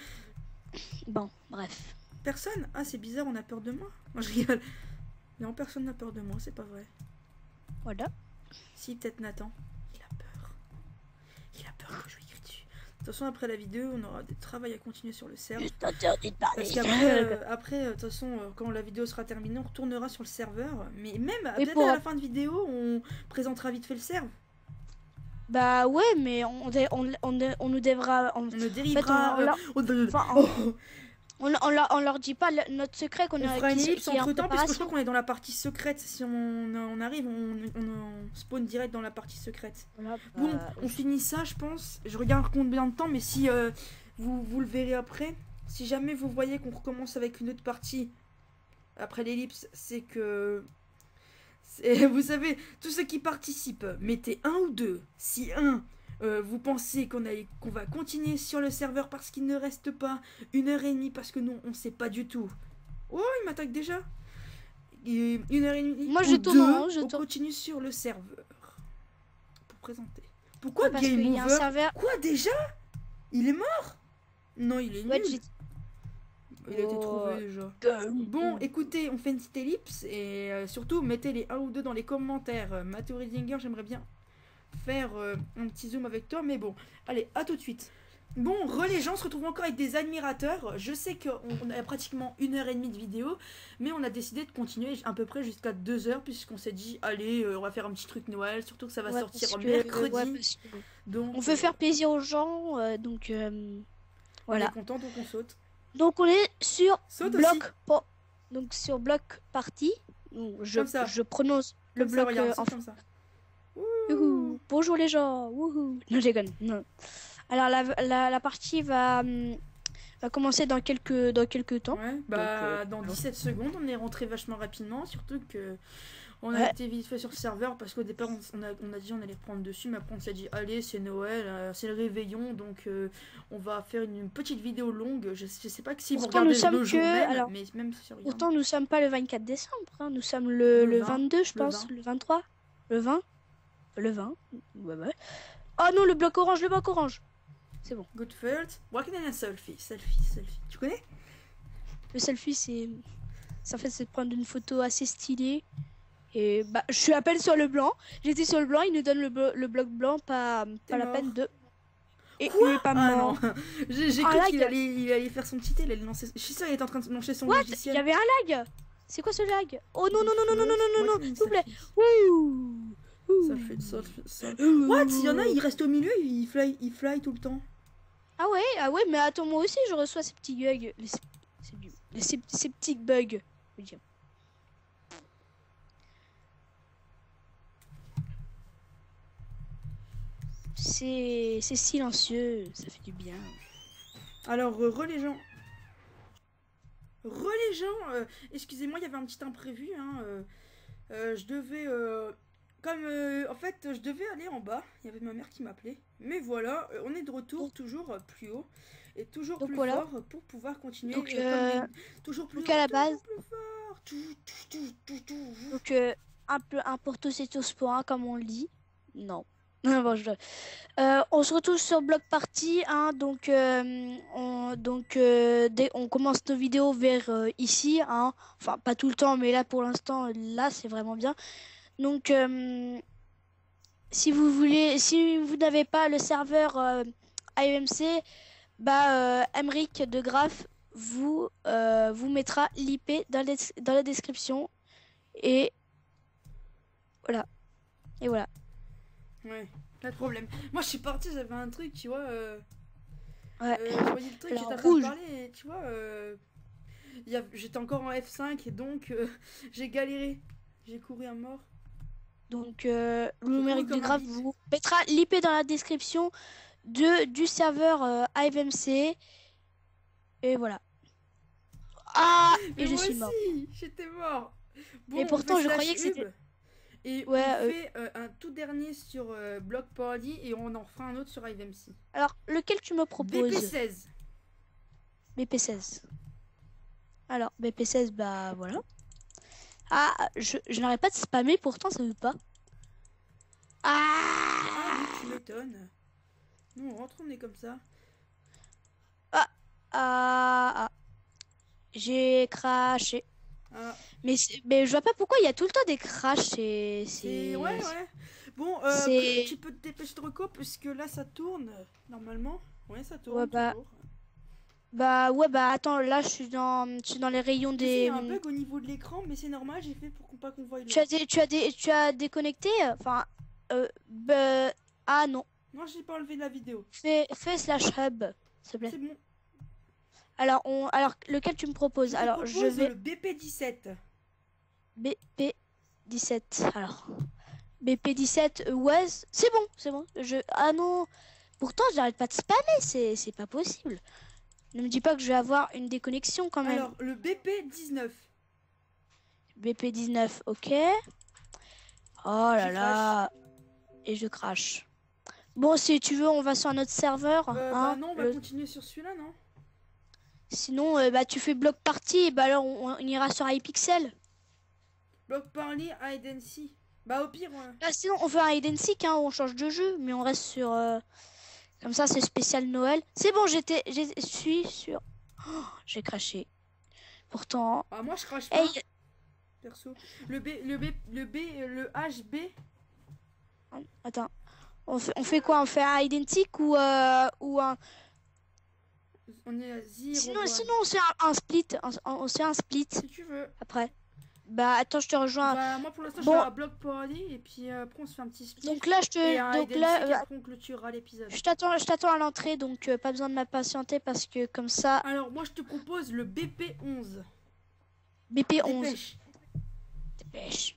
Bon, bref. Personne? Ah, c'est bizarre, on a peur de moi? Non, je rigole. Non, personne n'a peur de moi, c'est pas vrai. Voilà. Si, peut-être Nathan. Il a peur. Il a peur que je lui crie dessus. De toute façon, après la vidéo, on aura des travail à continuer sur le serveur. interdit de parler. Parce qu'après, euh, après, euh, de toute façon, euh, quand la vidéo sera terminée, on retournera sur le serveur. Mais même, peut-être à la fin de vidéo, on présentera vite fait le serveur. Bah ouais, mais on, dé- on, on, on nous devra. On, en fait, dérivera. on, leur- on- leur, on leur dit pas le- notre secret qu'on on a fera une ellipse entre temps, parce que je crois qu'on est dans la partie secrète. Si on, on arrive, on, spawn direct dans la partie secrète. Voilà, Bon, bah, on finit ça, je pense. Je regarde combien de temps, mais si euh, vous, vous le verrez après, si jamais vous voyez qu'on recommence avec une autre partie après l'ellipse, c'est que. <laughs> Vous savez, tous ceux qui participent, mettez un ou deux. Si un, euh, vous pensez qu'on a- qu'on va continuer sur le serveur parce qu'il ne reste pas une heure et demie, parce que nous, on sait pas du tout. Oh, il m'attaque déjà. Et Une heure et demie. Moi, je tourne, hein, je on tourne. continue sur le serveur. Pour présenter. Pourquoi parce Game qu'il y a un serveur. Quoi déjà? Il est mort? Non, il est Ouais, nul. Il a été Oh. trouvé déjà. Bon, écoutez, on fait une petite ellipse et euh, surtout mettez les 1 ou 2 dans les commentaires. Euh, Riedinger, j'aimerais bien faire euh, un petit zoom avec toi, mais bon, allez, à tout de suite. Bon, re les gens se retrouvent encore avec des admirateurs. Je sais qu'on on a pratiquement une heure et demie de vidéo, mais on a décidé de continuer à peu près jusqu'à deux heures puisqu'on s'est dit, allez, euh, on va faire un petit truc Noël, surtout que ça va Ouais, sortir que- mercredi. ouais, parce que donc, on veut euh, faire plaisir aux gens, euh, donc euh, on voilà. est content, donc on saute. Donc on est sur Saute bloc po- donc sur bloc partie. Donc, je, ça. prononce le Comme ça, bloc regarde, euh, c'est en comme ça. Youhou. Bonjour les gens. Wouhou. Non, je déconne. Non. Alors la, la, la partie va, hum, va commencer dans quelques, dans quelques temps. Ouais, bah euh, dans 17 secondes, on est rentré vachement rapidement, surtout que on a Ouais. été vite fait sur le serveur parce qu'au départ on, a, on a dit on allait reprendre dessus, mais après on s'est dit allez c'est Noël, euh, c'est le réveillon, donc euh, on va faire une, petite vidéo longue. Je, je sais pas que si vous Pourtant, regardez nous le jour que- même, alors, mais même si regarde. Pourtant nous sommes pas le 24 décembre. hein. Nous sommes le, Le le 20, 22 je pense. 20. Le 23. Le 20. Le 20. Ouais, ouais. Oh non le bloc orange, le bloc orange. Good first, walking in a selfie, selfie, selfie. Tu connais? Le selfie c'est, c'est en fait c'est prendre une photo assez stylée. Et bah je suis à peine sur le blanc. J'étais sur le blanc, il nous donne le, blo- le bloc blanc, pas, pas la mort. peine de. Et il est pas Ah mort. non, <laughs> j'ai Ah, cru qu'il il allait, il allait faire son petit il allait lancer. Je suis sûr qu'il était en train de lancer son What? Il logiciel. y avait un lag C'est quoi ce lag? Oh non, non, non, non, non, non, non, non, s'il vous plaît. Ouh. Selfie, selfie, selfie. Ouh. What? Il y en a, il reste au milieu, il fly, il fly tout le temps. Ah ouais, ah ouais, mais attends, moi aussi je reçois ces petits bugs. Les, les- ces, ces petits bugs. je veux dire. C'est silencieux, ça fait du bien. Alors, euh, re les gens. Re les gens, euh, excusez-moi, il y avait un petit imprévu. Hein, euh, euh, je devais. comme. en fait, je devais aller en bas. Il y avait ma mère qui m'appelait. Mais voilà, on est de retour, toujours euh, plus haut. et toujours plus voilà. fort pour pouvoir continuer. Donc, comme toujours plus donc à la toujours base- plus fort. Tout, tout, tout, tout, tout. Donc, un peu un pour tous et tous pour un, comme on le dit. Non. Je- Euh, on se retrouve sur Block Party, hein, donc, euh, euh, on commence nos vidéos vers ici, hein, enfin pas tout le temps, mais là pour l'instant, là c'est vraiment bien. Donc, si vous n'avez pas le serveur AMC, bah, Emric de Graph vous, mettra l'IP dans la description. Et voilà. Et voilà. Ouais, pas de problème. Moi, je suis parti, j'avais un truc, tu vois. Euh, Ouais. euh, je voyais le truc, j'étais en train de parler, et tu vois. Euh, a- j'étais encore en F5, et donc euh, <laughs> j'ai galéré. J'ai couru à mort. Donc, le numérique de bide. vous mettra l'IP dans la description de, du serveur AFMC. Et voilà. Ah Mais Et je moi suis mort. aussi, j'étais mort. Bon, Et pourtant, fait je croyais que c'était- Et Ouais, on euh, fait euh, un tout dernier sur euh, Block Party et on en fera un autre sur IVMC. Alors, lequel tu me proposes BP16. BP16. Alors, BP16, bah voilà. Ah, je, je n'arrête pas de spammer, pourtant ça veut pas. Ah Ah tu m'étonnes. Nous, on rentre, on est comme ça. Ah, ah. J'ai craché. Ah, Mais, mais je vois pas pourquoi il y a tout le temps des crashs et c'est... Ouais, ouais. Bon, euh, tu peux te dépêcher de reco parce que là, ça tourne, normalement. Ouais, ça tourne Ouais, bah. Bah ouais, bah attends, là je suis dans, je suis dans les rayons sais, Il des... y a un bug au niveau de l'écran, mais c'est normal, j'ai fait pour qu'on pas qu'on voie le... Tu as, des, tu, as des, tu as déconnecté Enfin, euh, bah, ah non. Non, j'ai pas enlevé la vidéo. Fais, fais slash hub, s'il te plaît. C'est bon. Alors, on, alors, lequel tu me proposes? Je Alors, je vais... le BP17. BP17. Alors, BP17, euh, ouais, c- c'est bon, c'est bon. Je... Ah non, pourtant j'arrête pas de spammer, c'est c'est pas possible. Ne me dis pas que je vais avoir une déconnexion quand même. Alors, le BP19. BP19, ok. Oh là là. Et je crache. Bon, si tu veux, on va sur un autre serveur. Euh, hein, bah non, on va le- continuer sur celui-là, non? Sinon, euh, bah, tu fais bloc party, et bah alors on, on ira sur iPixel. Block Party, Hide and See. Bah au pire, ouais. Bah, sinon, on fait un hide and seek, hein, on change de jeu, mais on reste sur. euh, Comme ça, c'est spécial Noël. C'est bon, j'étais, je suis sur. Oh, j'ai craché. Pourtant. Ah, moi je crache pas, Hey, perso. Le B, le B, le B, le HB. attends. On fait, on fait quoi? On fait un seek ou, euh, ou un. On est à 0. Sinon, sinon on fait un, un split. un- on fait un split Si tu veux. après. Bah, attends, je te rejoins. Bah, moi pour l'instant, Bon. je vais à Block Party et puis euh, après on se fait un petit split. Donc là, je et te. Donc hide and là, euh, on clôturera l'épisode. je t'attends, je t'attends à l'entrée, donc euh, pas besoin de m'impatienter parce que comme ça, Alors, moi je te propose le BP11. BP11. Dépêche. Dépêche.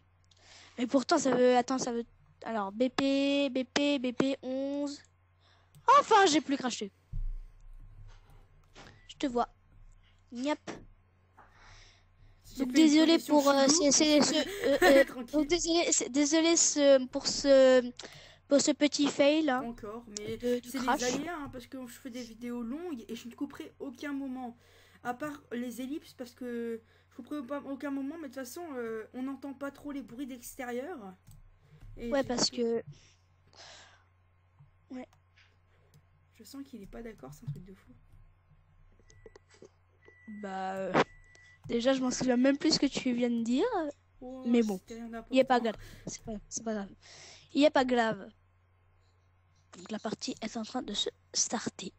Mais pourtant, ça veut. Attends, ça veut. Alors, BP, BP, BP 11. Enfin, j'ai plus craché. Je te vois. Niap. Donc, désolé pour. euh, c'est- ce- euh, désolé, désolé ce- pour ce. Pour ce petit fail hein, Encore, mais c'est crash. aléas hein, parce que je fais des vidéos longues et je ne couperai aucun moment. À part les ellipses parce que je couperai aucun moment, mais de toute façon, euh, on n'entend pas trop les bruits d'extérieur. Ouais, parce que. Je sens qu'il est pas d'accord, c'est un truc de fou. Bah. euh, déjà, je m'en souviens même plus ce que tu viens de dire. Oh, Mais bon, Il est pas grave. C'est pas, pas grave. Il est pas grave. Donc la partie est en train de se starter.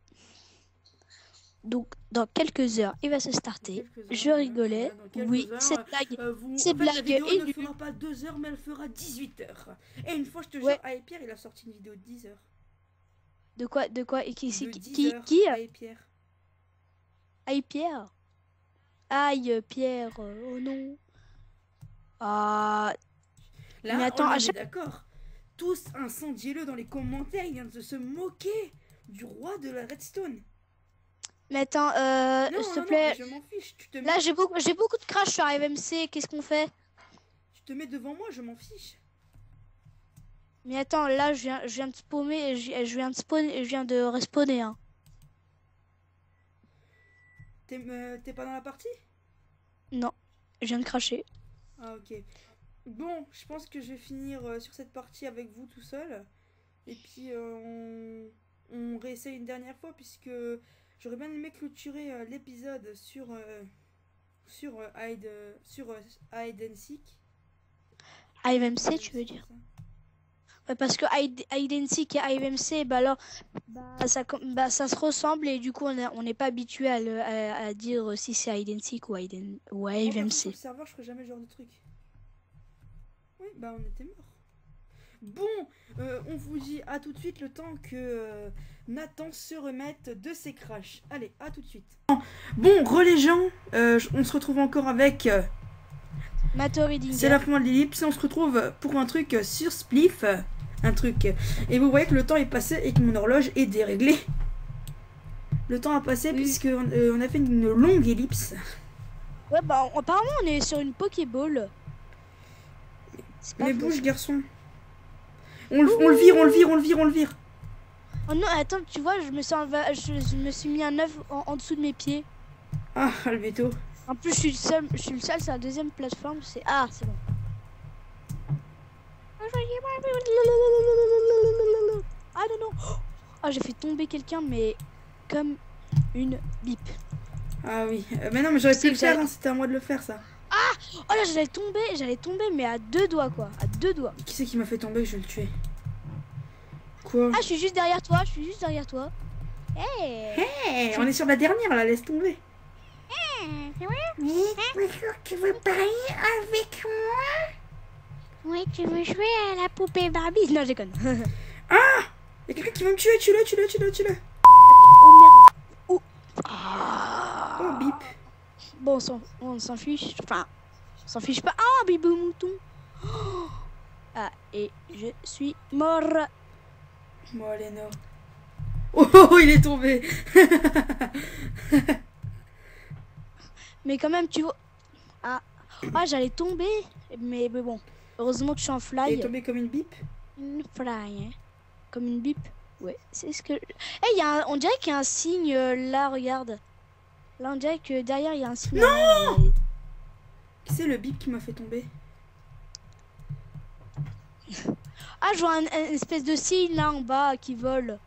Donc dans quelques heures, il va se starter. Heures, Je rigolais. Oui, heures, cette blague. euh, vous... Ces en fait, la blagues vidéo est ne fera pas 2 heures, mais elle fera 18 heures. Et une fois, je te jure, Ouais. Aïe Pierre, il a sorti une vidéo de 10 heures. De quoi De quoi Et qui De c'est 10 qui heures, Qui Aïe Pierre. Aïe Pierre. Aïe Pierre. euh, Oh non. Ah. Là, Mais attends, on à est chaque- d'accord. Tous incendiez-le dans les commentaires. Il vient de se moquer du roi de la redstone. Mais attends, euh, s'il te non, plaît. je m'en fiche. Tu te, Là j'ai beaucoup, j'ai beaucoup de crash sur RMC. Qu'est-ce qu'on fait? Tu te mets devant moi, je m'en fiche. Mais attends, là je viens, je viens de spawner, je, je viens de je viens de respawner. Hein. T'es euh, t'es pas dans la partie? Non, je viens de cracher. Ah ok. Bon, je pense que je vais finir euh, sur cette partie avec vous tout seul. Et puis euh, on, on réessaye une dernière fois puisque j'aurais bien aimé clôturer euh, l'épisode sur sur hide sur hide and seek. IVMC, tu veux dire? Parce que seek et IVMC, bah alors, bah, ça, bah, ça se ressemble et du coup, on n'est pas habitué à, le- à, à dire si c'est seek ou, hide and- ou Moi, perso, Sur le serveur, je ferais jamais ce genre de truc. Oui, bah on était mort. Bon, euh, on vous dit à tout de suite le temps que euh, Nathan se remette de ses crashs. Allez, à tout de suite. Bon, re les gens, euh, on se retrouve encore avec euh. C'est la fin de l'ellipse et on se retrouve pour un truc euh, sur Spliff. Un truc. Et vous voyez que le temps est passé et que mon horloge est déréglée. Le temps a passé Oui. puisque on, euh, on a fait une longue ellipse. Ouais, bah on- apparemment, on est sur une Pokéball. Mais bouge garçon. On, le- on le vire, on le vire, on le vire, on le vire. Oh non, attends, tu vois, je me suis, enva- je, je me suis mis un œuf en, en dessous de mes pieds. Ah, Albeto. En plus, je suis le seul, je suis le seul, c'est la deuxième plateforme. C'est ah, c'est bon. Ah non non. Ah, j'ai fait tomber quelqu'un, mais comme une bip. Ah oui. Euh, mais non, mais j'aurais pu le faire, hein, c'était à moi de le faire ça. Oh là, j'allais tomber, j'allais tomber, mais à deux doigts quoi, à deux doigts. Qui c'est qui m'a fait tomber? Je vais le tuer. Quoi? Ah, je suis juste derrière toi, je suis juste derrière toi. Hey. Eh, on est sur la dernière là, laisse tomber. Tu veux parler avec moi? Oui, tu veux jouer à la poupée Barbie? Non, je déconne. <laughs> Y'a quelqu'un qui veut me tuer, tue-le, tue-le, tue-le, tue-le. oh merde. Oh. Ah. Oh bip. Bon, on s'en- fiche. Enfin, on s'en fiche pas. Ah, bibou mouton. Oh. <gasps> Ah, et je suis mort. Non. Oh, oh, oh, il est tombé. <laughs> Mais quand même, tu vois. Ah, ah j'allais tomber. Mais, mais bon, heureusement que je suis en Il fly. est tombé comme une bip. Une fly, hein. Comme une bip. Ouais, c'est ce que. Eh, il y a un- on dirait qu'il y a un signe euh, là, regarde. Là, on dirait que derrière, il y a un signe. Non C'est le bip qui m'a fait tomber. <laughs> Ah, je vois un, un espèce de signe là en bas qui vole.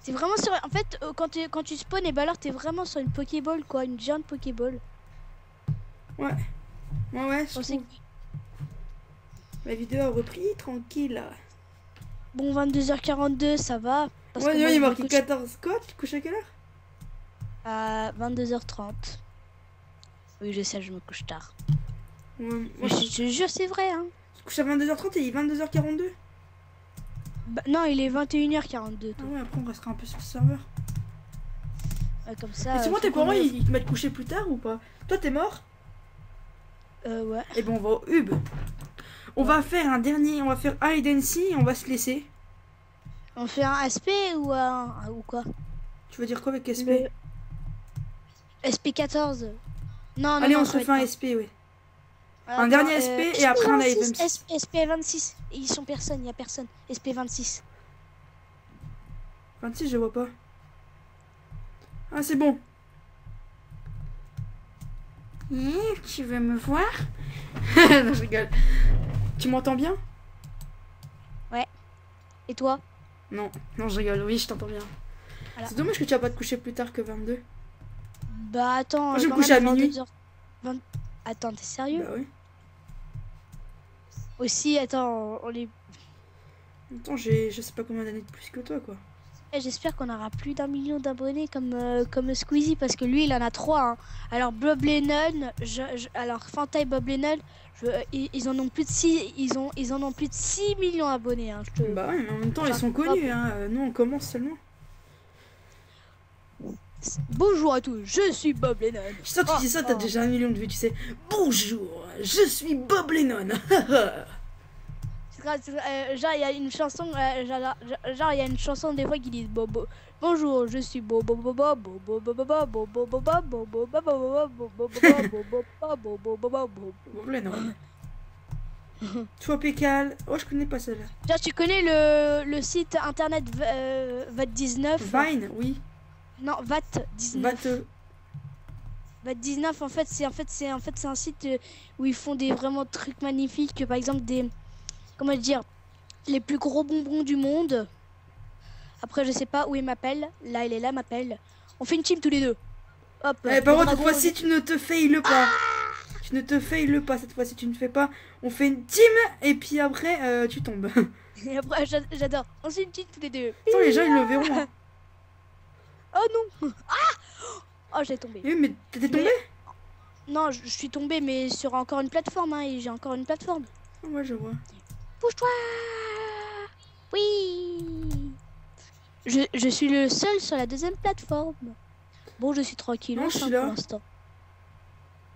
C'est vraiment sur. En fait, euh, quand, tu- quand tu spawns, et bah alors t'es vraiment sur une Pokéball quoi, une giant Pokéball. Ouais. Ouais, ouais, je trouve. La vidéo a repris, tranquille. Bon, 22h42, ça va. Parce ouais, que moi, il marqué couche 14 quoi Tu couches à quelle heure? À 22h30. Oui, je sais, je me couche tard. Ouais, Mais Moi, je te jure, c'est vrai, hein. je couche à 22h30 et il est 22h42. Bah, non, il est 21h42. Ah ouais, après on restera un peu sur le serveur. Ouais, comme ça. Et c'est euh, moi, faut tes parents, ils, ils te mettent coucher plus tard ou pas? Toi, t'es mort? Euh, ouais. Et ben, on va au hub. On va faire un dernier, on va faire hide and et on va se laisser. On fait un SP ou un. ou quoi? Tu veux dire quoi avec SP Le- SP14. Non, non, Allez, non, on se va refait un SP, pas- un dernier Attends, SP et après un SP26, AFM6. S- SP26. Ils sont personne, il y a personne. SP26. 26, je vois pas. Ah, c'est bon. Hum, Tu veux me voir? <laughs> Non, je rigole. Tu m'entends bien? Et toi? Non, non, je rigole. Oui, je t'entends bien. Voilà. C'est dommage que tu vas pas te coucher plus tard que 22. Bah attends. Moi, je me couche à minuit. 22h. 20 Attends, t'es sérieux? Bah oui. Aussi, attends, on est. Attends, j'ai je sais pas combien d'années de plus que toi, quoi. Eh, J'espère qu'on aura plus d'un million d'abonnés comme, euh, comme Squeezie parce que lui il en a trois. hein. Alors Bob Lennon, je, je- alors Fanta et Bob Lennon, je- euh, ils, ils en ont plus de 6 ils ont ils en ont plus de 6 millions d'abonnés. Hein, je te- Bah oui, mais en même temps, ils sont connus, hein. Nous, on commence seulement. Bonjour à tous, je suis Bob Lennon. Je sais, tu Oh, dis ça, t'as oh. déjà un million de vues, tu sais. Bonjour, je suis Bob Lennon. <laughs> Euh, genre il y a une chanson, euh, genre il y a une chanson des fois qui dit Bobo. Bonjour, je suis Bobo Bobo Bobo Bobo Bobo Bobo Bobo Bobo Bobo Bobo Bobo Bobo Pécal. Oh, je connais pas celle-là. Genre, tu connais le, le site internet euh, VAT19 Vine, oui. Non, VAT19. Vateux. VAT19 en fait c'est en fait c'est en fait c'est un site euh, où ils font des vraiment trucs magnifiques par exemple des comment dire les plus gros bonbons du monde. Après je sais pas où il m'appelle. Là il est là m'appelle. On fait une team tous les deux. Hop. Eh, par contre, cette fois-ci, tu ne te failles pas. Tu ne te failles pas cette fois-ci, tu ne fais pas. On fait une team et puis après, euh, tu tombes. <laughs> Et après j'a- j'adore. On fait une team tous les deux. façon, les gens, ils le verront. hein. <laughs> Oh non. Ah Oh j'ai tombé. Oui, mais t'étais tombé? Non je suis tombée mais sur encore une plateforme hein, et j'ai encore une plateforme. Ouais, je vois. Bouge-toi Oui je, je suis le seul sur la deuxième plateforme. Bon, je suis tranquille Non, je suis pour là. l'instant.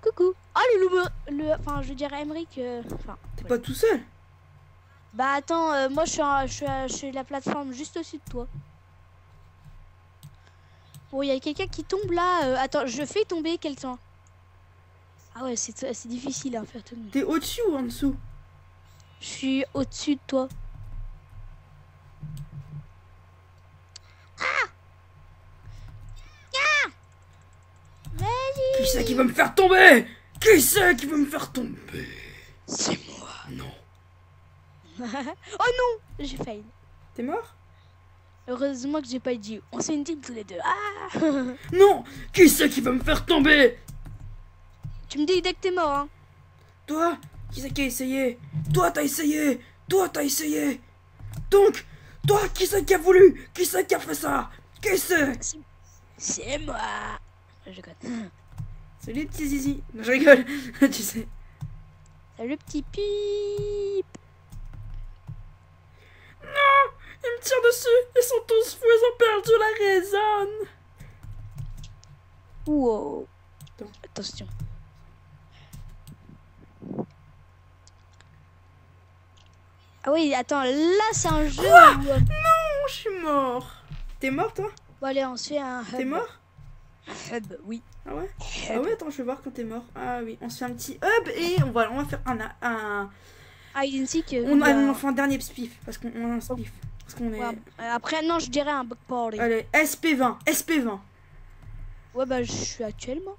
Coucou Ah, le loup le, Enfin, je dirais Emmerich. euh, Enfin, T'es ouais. pas tout seul. Bah attends, euh, moi je suis, à- je, suis à- je suis la plateforme juste au-dessus de toi. Bon, il y a quelqu'un qui tombe là. euh, attends, je fais tomber quelqu'un. Ah ouais, c'est c'est difficile à faire tomber. T'es au-dessus ou en dessous? Je suis au-dessus de toi. Qui c'est qui va me faire tomber? Qui c'est qui va me faire tomber? C'est moi. Non. <laughs> oh non J'ai failli. T'es mort? Heureusement que j'ai pas dit. On s'est une team tous les deux. Ah <laughs> Non Qui c'est qui va me faire tomber? Tu me dis dès que t'es mort, hein. Toi? Qui c'est qui a essayé? Toi, t'as essayé Toi, t'as essayé Donc, toi, qui c'est qui a voulu? Qui c'est qui a fait ça? Qui c'est? C'est moi. Je connais. Salut, petit zizi. Non, je rigole. <laughs> tu sais. Salut petit pip. Ils me tirent dessus. Ils sont tous fous. Ils ont perdu la raison. Wow. Attention. Ah oui, attends, là c'est un jeu Quoi où... euh, Non, je suis mort. T'es mort, toi Bon allez, on se fait un hub. T'es mort Hub, oui. Ah ouais Ah ouais, attends, je vais voir quand t'es mort. Ah oui, on se fait un petit hub et on va, on va faire un... un Ah, seek, euh, on, a, on fait un dernier spiff. Parce qu'on on a un spiff. Parce qu'on est... ouais. Euh, Après, non, je dirais un bug party. Allez, SP20. SP20. Ouais, bah je suis actuellement.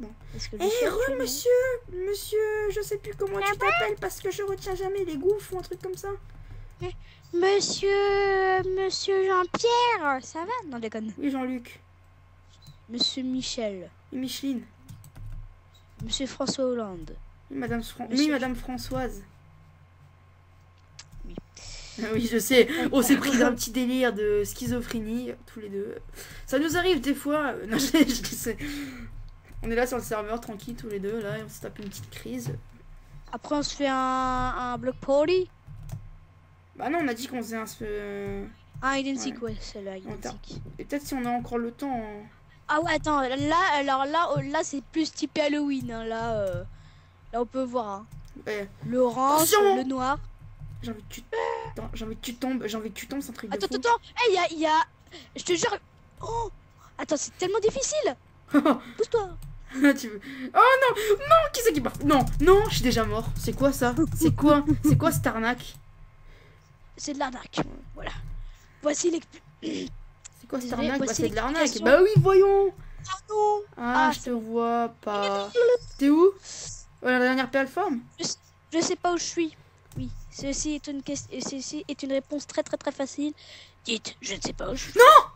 Bon. Que Eh, re, monsieur Monsieur, je sais plus comment tu t'appelles parce que je retiens jamais les gouffres ou un truc comme ça. Monsieur, monsieur Jean-Pierre, ça va? Non, déconne. Oui, Jean-Luc. Monsieur Michel, Et Micheline. monsieur François Hollande. Oui, Madame, Fran- Monsieur- oui, Madame Françoise. Oui. Ah oui, je sais. <laughs> On s'est pris d'un petit délire de schizophrénie, tous les deux. Ça nous arrive des fois. euh, Non, <laughs> je, je sais. On est là sur le serveur, tranquille, tous les deux, là, et on se tape une petite crise. Après, on se fait un, un block party. Bah non, on a dit qu'on faisait un... euh, Un hide and seek, ouais, c'est là, seek. Et peut-être si on a encore le temps... hein. Ah ouais, attends, là, alors là, oh, là c'est plus typé Halloween. hein, là, euh, là, on peut voir. hein. Ouais, L'orange, Attention le noir. j'ai envie que tu... Attends, j'ai envie que tu tombes, j'ai envie que tu tombes, c'est un truc Attends, attends, attends. Eh, il y a, il y a. Je te jure. Oh Attends, c'est tellement difficile. <laughs> Pousse-toi. <laughs> tu veux... Oh non Non Qui c'est qui baffe Non Non Je suis déjà mort. C'est quoi ça C'est quoi C'est quoi cette arnaque C'est de l'arnaque. Voilà. Voici l'explication. <clears throat> C'est quoi cette arnaque Bah c'est de l'arnaque. Bah oui, voyons Ah non Ah, Ah, je te vois pas. T'es où Voilà la dernière plateforme Je sais pas où je suis. Oui, ceci est une question. Ceci est une réponse très très très facile. Dites, je ne sais pas où je suis. Non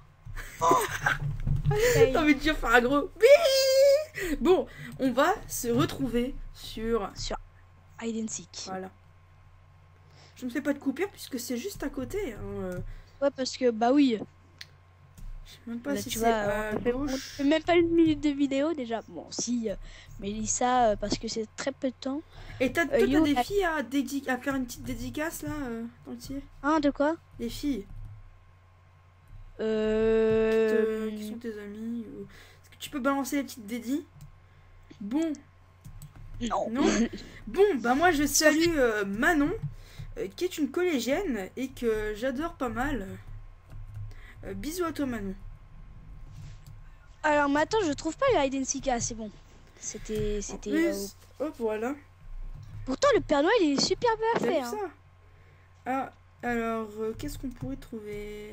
T'as envie de dire faire un gros Bon, on va se retrouver sur... Sur Hide and Seek. Voilà. Je ne fais pas de coupure puisque c'est juste à côté. hein, euh. Ouais, parce que bah oui. Je sais même pas Là, si tu vois, à on fait, on gauche. fait même pas une minute de vidéo déjà. Bon, si, euh, euh, parce que c'est très peu de temps. Et t'as Euh, des filles à, à faire une petite dédicace là dans le tir Hein, de quoi? Des filles Euh. qui sont tes amis ou... Est-ce que tu peux balancer les petites dédis Bon, Non. non? Bon, bah moi je salue euh, Manon, euh, qui est une collégienne et que j'adore pas mal. Euh, bisous à toi Manon. Alors, attends, je trouve pas le Hide and Seek. C'est bon. C'était. C'était. Euh, hop, voilà. Pourtant, le Père Noël, il est super bien fait. hein. ça? Ah, alors, euh, qu'est-ce qu'on pourrait trouver?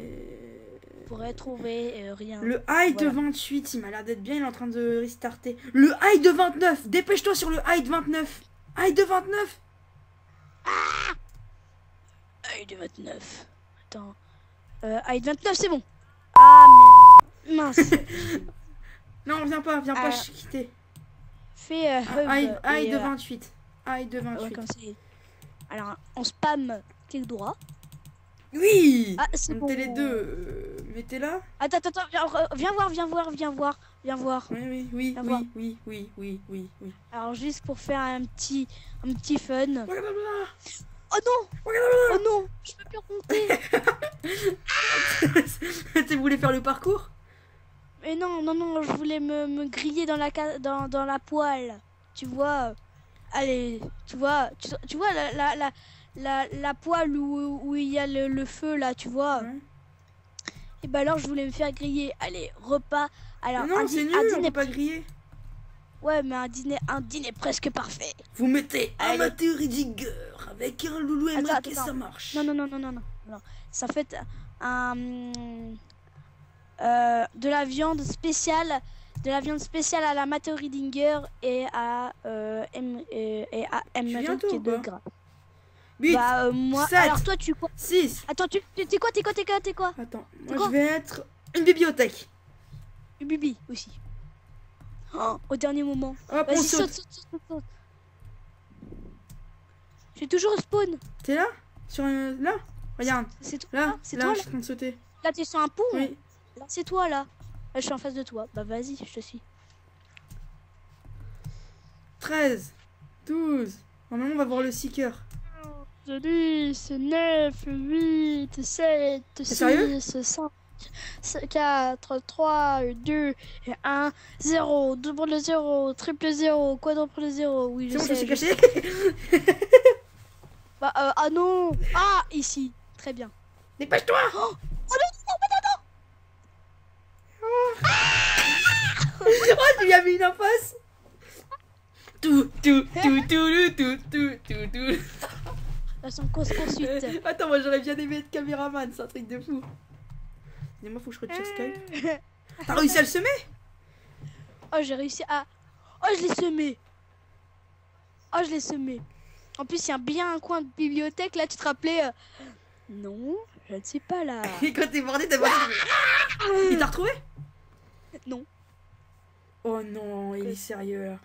On pourrait trouver euh, rien. Le high de Voilà. 28, il m'a l'air d'être bien, il est en train de restarter. Le high de 29, dépêche-toi sur le high de 29. High de 29 Aïe de 29. Attends. Euh, Aïe de 29, c'est bon. Ah, mais... Mince. <laughs> Non, viens pas, viens pas Euh, quitter. Fais euh, hub High, high et, de euh, 28. High de ouais, 28. comme ça. Alors, on spam clic droit. Oui Ah, c'est bon. Les deux. euh, mettez là Attends, attends, attends, viens, viens voir, viens voir, viens voir, viens voir. Oui, oui, oui, voir. oui, oui, oui, oui, oui, oui. Alors, juste pour faire un petit, un petit fun. Oh non Oh non Je peux plus remonter <laughs> Tu voulais faire le parcours? Mais non, non, non, je voulais me, me griller dans la, dans, dans la poêle. Tu vois Allez, tu vois, tu, tu vois la, la, la, la, la poêle où, où il y a le, le feu là, tu vois. Et ben alors, je voulais me faire griller. Allez, repas. Alors, Mais un, Non, c'est un nul, on dîner... pas griller. Ouais, mais un dîner, un dîner presque parfait. Vous mettez amateur et digger avec un loulou et Attends, et attends. ça marche. Non, non, non, non, non, non. non. Ça fait un... euh, de la viande spéciale de la viande spéciale à la Mateo Riedinger et à euh, M et, et à M qui est de gras. 8, Bah euh, moi alors toi tu quoi 6. Attends tu t'es quoi t'es quoi t'es quoi t'es quoi Attends, moi quoi je vais être une bibliothèque. Bibi aussi. Oh, au dernier moment. Hop, on saute. saute saute saute saute. saute. J'ai toujours spawn. T'es là Sur un... Là Regarde, C'est toi là, là C'est là, toi je là suis en train de sauter. Là t'es sur un pont. Oui. Là c'est toi là. Là je suis en face de toi. Bah vas-y je te suis. 13, 12. Normalement, on va voir le seeker. 10, 9, 8, 7, sérieux 6, 5, 4, 3, 2, 1, 0, double 0, triple 0, quadruple 0, oui je C'est bon, je sais. caché. Bah, euh, ah non. Ah, ici, très bien. Dépêche-toi. Oh Oh, tu lui as mis une impasse Tout, tout, tout, tout, tout, tout, tout, tout. Cause. <laughs> Euh, Attends, moi j'aurais bien aimé être caméraman, c'est un truc de fou. Dis-moi, faut que je retire Skype. T'as réussi à le semer? Oh, j'ai réussi à... Oh, je l'ai semé Oh, je l'ai semé En plus, il y a bien un coin de bibliothèque, là, tu te rappelais... euh, Non, je ne suis pas là. <laughs> Et quand t'es bordé, t'as pas. <laughs> Il t'a retrouvé? Non. Oh non, il est sérieux là.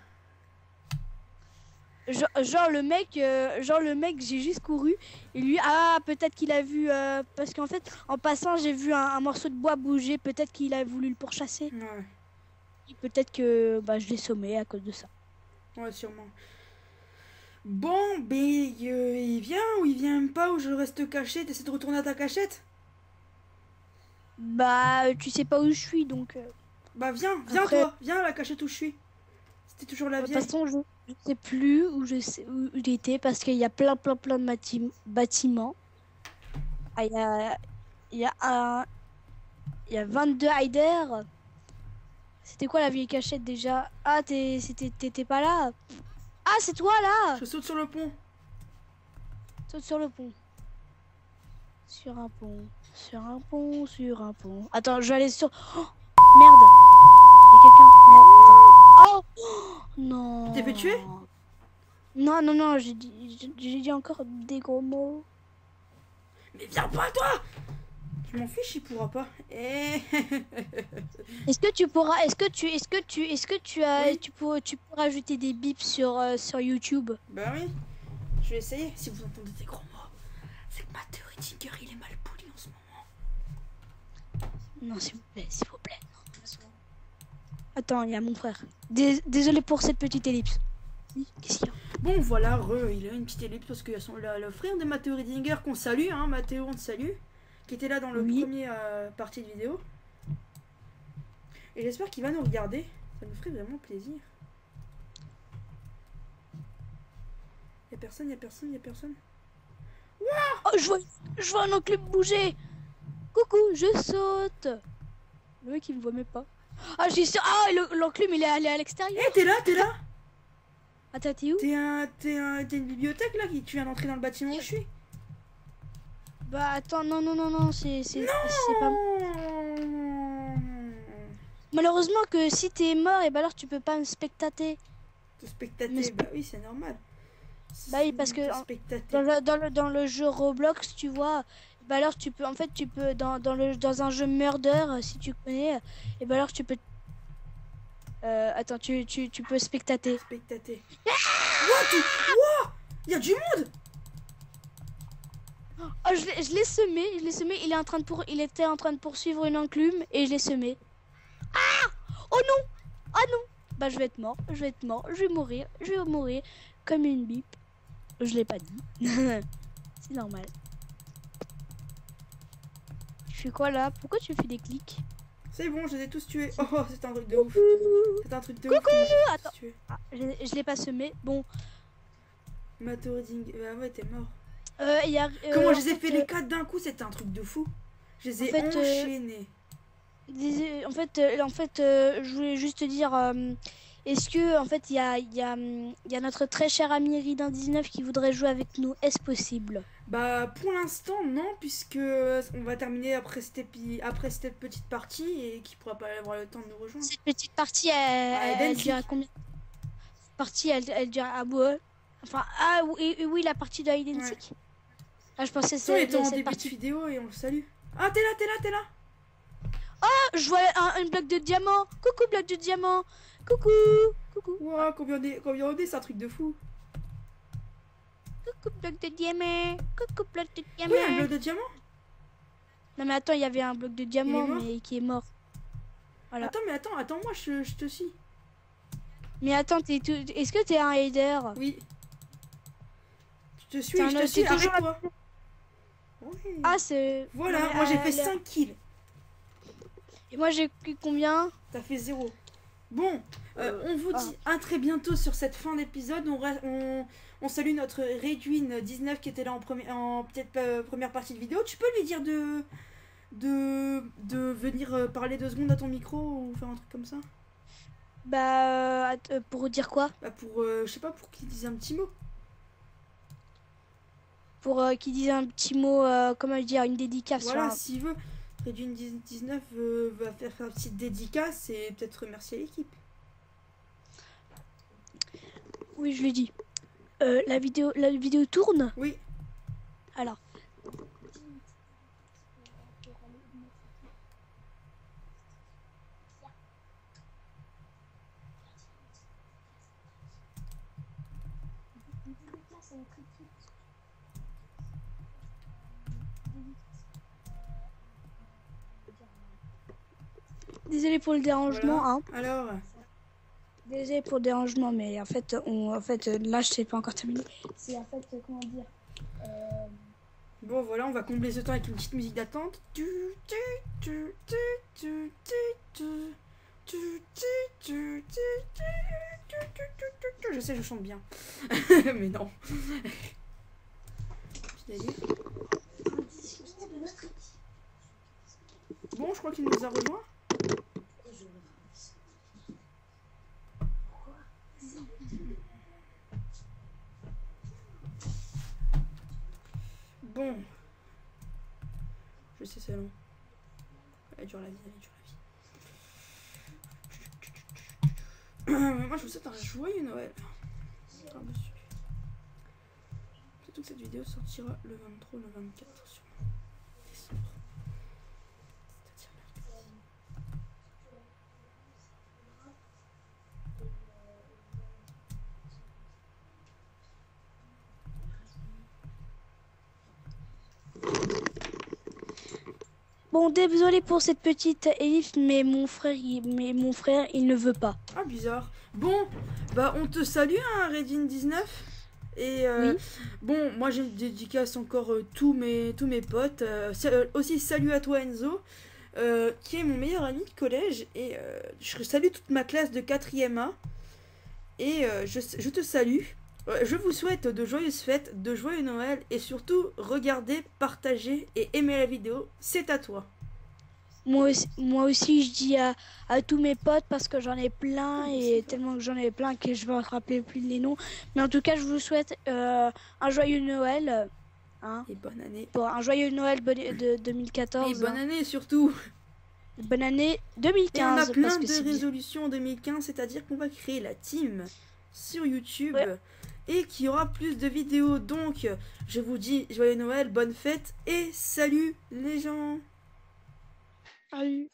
Genre, genre le mec, euh, genre le mec, j'ai juste couru et lui, ah peut-être qu'il a vu, euh, parce qu'en fait, en passant, j'ai vu un, un morceau de bois bouger, peut-être qu'il a voulu le pourchasser, Ouais, peut-être que bah, je l'ai sommé à cause de ça. ouais, sûrement. Bon, ben, euh, il vient ou il vient même pas ou je reste caché? T'essaies de retourner à ta cachette? Bah, tu sais pas où je suis, donc. euh, Bah viens, viens Après- toi, viens à la cachette où je suis. C'était toujours la de toute vieille. façon, je, je sais plus où je sais où j'étais parce qu'il y a plein, plein, plein de bâtim- bâtiments. Ah, il y a, il y a un, il y a 22 hiders. C'était quoi la vieille cachette déjà? Ah, t'étais pas là Ah, c'est toi là Je saute sur le pont. Saute sur le pont. Sur un pont. Sur un pont, sur un pont. Attends, je vais aller sur. Oh, merde Il y a quelqu'un. Merde, attends. Oh Non T'es fait tuer Non, non, non, j'ai dit, j'ai- dit encore des gros mots. Mais viens pas toi Je m'en fiche, il pourra pas. Eh <laughs> Est-ce que tu pourras. Est-ce que tu. Est-ce que tu. Est-ce que tu as. Oui. Tu, peux, tu peux rajouter des bips sur, euh, sur YouTube Bah oui, je vais essayer. Si vous entendez des gros mots, c'est que ma théorie Tinker, il est mal poli en ce moment. Non, s'il vous plaît, s'il vous plaît. Attends, il y a mon frère. Dés- Désolé pour cette petite ellipse. Oui, Qu'est-ce qu'il y a? Bon voilà, re, il a une petite ellipse parce qu'il y a son, le, le frère de Mathéo Riedinger qu'on salue, hein, Mathéo on te salue, qui était là dans le Oui. premier euh, partie de vidéo. Et j'espère qu'il va nous regarder, ça nous ferait vraiment plaisir. Y'a personne, y'a personne, y'a personne. Oh, je vois, je vois un enclume bouger. Coucou, je saute. Le mec, il me voit même pas. Ah, j'ai sûr. Ah, le- l'enclume, il est allé à l'extérieur. Eh, t'es là, t'es là Attends, t'es où? T'es un, t'es un, une bibliothèque là qui tu viens d'entrer dans le bâtiment où je suis? Bah attends, non, non, non, non, c'est pas... Malheureusement que si t'es mort, et bah alors tu peux pas me spectater. Te spectater, bah oui, c'est normal. Bah oui, parce que le, dans le, dans le jeu Roblox, tu vois, bah alors tu peux, en fait, tu peux, dans, dans, le, dans un jeu Murder, euh, si tu connais, et bah alors tu peux... Euh, attends, tu, tu, tu peux spectater. Spectater. What What? Il y a du monde Oh, je l'ai je l'ai semé, je l'ai semé, il, est en train de pour... il était en train de poursuivre une enclume, et je l'ai semé. Ah Oh non Ah non Bah je vais être mort, je vais être mort, je vais mourir, je vais mourir, comme une bip. Je l'ai pas dit. <laughs> C'est normal. Fais quoi là? Pourquoi tu fais des clics? C'est bon, je les ai tous tués. Oh, c'est un truc de ouf. C'est un truc de Coucou, ouf. attends. Ah, je, je l'ai pas semé. Bon, Mato Redding. Bah ouais, t'es mort. euh, y a. euh, Comment en je les ai fait les euh, quatre d'un coup C'était un truc de fou. Je les ai fait, euh, enchaînés. des- En fait, euh, en fait, euh, je voulais juste te dire. euh, Est-ce que, en fait, il y a, y, a, y a notre très cher ami Ridin19 qui voudrait jouer avec nous? Est-ce possible? Bah pour l'instant non puisque on va terminer après cette, épi- après cette petite partie et qui pourra pas avoir le temps de nous rejoindre. Cette petite partie, elle, Ah, elle, dure Seek. combien? Cette partie, elle, elle dure. Ah, ouais. Enfin, ah oui, oui, la partie de Hide Ouais. Ah, je pensais c'était était en début partie. de vidéo et on le salue. Ah t'es là, t'es là, t'es là Ah, je vois un, une bloc de diamant. Coucou, bloc de diamant. Coucou, coucou, Ouah, combien on est, combien on est, c'est un truc de fou. Coucou, bloc de diamant. Coucou, bloc de diamant. Oui, un bloc de diamant Non mais attends, il y avait un bloc de diamant mais qui est mort. Voilà. Attends, mais attends, attends, moi je, je te suis. Mais attends, t'es tout... est-ce que t'es un aider Oui. Je te suis, je te suis, arrête-toi. Oui. Ah c'est... Voilà, Non, moi j'ai fait les- 5 kills. Et moi j'ai pris combien? T'as fait 0. Bon, euh, on vous ah. dit à très bientôt sur cette fin d'épisode. On, ra- on, on salue notre Redwin 19 qui était là en, premi- en peut-être euh, première partie de vidéo. Tu peux lui dire de, de, de venir euh, parler deux secondes à ton micro ou faire un truc comme ça? Bah... euh, pour dire quoi? Bah Pour, euh, je sais pas, pour qu'il dise un petit mot. Pour euh, qu'il dise un petit mot, euh, comment dire, une dédicace. Voilà, s'il veut. Redwin 19 euh, va faire, faire une petite dédicace et peut-être remercier l'équipe. Oui, je lui dis. Euh, la vidéo, la vidéo tourne Oui, Alors. Désolé pour le dérangement, Voilà. hein. alors. Désolé pour le dérangement, mais en fait, on, en fait là, je sais pas encore terminé. C'est en fait, comment dire. Bon, voilà, on va combler ce temps avec une petite musique d'attente. Je sais, je chante bien. mais non. Bon, je crois qu'il nous a rejoints. Bon. Je sais, c'est long. Elle dure la vie, elle dure la vie. <coughs> Moi, je vous souhaite un joyeux Noël. Par-dessus. Surtout que cette vidéo sortira le 23 ou le 24 sur décembre. C'est-à-dire mercredi. Bon, désolé pour cette petite ellipse, mais mon frère, il, mais mon frère, il ne veut pas. Ah, bizarre. Bon, bah, on te salue, hein, Redin19. Et euh, Oui. bon, moi j'ai une dédicace encore euh, tous, mes, tous mes potes. Euh, aussi, salut à toi Enzo, qui est mon meilleur ami de collège. Et je salue toute ma classe de 4e A. Et je, je te salue. Euh, Je vous souhaite de joyeuses fêtes, de joyeux Noël. Et surtout, regardez, partagez et aimez la vidéo. C'est à toi. moi aussi, moi aussi, je dis à, à tous mes potes parce que j'en ai plein et tellement que j'en ai plein que je me rappeler plus les noms. Mais en tout cas, je vous souhaite euh, un joyeux Noël. Hein Et bonne année. Bon, un joyeux Noël de 2014. Et bonne hein. année surtout. Bonne année Et on 2015. a parce plein que de résolutions en 2015, c'est-à-dire qu'on va créer la team sur YouTube Ouais. Et qu'il y aura plus de vidéos. Donc, je vous dis joyeux Noël, bonne fête et salut les gens Salut.